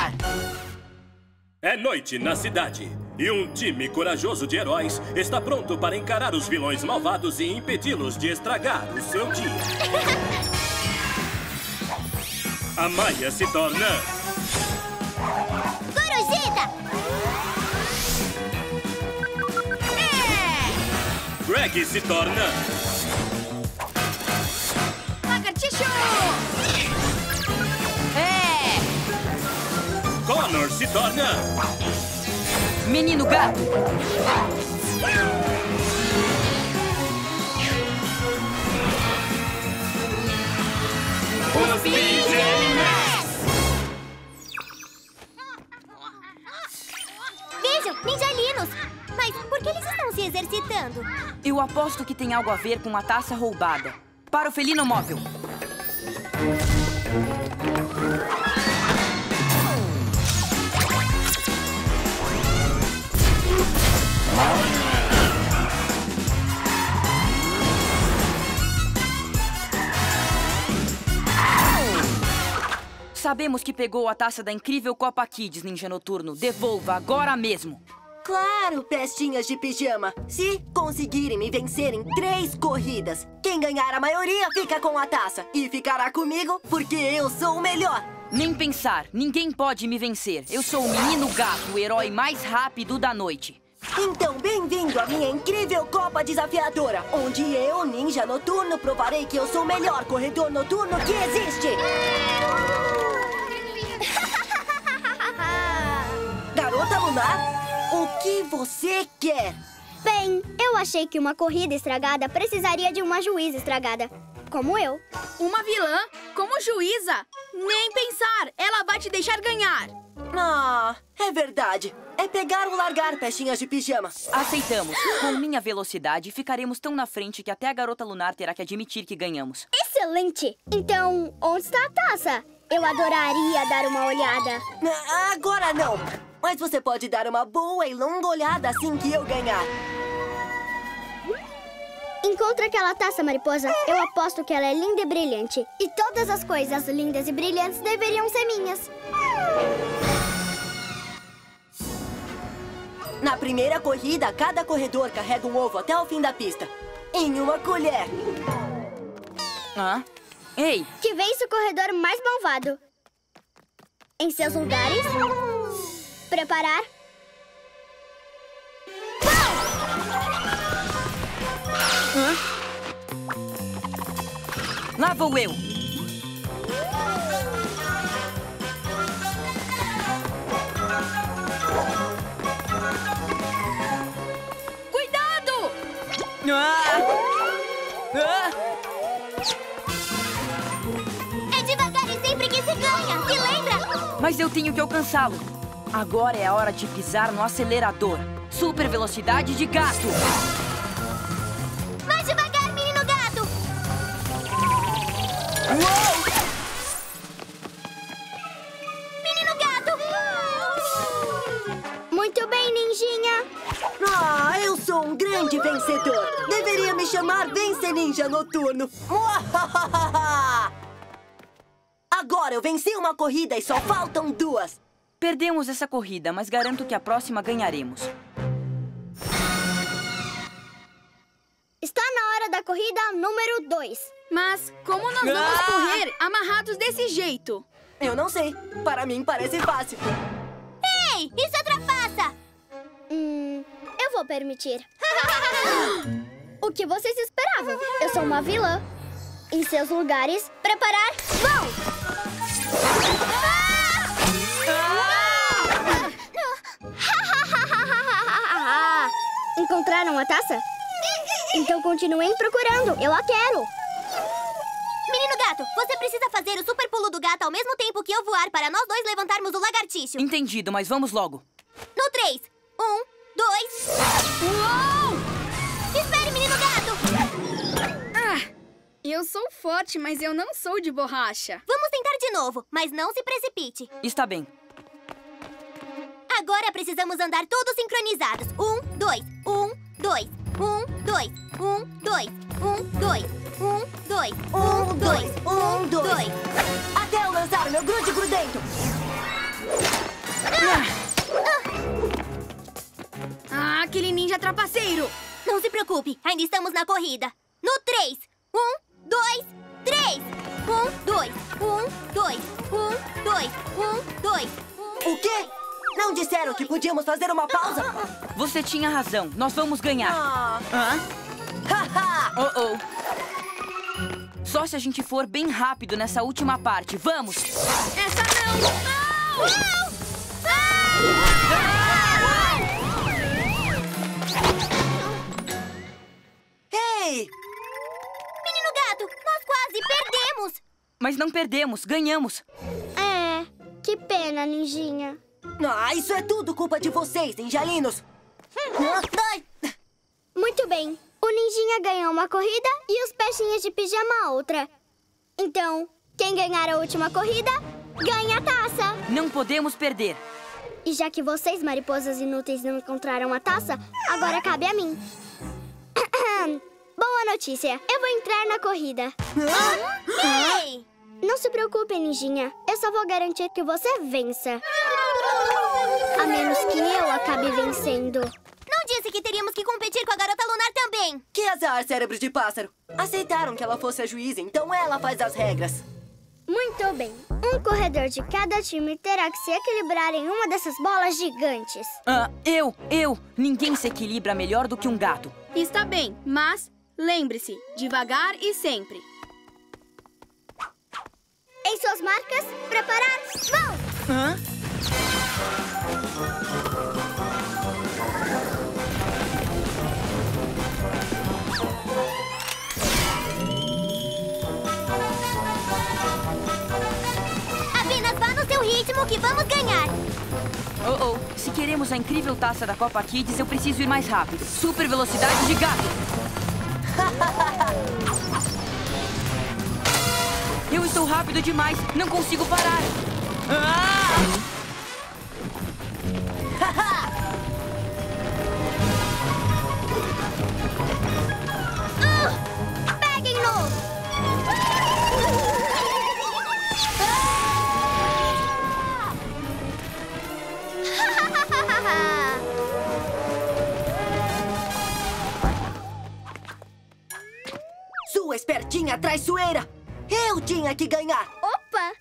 É noite na cidade e um time corajoso de heróis está pronto para encarar os vilões malvados e impedi-los de estragar o seu dia. A Maia se torna Corujita! Greg se torna Lagartixo! Connor se torna Menino gato! os PJ Vejam, ninjalinos! Mas por que eles estão se exercitando? Eu aposto que tem algo a ver com a taça roubada. Para o felino móvel. Sabemos que pegou a taça da incrível Copa Kids, Ninja Noturno. Devolva agora mesmo. Claro, pestinhas de pijama. Se conseguirem me vencer em três corridas, quem ganhar a maioria fica com a taça. E ficará comigo porque eu sou o melhor. Nem pensar, ninguém pode me vencer. Eu sou o menino gato, o herói mais rápido da noite. Então, bem-vindo à minha incrível Copa Desafiadora, onde eu, Ninja Noturno, provarei que eu sou o melhor corredor noturno que existe. Garota Lunar, o que você quer? Bem, eu achei que uma corrida estragada precisaria de uma juíza estragada. Como eu. Uma vilã? Como juíza? Nem pensar! Ela vai te deixar ganhar! Ah, é verdade. É pegar ou largar, pestinhas de pijama. Aceitamos. Com minha velocidade, ficaremos tão na frente que até a garota lunar terá que admitir que ganhamos. Excelente! Então, onde está a taça? Eu adoraria dar uma olhada. Ah, Agora não. Mas você pode dar uma boa e longa olhada assim que eu ganhar. Encontra aquela taça, mariposa. Eu aposto que ela é linda e brilhante. E todas as coisas lindas e brilhantes deveriam ser minhas. Na primeira corrida, cada corredor carrega um ovo até o fim da pista. Em uma colher. Hã? Ei, Que vence o corredor mais malvado. Em seus lugares. Preparar. Lá vou eu. Cuidado! Ah! Ah! É devagar e sempre que se ganha, se lembra? Mas eu tenho que alcançá-lo. Agora é a hora de pisar no acelerador. Super velocidade de gato. Menino gato! Muito bem, ninjinha. Ah, eu sou um grande vencedor. Deveria me chamar Vence Ninja Noturno. Agora eu venci uma corrida e só faltam duas. Perdemos essa corrida, mas garanto que a próxima ganharemos. Está na hora da corrida número 2. Mas como nós vamos Ah! correr amarrados desse jeito? Eu não sei. Para mim parece fácil. Ei, isso ultrapassa! Hum, eu vou permitir. o que vocês esperavam? Eu sou uma vilã. Em seus lugares, preparar, vão! Encontraram a taça? Então continuem procurando, eu a quero. Gato, você precisa fazer o super pulo do gato ao mesmo tempo que eu voar para nós dois levantarmos o lagartixo. Entendido, mas vamos logo. No 3. 1, 2. Uou! Espere, menino gato! Ah, eu sou forte, mas eu não sou de borracha. Vamos tentar de novo, mas não se precipite. Está bem. Agora precisamos andar todos sincronizados. Um, dois, um, dois, um, dois, um, dois, um, dois, um, dois, Um, dois, um, dois. Até eu lançar o meu grude grudento. Ah, aquele ninja trapaceiro! Não se preocupe, ainda estamos na corrida. No três. Um, dois, três. Um, dois, um, dois, um, dois, um, dois. O quê? Não disseram que podíamos fazer uma pausa? Você tinha razão. Nós vamos ganhar. Ah. Hã? Haha! Oh, oh. Só se a gente for bem rápido nessa última parte. Vamos! Essa não! Ei! Menino gato, nós quase perdemos. Mas não perdemos, ganhamos. É, que pena, ninjinha. Ah, isso é tudo culpa de vocês, ninjalinos. Ai, Muito bem, o ninjinha ganhou uma corrida e os peixinhos de pijama outra. Então, quem ganhar a última corrida, ganha a taça. Não podemos perder. E já que vocês, mariposas inúteis, não encontraram a taça, agora cabe a mim. Boa notícia, eu vou entrar na corrida. Ei! Não se preocupe, ninjinha. Eu só vou garantir que você vença. A menos que eu acabe vencendo. Não disse que teríamos que competir com a garota lunar também. que azar, cérebros de pássaro. Aceitaram que ela fosse a juíza, então ela faz as regras. Muito bem. Um corredor de cada time terá que se equilibrar em uma dessas bolas gigantes. Ah, eu, eu. Ninguém se equilibra melhor do que um gato. Está bem, mas lembre-se, devagar e sempre. Em suas marcas, preparar, vão! Hã? Ritmo que vamos ganhar. Oh, oh. Se queremos a incrível taça da Copa Kids, eu preciso ir mais rápido. Super velocidade de gato. Eu estou rápido demais. Não consigo parar. Ah! Sua espertinha traiçoeira! Eu tinha que ganhar! Opa!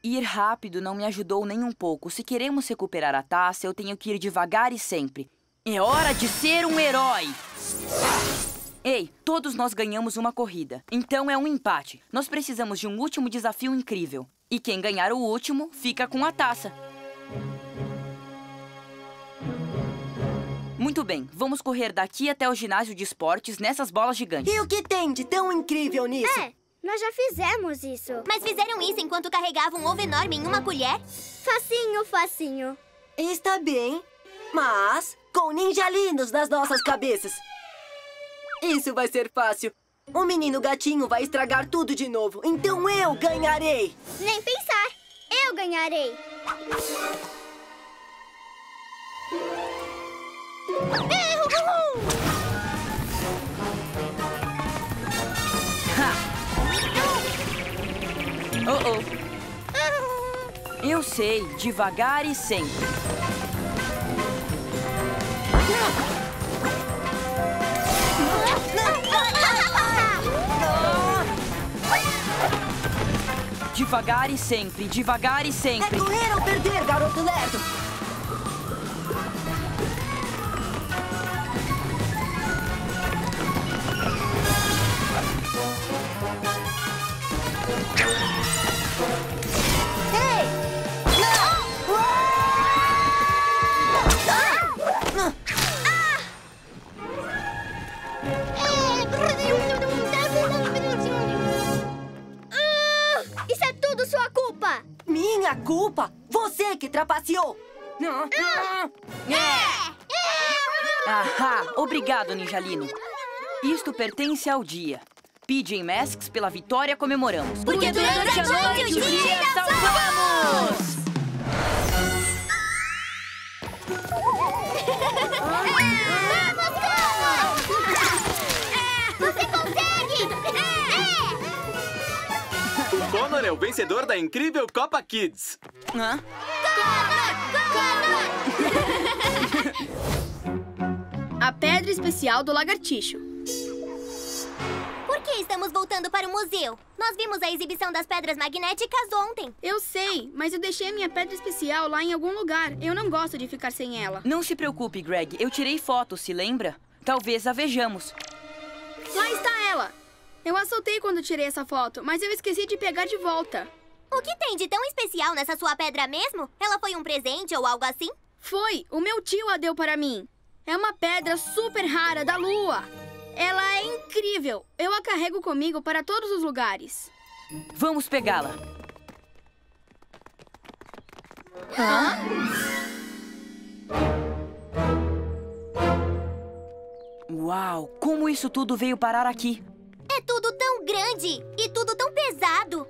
Ir rápido não me ajudou nem um pouco. Se queremos recuperar a taça, eu tenho que ir devagar e sempre. É hora de ser um herói! Ei, todos nós ganhamos uma corrida. Então é um empate. Nós precisamos de um último desafio incrível. E quem ganhar o último fica com a taça. Muito bem, vamos correr daqui até o ginásio de esportes nessas bolas gigantes. E o que tem de tão incrível nisso? É, nós já fizemos isso. Mas fizeram isso enquanto carregavam um ovo enorme em uma colher? Facinho, facinho. Está bem, mas com ninjalinos nas nossas cabeças. Isso vai ser fácil. O menino gatinho vai estragar tudo de novo, então eu ganharei. Nem pensar. Eu ganharei. Oh, oh. Eu sei, devagar e sempre. Devagar e sempre, devagar e É sempre. correr ou perder, garoto lerdo. Você que trapaceou! Ahá, obrigado, Ninjalino. Isto pertence ao dia. PJ Masks pela vitória comemoramos. Porque durante a noite o dia salvamos! Vamos, Cana! Você consegue! O Connor é o vencedor da incrível Copa Kids. Hã? A pedra especial do lagartixo. Por que estamos voltando para o museu? Nós vimos a exibição das pedras magnéticas ontem. Eu sei, mas eu deixei a minha pedra especial lá em algum lugar. Eu não gosto de ficar sem ela. Não se preocupe, Greg. Eu tirei foto, se lembra? Talvez a vejamos. Lá está ela! Eu a soltei quando tirei essa foto, mas eu esqueci de pegar de volta. O que tem de tão especial nessa sua pedra mesmo? Ela foi um presente ou algo assim? Foi! O meu tio a deu para mim. É uma pedra super rara da lua. Ela é incrível. Eu a carrego comigo para todos os lugares. Vamos pegá-la. Uau, como isso tudo veio parar aqui? É tudo tão grande e tudo tão pesado.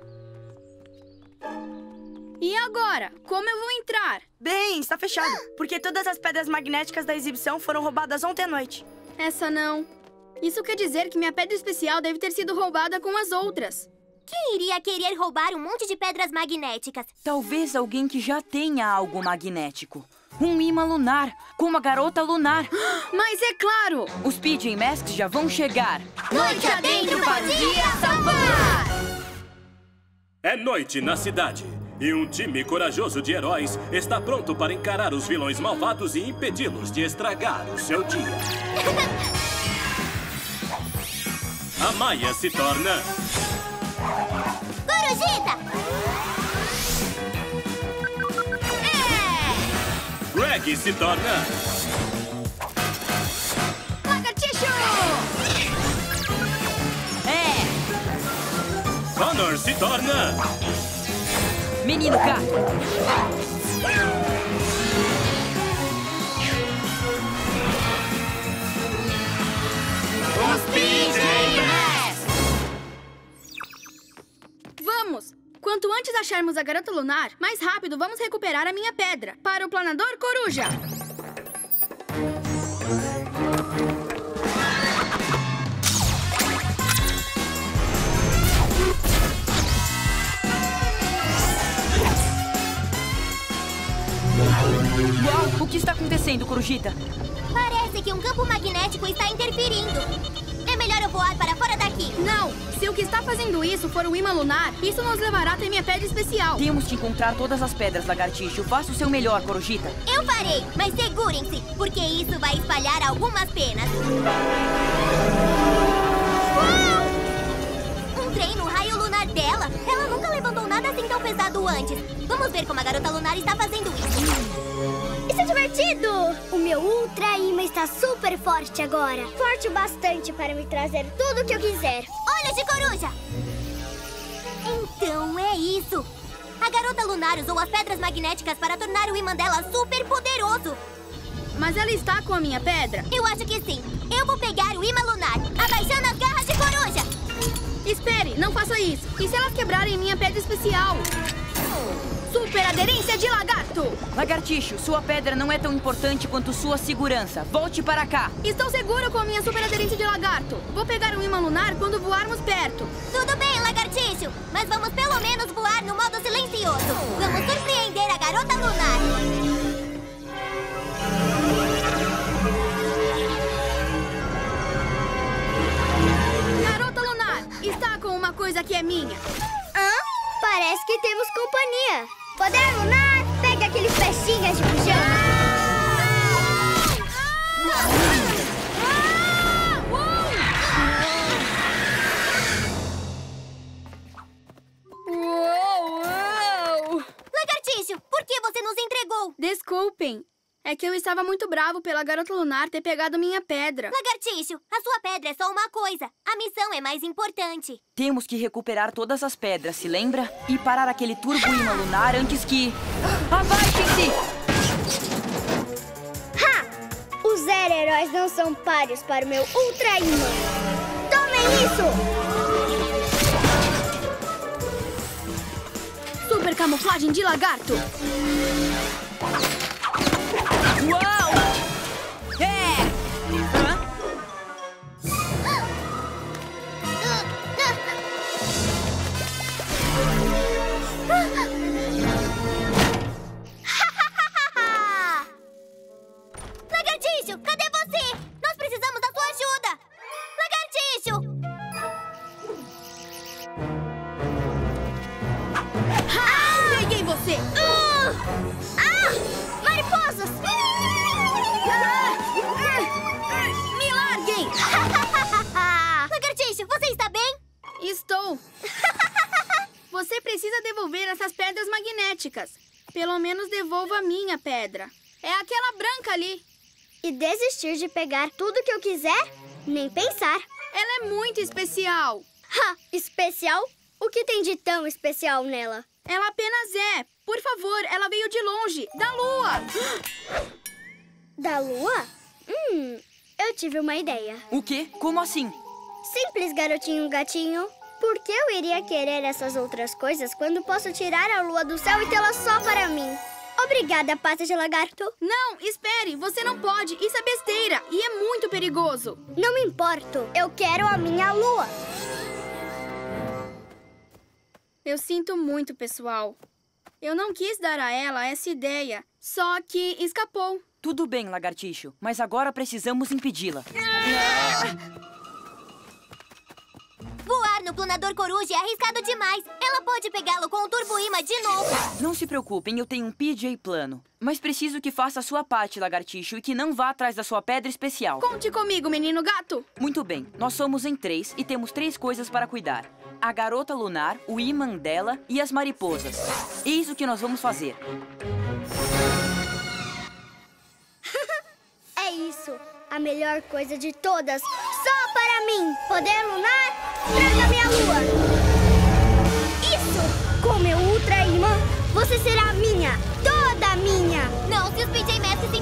E agora? Como eu vou entrar? Bem, está fechado, porque todas as pedras magnéticas da exibição foram roubadas ontem à noite. Essa não. Isso quer dizer que minha pedra especial deve ter sido roubada com as outras. Quem iria querer roubar um monte de pedras magnéticas? Talvez alguém que já tenha algo magnético. Um imã lunar, como a garota lunar. Mas é claro! Os PJ Masks já vão chegar. Noite adentro para o dia salvar! É noite na cidade. E um time corajoso de heróis está pronto para encarar os vilões malvados e impedi-los de estragar o seu dia. A Maia se torna Corujita! Greg se torna Lagartixo! É! Connor se torna Menino gato. Os PJ Vamos! Quanto antes acharmos a garota lunar, mais rápido vamos recuperar a minha pedra. Para o planador coruja! Uau, o que está acontecendo, Corujita? Parece que um campo magnético está interferindo. É melhor eu voar para fora daqui. Não! Se o que está fazendo isso for o imã lunar, isso nos levará até minha pedra especial. Temos que encontrar todas as pedras, lagartixo. Faça o seu melhor, Corujita. Eu farei, mas segurem-se, porque isso vai espalhar algumas penas. Um trem no raio lunar dela? Ela nunca levantou nada assim tão pesado antes. Vamos ver como a garota lunar está fazendo isso. O meu Ultra Imã está super forte agora. Forte o bastante para me trazer tudo o que eu quiser. Olhos de coruja! Então é isso! A garota lunar usou as pedras magnéticas para tornar o imã dela super poderoso. Mas ela está com a minha pedra? Eu acho que sim. Eu vou pegar o imã lunar, abaixando as garras de coruja. Espere, não faça isso. E se elas quebrarem minha pedra especial? Super aderência de lagarto! Lagartixo, sua pedra não é tão importante quanto sua segurança. Volte para cá. Estou seguro com a minha super aderência de lagarto. Vou pegar um imã lunar quando voarmos perto. Tudo bem, lagartixo. Mas vamos pelo menos voar no modo silencioso. Vamos surpreender a garota lunar. Garota lunar, está com uma coisa que é minha. Hã? Parece que temos companhia. Poder lunar, pega aqueles festinhas de pijama. Uou, uou! Lagartixo, por que você nos entregou? Desculpem. É que eu estava muito bravo pela garota lunar ter pegado minha pedra. Lagartixo, a sua pedra é só uma coisa. A missão é mais importante. Temos que recuperar todas as pedras, se lembra? E parar aquele turbo imã lunar antes que... Abaixem-se! Ha! Os zero heróis não são páreos para o meu Ultra Imã. Tomem isso! Super camuflagem de lagarto. Uau! É! Hã? Lagartixo, cadê você? Nós precisamos da sua ajuda! Lagartixo! Ha! Peguei você! Ah! Ah! Mariposas! Me larguem! Lagartixo, você está bem? Estou. Você precisa devolver essas pedras magnéticas. Pelo menos devolva a minha pedra. É aquela branca ali. E desistir de pegar tudo que eu quiser? Nem pensar. Ela é muito especial. Ha! Especial? O que tem de tão especial nela? Ela apenas é. Por favor, ela veio de longe, da lua. Da lua? Hum, eu tive uma ideia. O quê? Como assim? Simples, garotinho gatinho. Por que eu iria querer essas outras coisas quando posso tirar a lua do céu e tê-la só para mim? Obrigada, pata de lagarto. Não, espere, você não pode. Isso é besteira e é muito perigoso. Não me importo. Eu quero a minha lua. Eu sinto muito, pessoal. Eu não quis dar a ela essa ideia, só que escapou. Tudo bem, lagartixo, mas agora precisamos impedi-la. Voar no planador coruja é arriscado demais. Ela pode pegá-lo com o turbo imã de novo. Não se preocupem, eu tenho um PJ plano. Mas preciso que faça a sua parte, lagartixo, e que não vá atrás da sua pedra especial. Conte comigo, menino gato. Muito bem, nós somos em três e temos três coisas para cuidar. A garota lunar, o imã dela e as mariposas. Eis o que nós vamos fazer. É isso. A melhor coisa de todas. Só para mim. Poder lunar, traga minha lua. Isso! Com meu Ultra Imã, você será minha. Toda minha. Não se os PJ Masks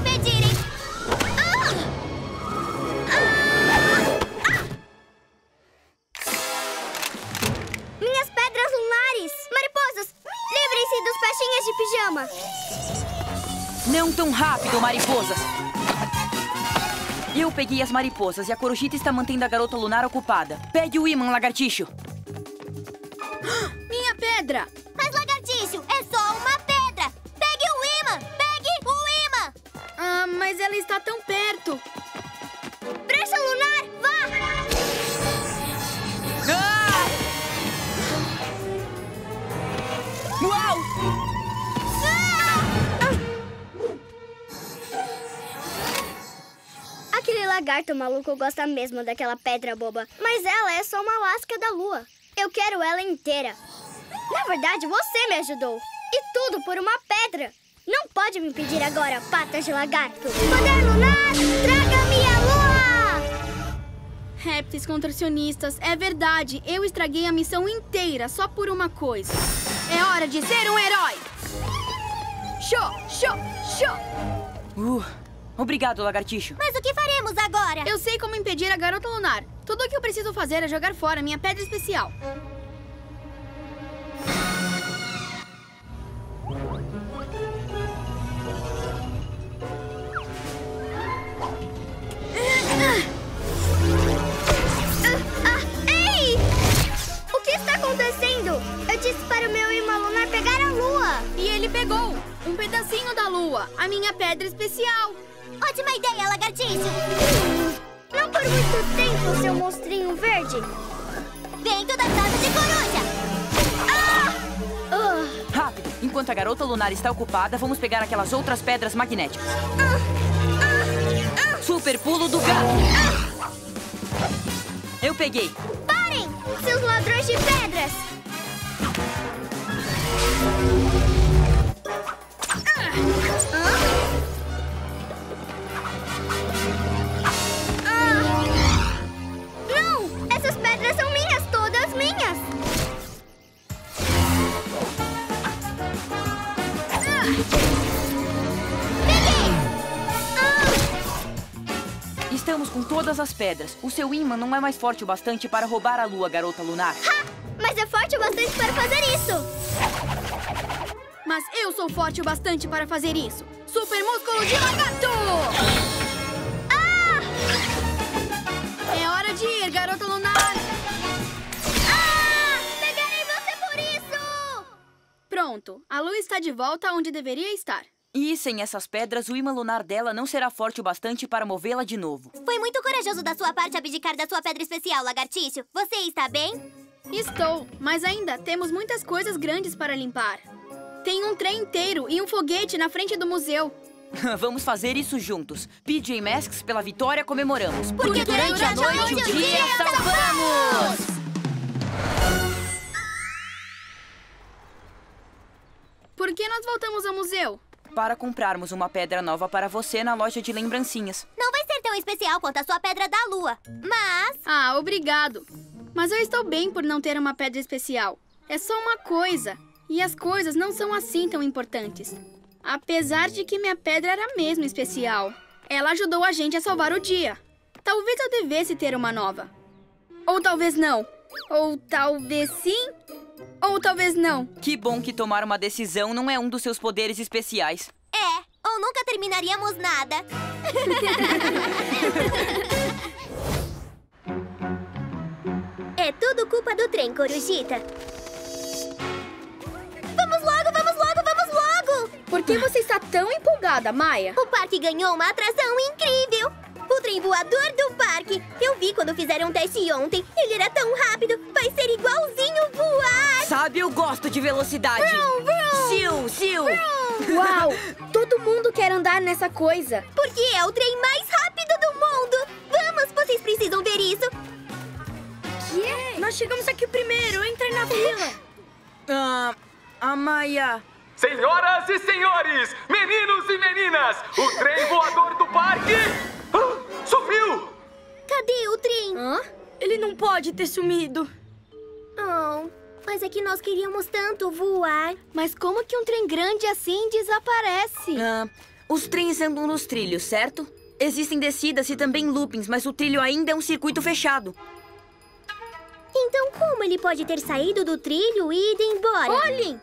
livrem-se dos peixinhos de pijama. Não tão rápido, mariposas! Eu peguei as mariposas e a corujita está mantendo a garota lunar ocupada. Pegue o imã, lagartixo. Minha pedra! Mas, lagartixo, é só uma pedra. Pegue o imã. Pegue o imã. Ah, mas ela está tão perto. Brecha lunar, vá! Uau! Aquele lagarto maluco gosta mesmo daquela pedra boba. Mas ela é só uma lasca da lua. Eu quero ela inteira. Na verdade, você me ajudou. E tudo por uma pedra. Não pode me impedir agora, patas de lagarto. Poder lunar, traga-me a lua! Répteis contorcionistas, é verdade. Eu estraguei a missão inteira só por uma coisa. É hora de ser um herói! Show, show, show! Uh, obrigado, lagartixo. Mas o que faremos agora? Eu sei como impedir a garota lunar. Tudo o que eu preciso fazer é jogar fora minha pedra especial. Disse para o meu imã lunar pegar a lua. E ele pegou um pedacinho da lua, a minha pedra especial. Ótima ideia, lagartixo! Não por muito tempo, seu monstrinho verde. Vento das asas de coruja! Rápido! Enquanto a garota lunar está ocupada, vamos pegar aquelas outras pedras magnéticas. Super pulo do gato! Eu peguei! Parem! Seus ladrões de pedras! Estamos com todas as pedras. O seu imã não é mais forte o bastante para roubar a lua, garota lunar. Mas é forte o bastante para fazer isso! Mas eu sou forte o bastante para fazer isso. Super músculo de lagarto! Ah! É hora de ir, garota lunar! Ah! Pegarei você por isso! Pronto, a lua está de volta onde deveria estar. E sem essas pedras, o imã lunar dela não será forte o bastante para movê-la de novo. Foi muito corajoso da sua parte abdicar da sua pedra especial, lagartixo. Você está bem? Estou, mas ainda temos muitas coisas grandes para limpar. Tem um trem inteiro e um foguete na frente do museu. Vamos fazer isso juntos. PJ Masks pela vitória comemoramos. Porque durante a noite o dia salvamos! Por que nós voltamos ao museu? Para comprarmos uma pedra nova para você na loja de lembrancinhas. Não vai ser tão especial quanto a sua pedra da lua, mas... Ah, obrigado. Mas eu estou bem por não ter uma pedra especial. É só uma coisa. E as coisas não são assim tão importantes. Apesar de que minha pedra era mesmo especial. Ela ajudou a gente a salvar o dia. Talvez eu devesse ter uma nova. Ou talvez não. Ou talvez sim. Ou talvez não. Que bom que tomar uma decisão não é um dos seus poderes especiais. É, ou nunca terminaríamos nada. é tudo culpa do trem, Corujita. Vamos logo, vamos logo, vamos logo! Por que você está tão empolgada, Maia? O parque ganhou uma atração incrível! O trem voador do parque! Eu vi quando fizeram um teste ontem. Ele era tão rápido, vai ser igualzinho voar! Sabe, eu gosto de velocidade! Vroom, vroom. Siu, siu! Uau! Todo mundo quer andar nessa coisa. Porque é o trem mais rápido do mundo! Vamos, vocês precisam ver isso! Que? Nós chegamos aqui primeiro, entrei na fila! Ah, a Maia... Senhoras e senhores, meninos e meninas, o trem voador do parque ah, sumiu! Cadê o trem? Hã? Ele não pode ter sumido. Oh, mas é que nós queríamos tanto voar. Mas como que um trem grande assim desaparece? Ah, os trens andam nos trilhos, certo? Existem descidas e também loopings, mas o trilho ainda é um circuito fechado. Então como ele pode ter saído do trilho e ido embora? Olhem!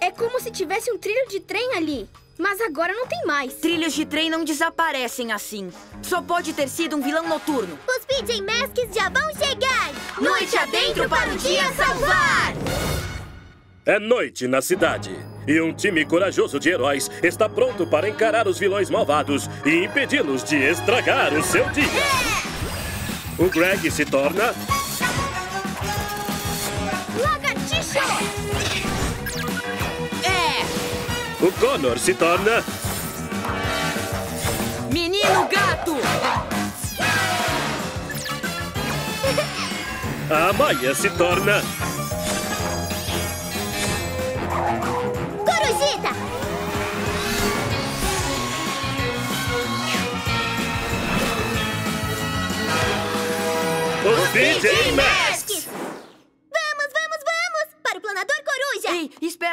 É como se tivesse um trilho de trem ali. Mas agora não tem mais. Trilhos de trem não desaparecem assim. Só pode ter sido um vilão noturno. Os PJ Masks já vão chegar! Noite adentro para o dia salvar! É noite na cidade. E um time corajoso de heróis está pronto para encarar os vilões malvados e impedi-los de estragar o seu dia. O Greg se torna Lagartixa! O Connor se torna Menino gato! A Maia se torna Corujita! o PJ Masks.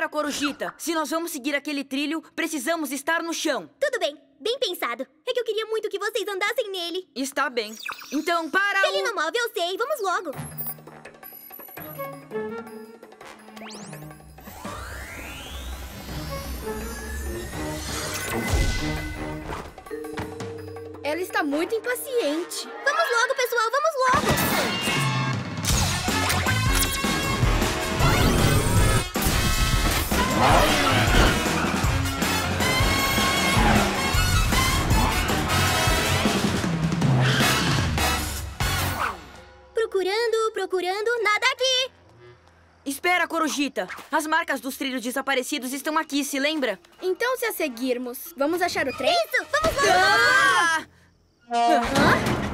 Espera, Corujita. Se nós vamos seguir aquele trilho, precisamos estar no chão. Tudo bem, bem pensado. É que eu queria muito que vocês andassem nele. Está bem. Então, para Ele o... não move, eu sei. Vamos logo. Ela está muito impaciente. Vamos logo, pessoal, vamos logo! Procurando, procurando, nada aqui! Espera, Corujita. As marcas dos trilhos desaparecidos estão aqui, se lembra? Então, se a seguirmos, vamos achar o trem? Isso! Vamos logo! Ah! Esse era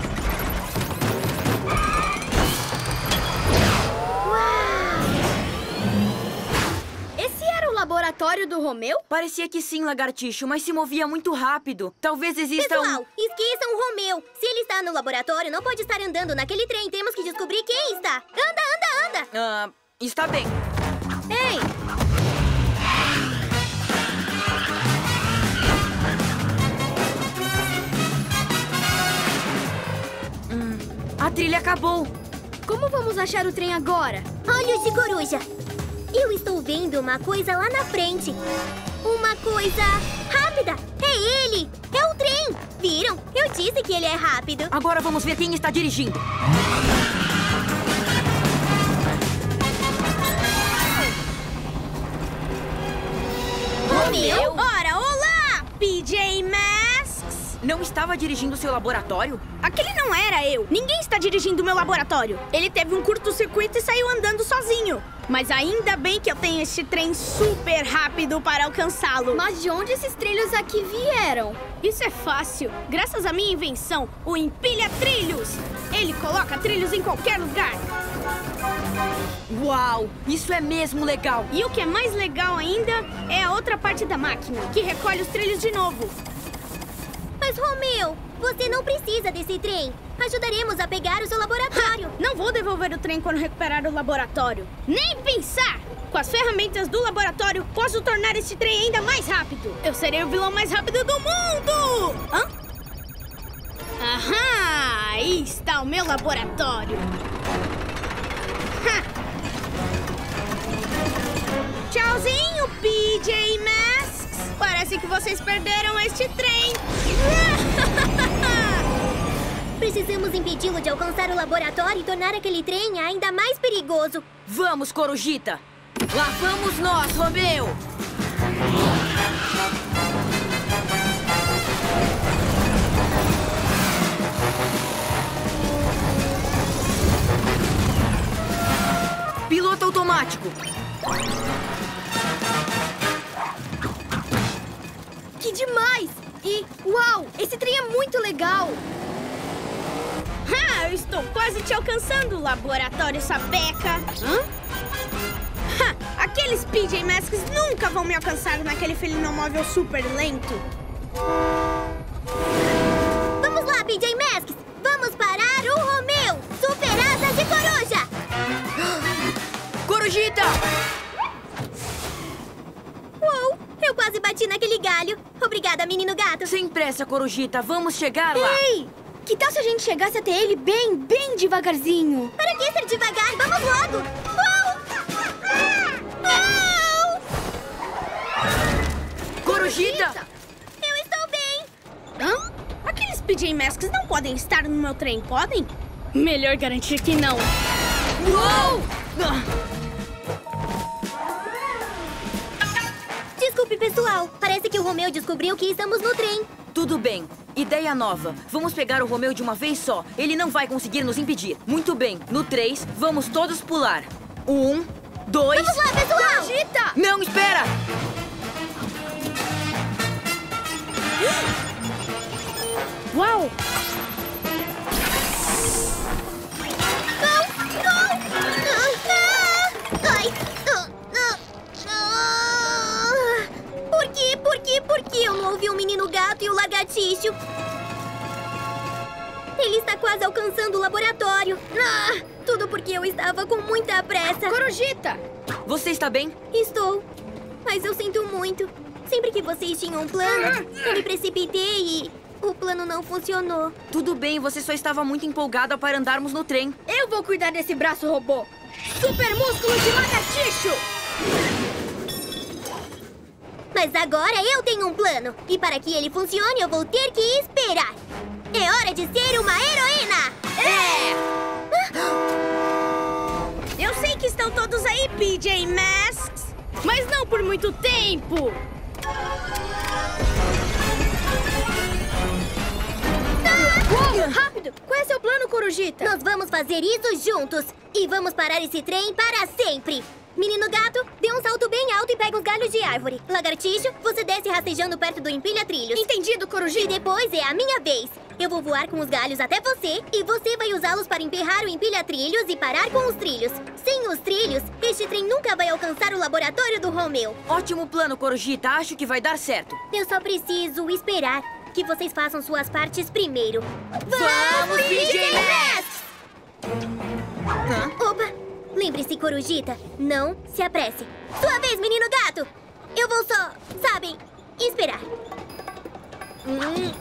laboratório do Romeu? Parecia que sim, lagartixo, mas se movia muito rápido. Talvez exista Pessoal, um... esqueçam o Romeu. Se ele está no laboratório, não pode estar andando naquele trem. Temos que descobrir quem está. Anda, anda, anda! Ah, está bem. Ei! A trilha acabou. Como vamos achar o trem agora? Olhos de coruja. Eu estou vendo uma coisa lá na frente. Uma coisa rápida. É ele. É o trem. Viram? Eu disse que ele é rápido. Agora vamos ver quem está dirigindo. Romeu? Ora, olá! PJ Masks! Não estava dirigindo seu laboratório? Aquele não era eu. Ninguém está dirigindo o meu laboratório. Ele teve um curto-circuito e saiu andando sozinho. Mas ainda bem que eu tenho este trem super rápido para alcançá-lo. Mas de onde esses trilhos aqui vieram? Isso é fácil. Graças à minha invenção, o Empilha Trilhos. Ele coloca trilhos em qualquer lugar. Uau, isso é mesmo legal. E o que é mais legal ainda é a outra parte da máquina, que recolhe os trilhos de novo. Mas, Romeu, você não precisa desse trem. Ajudaremos a pegar o seu laboratório. Não vou devolver o trem quando recuperar o laboratório. Nem pensar! Com as ferramentas do laboratório, posso tornar este trem ainda mais rápido. Eu serei o vilão mais rápido do mundo! Hã? Aham! Aí está o meu laboratório. Ha! Tchauzinho, PJ Masks! Parece que vocês perderam este trem. Precisamos impedi-lo de alcançar o laboratório e tornar aquele trem ainda mais perigoso. Vamos, Corujita. Lá vamos nós, Romeu. Piloto automático. Que demais! E, uau, esse trem é muito legal! Ha! Eu estou quase te alcançando, laboratório sapeca! Hã? Ha! Aqueles PJ Masks nunca vão me alcançar naquele felinomóvel super lento! Vamos lá, PJ Masks! Vamos parar o Romeu! Super Asa de Coruja! Corujita! Uou! Eu quase bati naquele galho. Obrigada, menino gato. Sem pressa, Corujita. Vamos chegar lá. Ei! Que tal se a gente chegasse até ele bem, bem devagarzinho? Para que ser devagar? Vamos logo! Uou! Uou! Corujita! Eu estou bem! Hã? Aqueles PJ Masks não podem estar no meu trem, podem? Melhor garantir que não. Uou! Desculpe, pessoal. Parece que o Romeu descobriu que estamos no trem. Tudo bem. Ideia nova. Vamos pegar o Romeu de uma vez só. Ele não vai conseguir nos impedir. Muito bem. No três, vamos todos pular. Um, dois... Vamos lá, pessoal! Agita! Não, espera! Uau! Não! Não! Ah, ai! Lagartixo! Ele está quase alcançando o laboratório. Ah, tudo porque eu estava com muita pressa. Corujita! Você está bem? Estou. Mas eu sinto muito. Sempre que vocês tinham um plano, eu me precipitei e o plano não funcionou. Tudo bem, você só estava muito empolgada para andarmos no trem. Eu vou cuidar desse braço robô. Super músculo de lagartixo! Mas agora eu tenho um plano. E para que ele funcione, eu vou ter que esperar. É hora de ser uma heroína! É! Eu sei que estão todos aí, PJ Masks! Mas não por muito tempo! Uou, rápido! Qual é seu plano, Corujita? Nós vamos fazer isso juntos. E vamos parar esse trem para sempre. Menino gato, dê um salto bem alto e pega uns galhos de árvore. Lagartixo, você desce rastejando perto do empilha-trilhos. Entendido, Corujita. E depois é a minha vez. Eu vou voar com os galhos até você e você vai usá-los para emperrar o empilha-trilhos e parar com os trilhos. Sem os trilhos, este trem nunca vai alcançar o laboratório do Romeu. Ótimo plano, Corujita. Acho que vai dar certo. Eu só preciso esperar que vocês façam suas partes primeiro. Vamos, PJ Masks! Opa! Lembre-se, Corujita, não se apresse. Sua vez, menino gato! Eu vou só, sabem, esperar. Hum.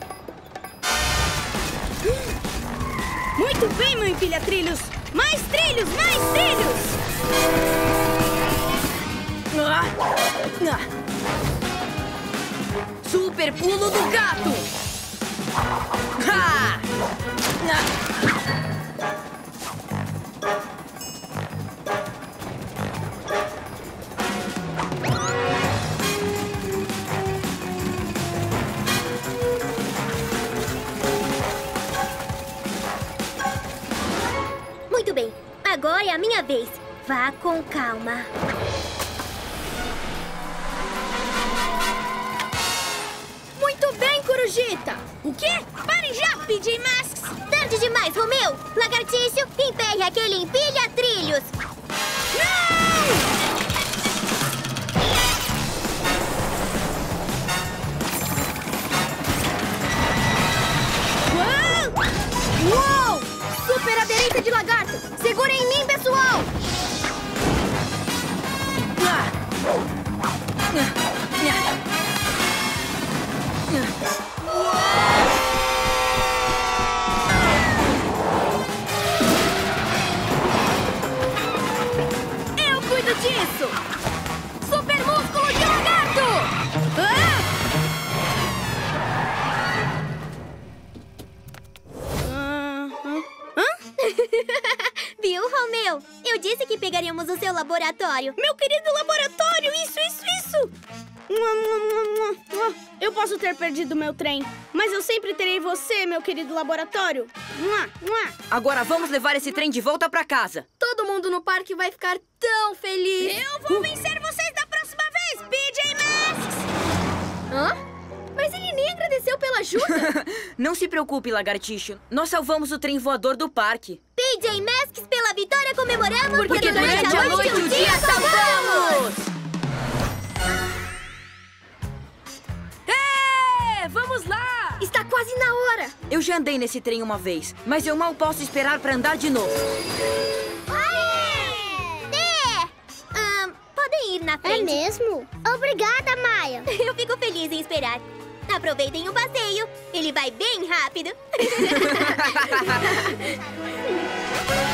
Muito bem, meu empilha-trilhos! Mais trilhos, mais trilhos! Super pulo do gato! Ha! Muito bem, agora é a minha vez. Vá com calma. Muito bem, Corujita! O quê? Pare já, PJ Masks! Tarde demais, Romeu! Lagartixo, emperre aquele empilha-trilhos! Uau! Uou! Super aderência de lagarto! Segurem em mim, pessoal! Eu Viu, Romeu? Eu disse que pegaríamos o seu laboratório. Meu querido laboratório, isso, isso, isso! Eu posso ter perdido meu trem, mas eu sempre terei você, meu querido laboratório. Agora vamos levar esse trem de volta para casa. Todo mundo no parque vai ficar tão feliz! Eu vou vencer vocês da próxima vez, PJ Masks! Hã? Mas ele nem agradeceu pela ajuda! Não se preocupe, lagartixo. Nós salvamos o trem voador do parque. PJ Masks, pela vitória comemoramos Porque durante a noite o dia salvamos! É, vamos lá! Está quase na hora! Eu já andei nesse trem uma vez, mas eu mal posso esperar para andar de novo. É! Ahn, podem ir na frente. É mesmo? Obrigada, Maia. Eu fico feliz em esperar. Aproveitem o passeio. Ele vai bem rápido.